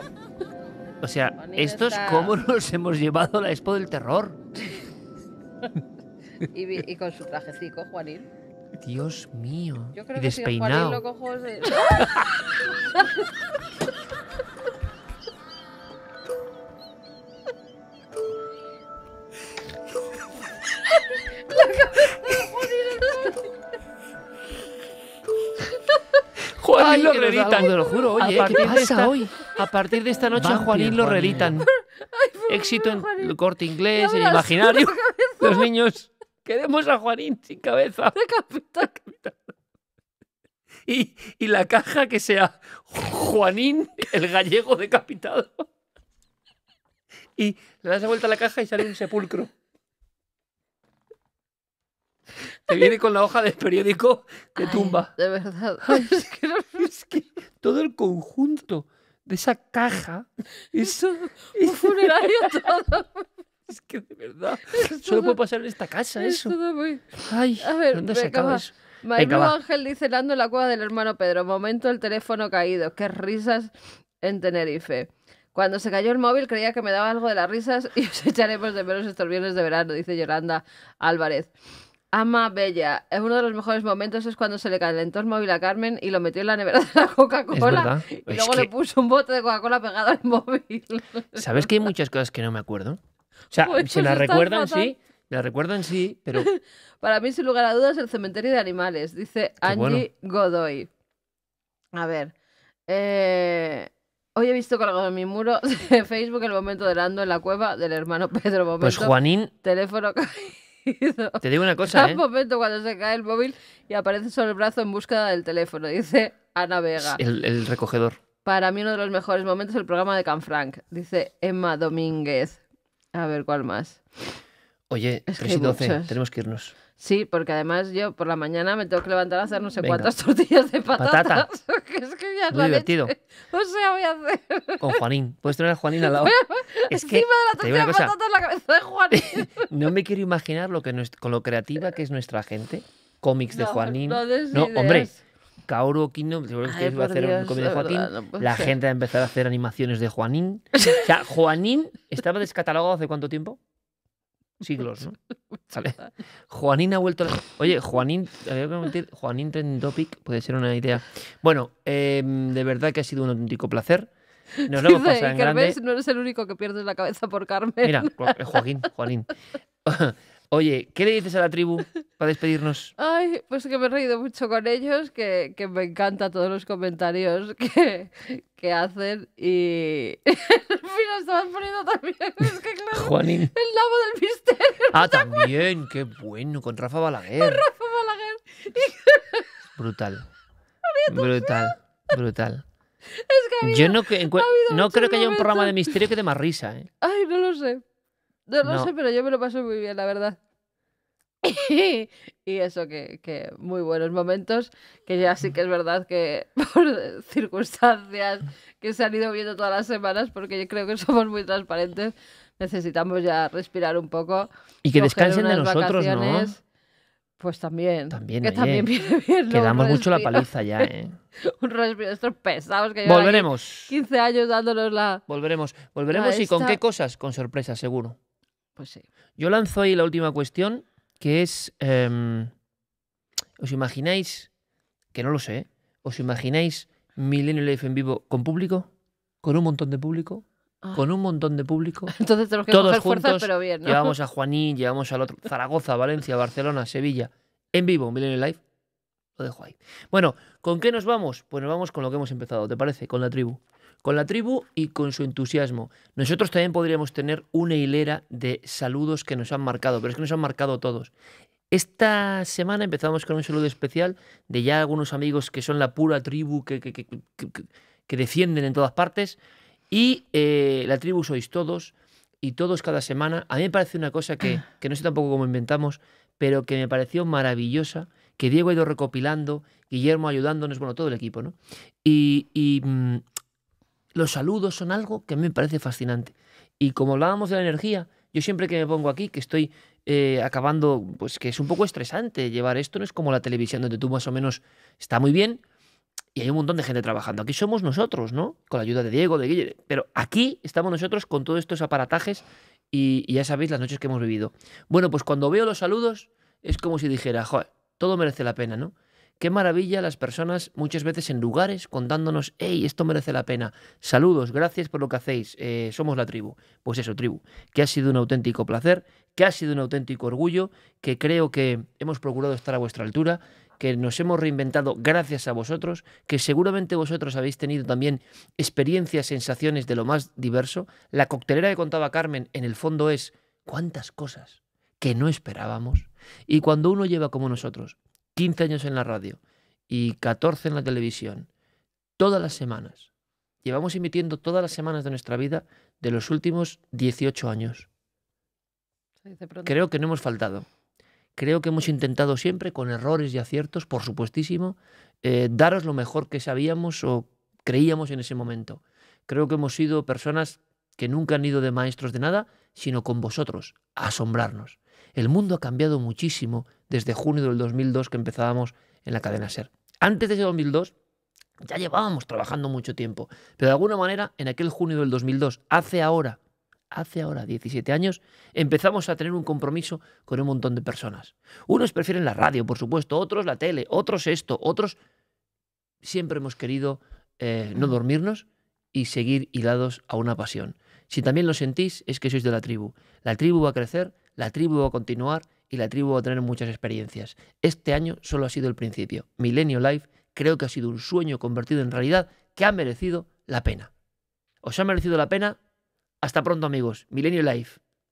O sea, Juanín estos está- cómo nos hemos llevado a la expo del terror. Y, vi- y con su trajecico, Juanín. Dios mío. Yo creo y que si Juanín despeinado. lo cojo... se- Juanín Juanín Ay, lo. Te lo juro, A oye, ¿qué partir de pasa esta- hoy? A partir de esta noche a Vampir Juanín lo Juanín. relitan. Éxito en el corte inglés, verás, imaginario. Los niños. Queremos a Juanín sin cabeza. Y, y la caja que sea Juanín, el gallego decapitado. Y le das la vuelta a la caja y sale un sepulcro. Te viene con la hoja del periódico de tumba. De verdad. es, que es que todo el conjunto de esa caja es Un funerario todo. Es que de verdad. Solo puede pasar en esta casa Es eso. todo muy... Ay, A ver, ¿dónde se acaba eso? Venga. Ángel dice, Lando en la cueva del hermano Pedro. Momento el teléfono caído. Qué risas en Tenerife. Cuando se cayó el móvil creía que me daba algo de las risas y os echaremos de menos estos viernes de verano, dice Yolanda Álvarez. Ama Bella, es uno de los mejores momentos es cuando se le calentó el móvil a Carmen y lo metió en la nevera de la Coca-Cola y Es luego que- le puso un bote de Coca-Cola pegado al móvil. ¿Sabes que hay muchas cosas que no me acuerdo? O sea, Pues- se las recuerdan, fatal. sí. Las recuerdan, sí, pero Para mí, sin lugar a dudas, el cementerio de animales, dice Angie Godoy. A ver. eh, hoy he visto colgado en mi muro de Facebook el momento de Lando en la cueva del hermano Pedro. Momento, Pues Juanín- Teléfono caído. Te digo una cosa, Gran ¿eh? momento cuando se cae el móvil y aparece sobre el brazo en búsqueda del teléfono, dice Ana Vega. El, el recogedor. Para mí uno de los mejores momentos es el programa de Canfranc, dice Emma Domínguez. A ver, ¿cuál más? Oye, Es que 3 y hay 12, muchos. tenemos que irnos. Sí, porque además yo por la mañana me tengo que levantar a hacer no sé Venga. cuántas tortillas de Patata. patatas. que es que ya Muy divertido. leche. O sea, voy a hacer... Con Juanín. Puedes tener a Juanín al lado. Es que, Encima de la tortilla de patatas la cabeza de Juanín. no me quiero imaginar lo que con lo creativa que es nuestra gente. Cómics de Juanín. no No, hombre. Kaoru Kino, seguro que a hacer un cómic de Joaquín. verdad, no puede la ser. gente va a empezar a hacer animaciones de Juanín. O sea, Juanín estaba descatalogado hace cuánto tiempo? Siglos, ¿no? Vale. Juanín ha vuelto. a la- Oye, Juanín, había que meter Juanín Trending Topic, puede ser una idea. Bueno, em, de verdad que ha sido un auténtico placer. Nos lo hemos pasado en grande. No eres el único que pierdes la cabeza por Carmen. Mira, Jo- Joaquín, Juanín. Oye, ¿qué le dices a la tribu para despedirnos? Ay, pues que me he reído mucho con ellos, que, que me encanta todos los comentarios que, que hacen y... Mira, estabas poniendo también, es que claro, Juanín. el nabo del misterio. Ah, también, qué bueno, con Rafa Balaguer. Rafa Balaguer. Brutal. Brutal, brutal. Es que ha habido- Yo no, que, ha no creo que haya un programa de misterio que dé más risa, ¿eh? Ay, no lo sé. No lo No. sé, pero yo me lo paso muy bien, la verdad. y eso, que, que muy buenos momentos, que ya sí que es verdad que por circunstancias que se han ido viendo todas las semanas, porque yo creo que somos muy transparentes, necesitamos ya respirar un poco. Y que descansen de nosotros, ¿no? Pues también. También, que oye, también viene bien. ¿no? Que damos mucho la paliza ya, ¿eh? un respiro, estos pesados que Volveremos. 15 años dándonos la... Volveremos. Volveremos y con esta- qué cosas? Con sorpresa, seguro. Pues sí. Yo lanzo ahí la última cuestión, que es, em, ¿os imagináis, que no lo sé. ¿os imagináis Milenio Life en vivo con público? ¿Con un montón de público? Ah. ¿Con un montón de público? Entonces tenemos que Todos coger fuerzas, pero bien, ¿no? llevamos a Juanín, llevamos al otro, Zaragoza, Valencia, Barcelona, Sevilla, en vivo, Milenio Live. Lo dejo ahí. Bueno, ¿con qué nos vamos? Pues nos vamos con lo que hemos empezado, ¿te parece? Con la tribu. Con la tribu y con su entusiasmo. Nosotros también podríamos tener una hilera de saludos que nos han marcado, pero es que nos han marcado todos. Esta semana empezamos con un saludo especial de ya algunos amigos que son la pura tribu que, que, que- defienden en todas partes. Y eh, la tribu sois todos y todos cada semana. A mí me parece una cosa que, que no sé tampoco cómo inventamos, pero que me pareció maravillosa, que Diego ha ido recopilando, Guillermo ayudándonos, bueno, todo el equipo, ¿no? Y, y, mm, los saludos son algo que a mí me parece fascinante. Y como hablábamos de la energía, yo siempre que me pongo aquí, que estoy eh, acabando, pues que es un poco estresante llevar esto, no es como la televisión donde tú más o menos está muy bien y hay un montón de gente trabajando. Aquí somos nosotros, ¿no? Con la ayuda de Diego, de Guillermo. Pero aquí estamos nosotros con todos estos aparatajes y, ya sabéis las noches que hemos vivido. Bueno, pues cuando veo los saludos es como si dijera, joder, todo merece la pena, ¿no? Qué maravilla las personas muchas veces en lugares contándonos, hey, esto merece la pena. Saludos, gracias por lo que hacéis. eh, somos la tribu. Pues eso, tribu. Que ha sido un auténtico placer, que ha sido un auténtico orgullo, que creo que hemos procurado estar a vuestra altura, que nos hemos reinventado gracias a vosotros, que seguramente vosotros habéis tenido también experiencias, sensaciones de lo más diverso. La coctelera que contaba Carmen en el fondo es cuántas cosas que no esperábamos. Y cuando uno lleva como nosotros 15 años en la radio y 14 en la televisión, todas las semanas, llevamos emitiendo todas las semanas de nuestra vida de los últimos 18 años. Creo que no hemos faltado. Creo que hemos intentado siempre, con errores y aciertos, por supuestísimo, eh, daros lo mejor que sabíamos o creíamos en ese momento. Creo que hemos sido personas que nunca han ido de maestros de nada, sino con vosotros, a asombrarnos. El mundo ha cambiado muchísimo desde junio del 2002 que empezábamos en la cadena SER. Antes de ese 2002 ya llevábamos trabajando mucho tiempo, pero de alguna manera en aquel junio del 2002, hace ahora, hace ahora 17 años, empezamos a tener un compromiso con un montón de personas. Unos prefieren la radio, por supuesto, otros la tele, otros esto, otros... Siempre hemos querido eh, no dormirnos y seguir hilados a una pasión. Si también lo sentís, es que sois de la tribu. La tribu va a crecer, la tribu va a continuar y la tribu va a tener muchas experiencias. Este año solo ha sido el principio. Milenio Live creo que ha sido un sueño convertido en realidad que ha merecido la pena. ¿Os ha merecido la pena? Hasta pronto amigos. Milenio Live.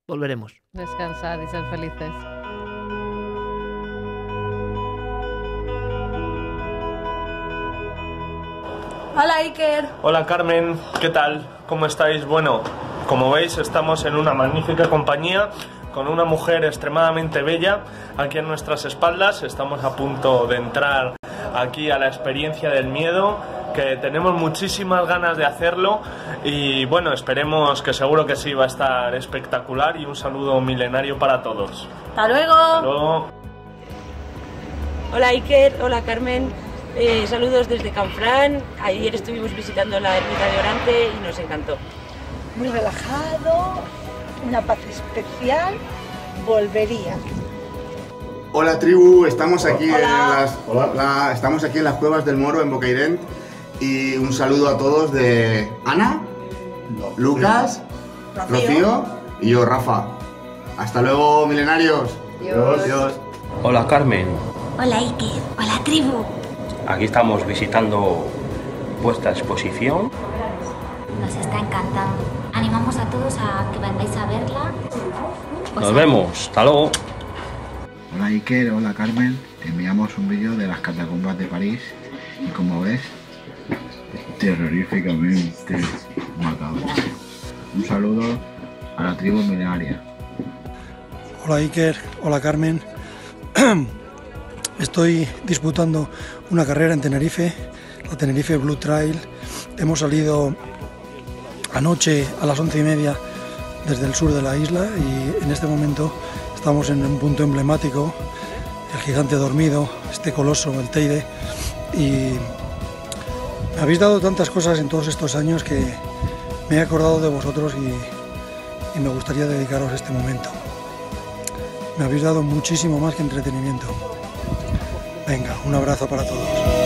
Volveremos. Descansar y ser felices. Hola Iker. Hola Carmen, ¿qué tal? ¿Cómo estáis? Bueno, como veis estamos en una magnífica compañía con una mujer extremadamente bella aquí a nuestras espaldas. Estamos a punto de entrar aquí a la experiencia del miedo que tenemos muchísimas ganas de hacerlo y bueno, esperemos que seguro que sí va a estar espectacular y un saludo milenario para todos. Hasta luego. Hasta luego. Hola Iker, hola Carmen. Eh, saludos desde Canfrán. Ayer estuvimos visitando la ermita de Orante y nos encantó. muy relajado, una paz especial, volvería. Hola tribu, estamos aquí, Hola. En las, la- estamos aquí en las cuevas del Moro en Bocairent Y un saludo a todos de Ana, Lucas, Rocío y yo, Rafa. Hasta luego, milenarios. Adiós. Hola Carmen, Hola Iker, hola tribu. aquí estamos visitando vuestra exposición. Nos está encantando. Animamos a todos a que vengáis a verla. Nos vemos, hasta luego. Hola Iker, hola Carmen. Te enviamos un vídeo de las catacumbas de París y como ves, terroríficamente macabro. Un saludo a la tribu milenaria. Hola Iker, hola Carmen. Estoy disputando una carrera en Tenerife, la Tenerife Blue Trail. Hemos salido anoche a las once y media desde el sur de la isla y en este momento estamos en un punto emblemático, el gigante dormido, este coloso, el Teide. Y me habéis dado tantas cosas en todos estos años que me he acordado de vosotros y, y me gustaría dedicaros este momento. Me habéis dado muchísimo más que entretenimiento. Venga, un abrazo para todos.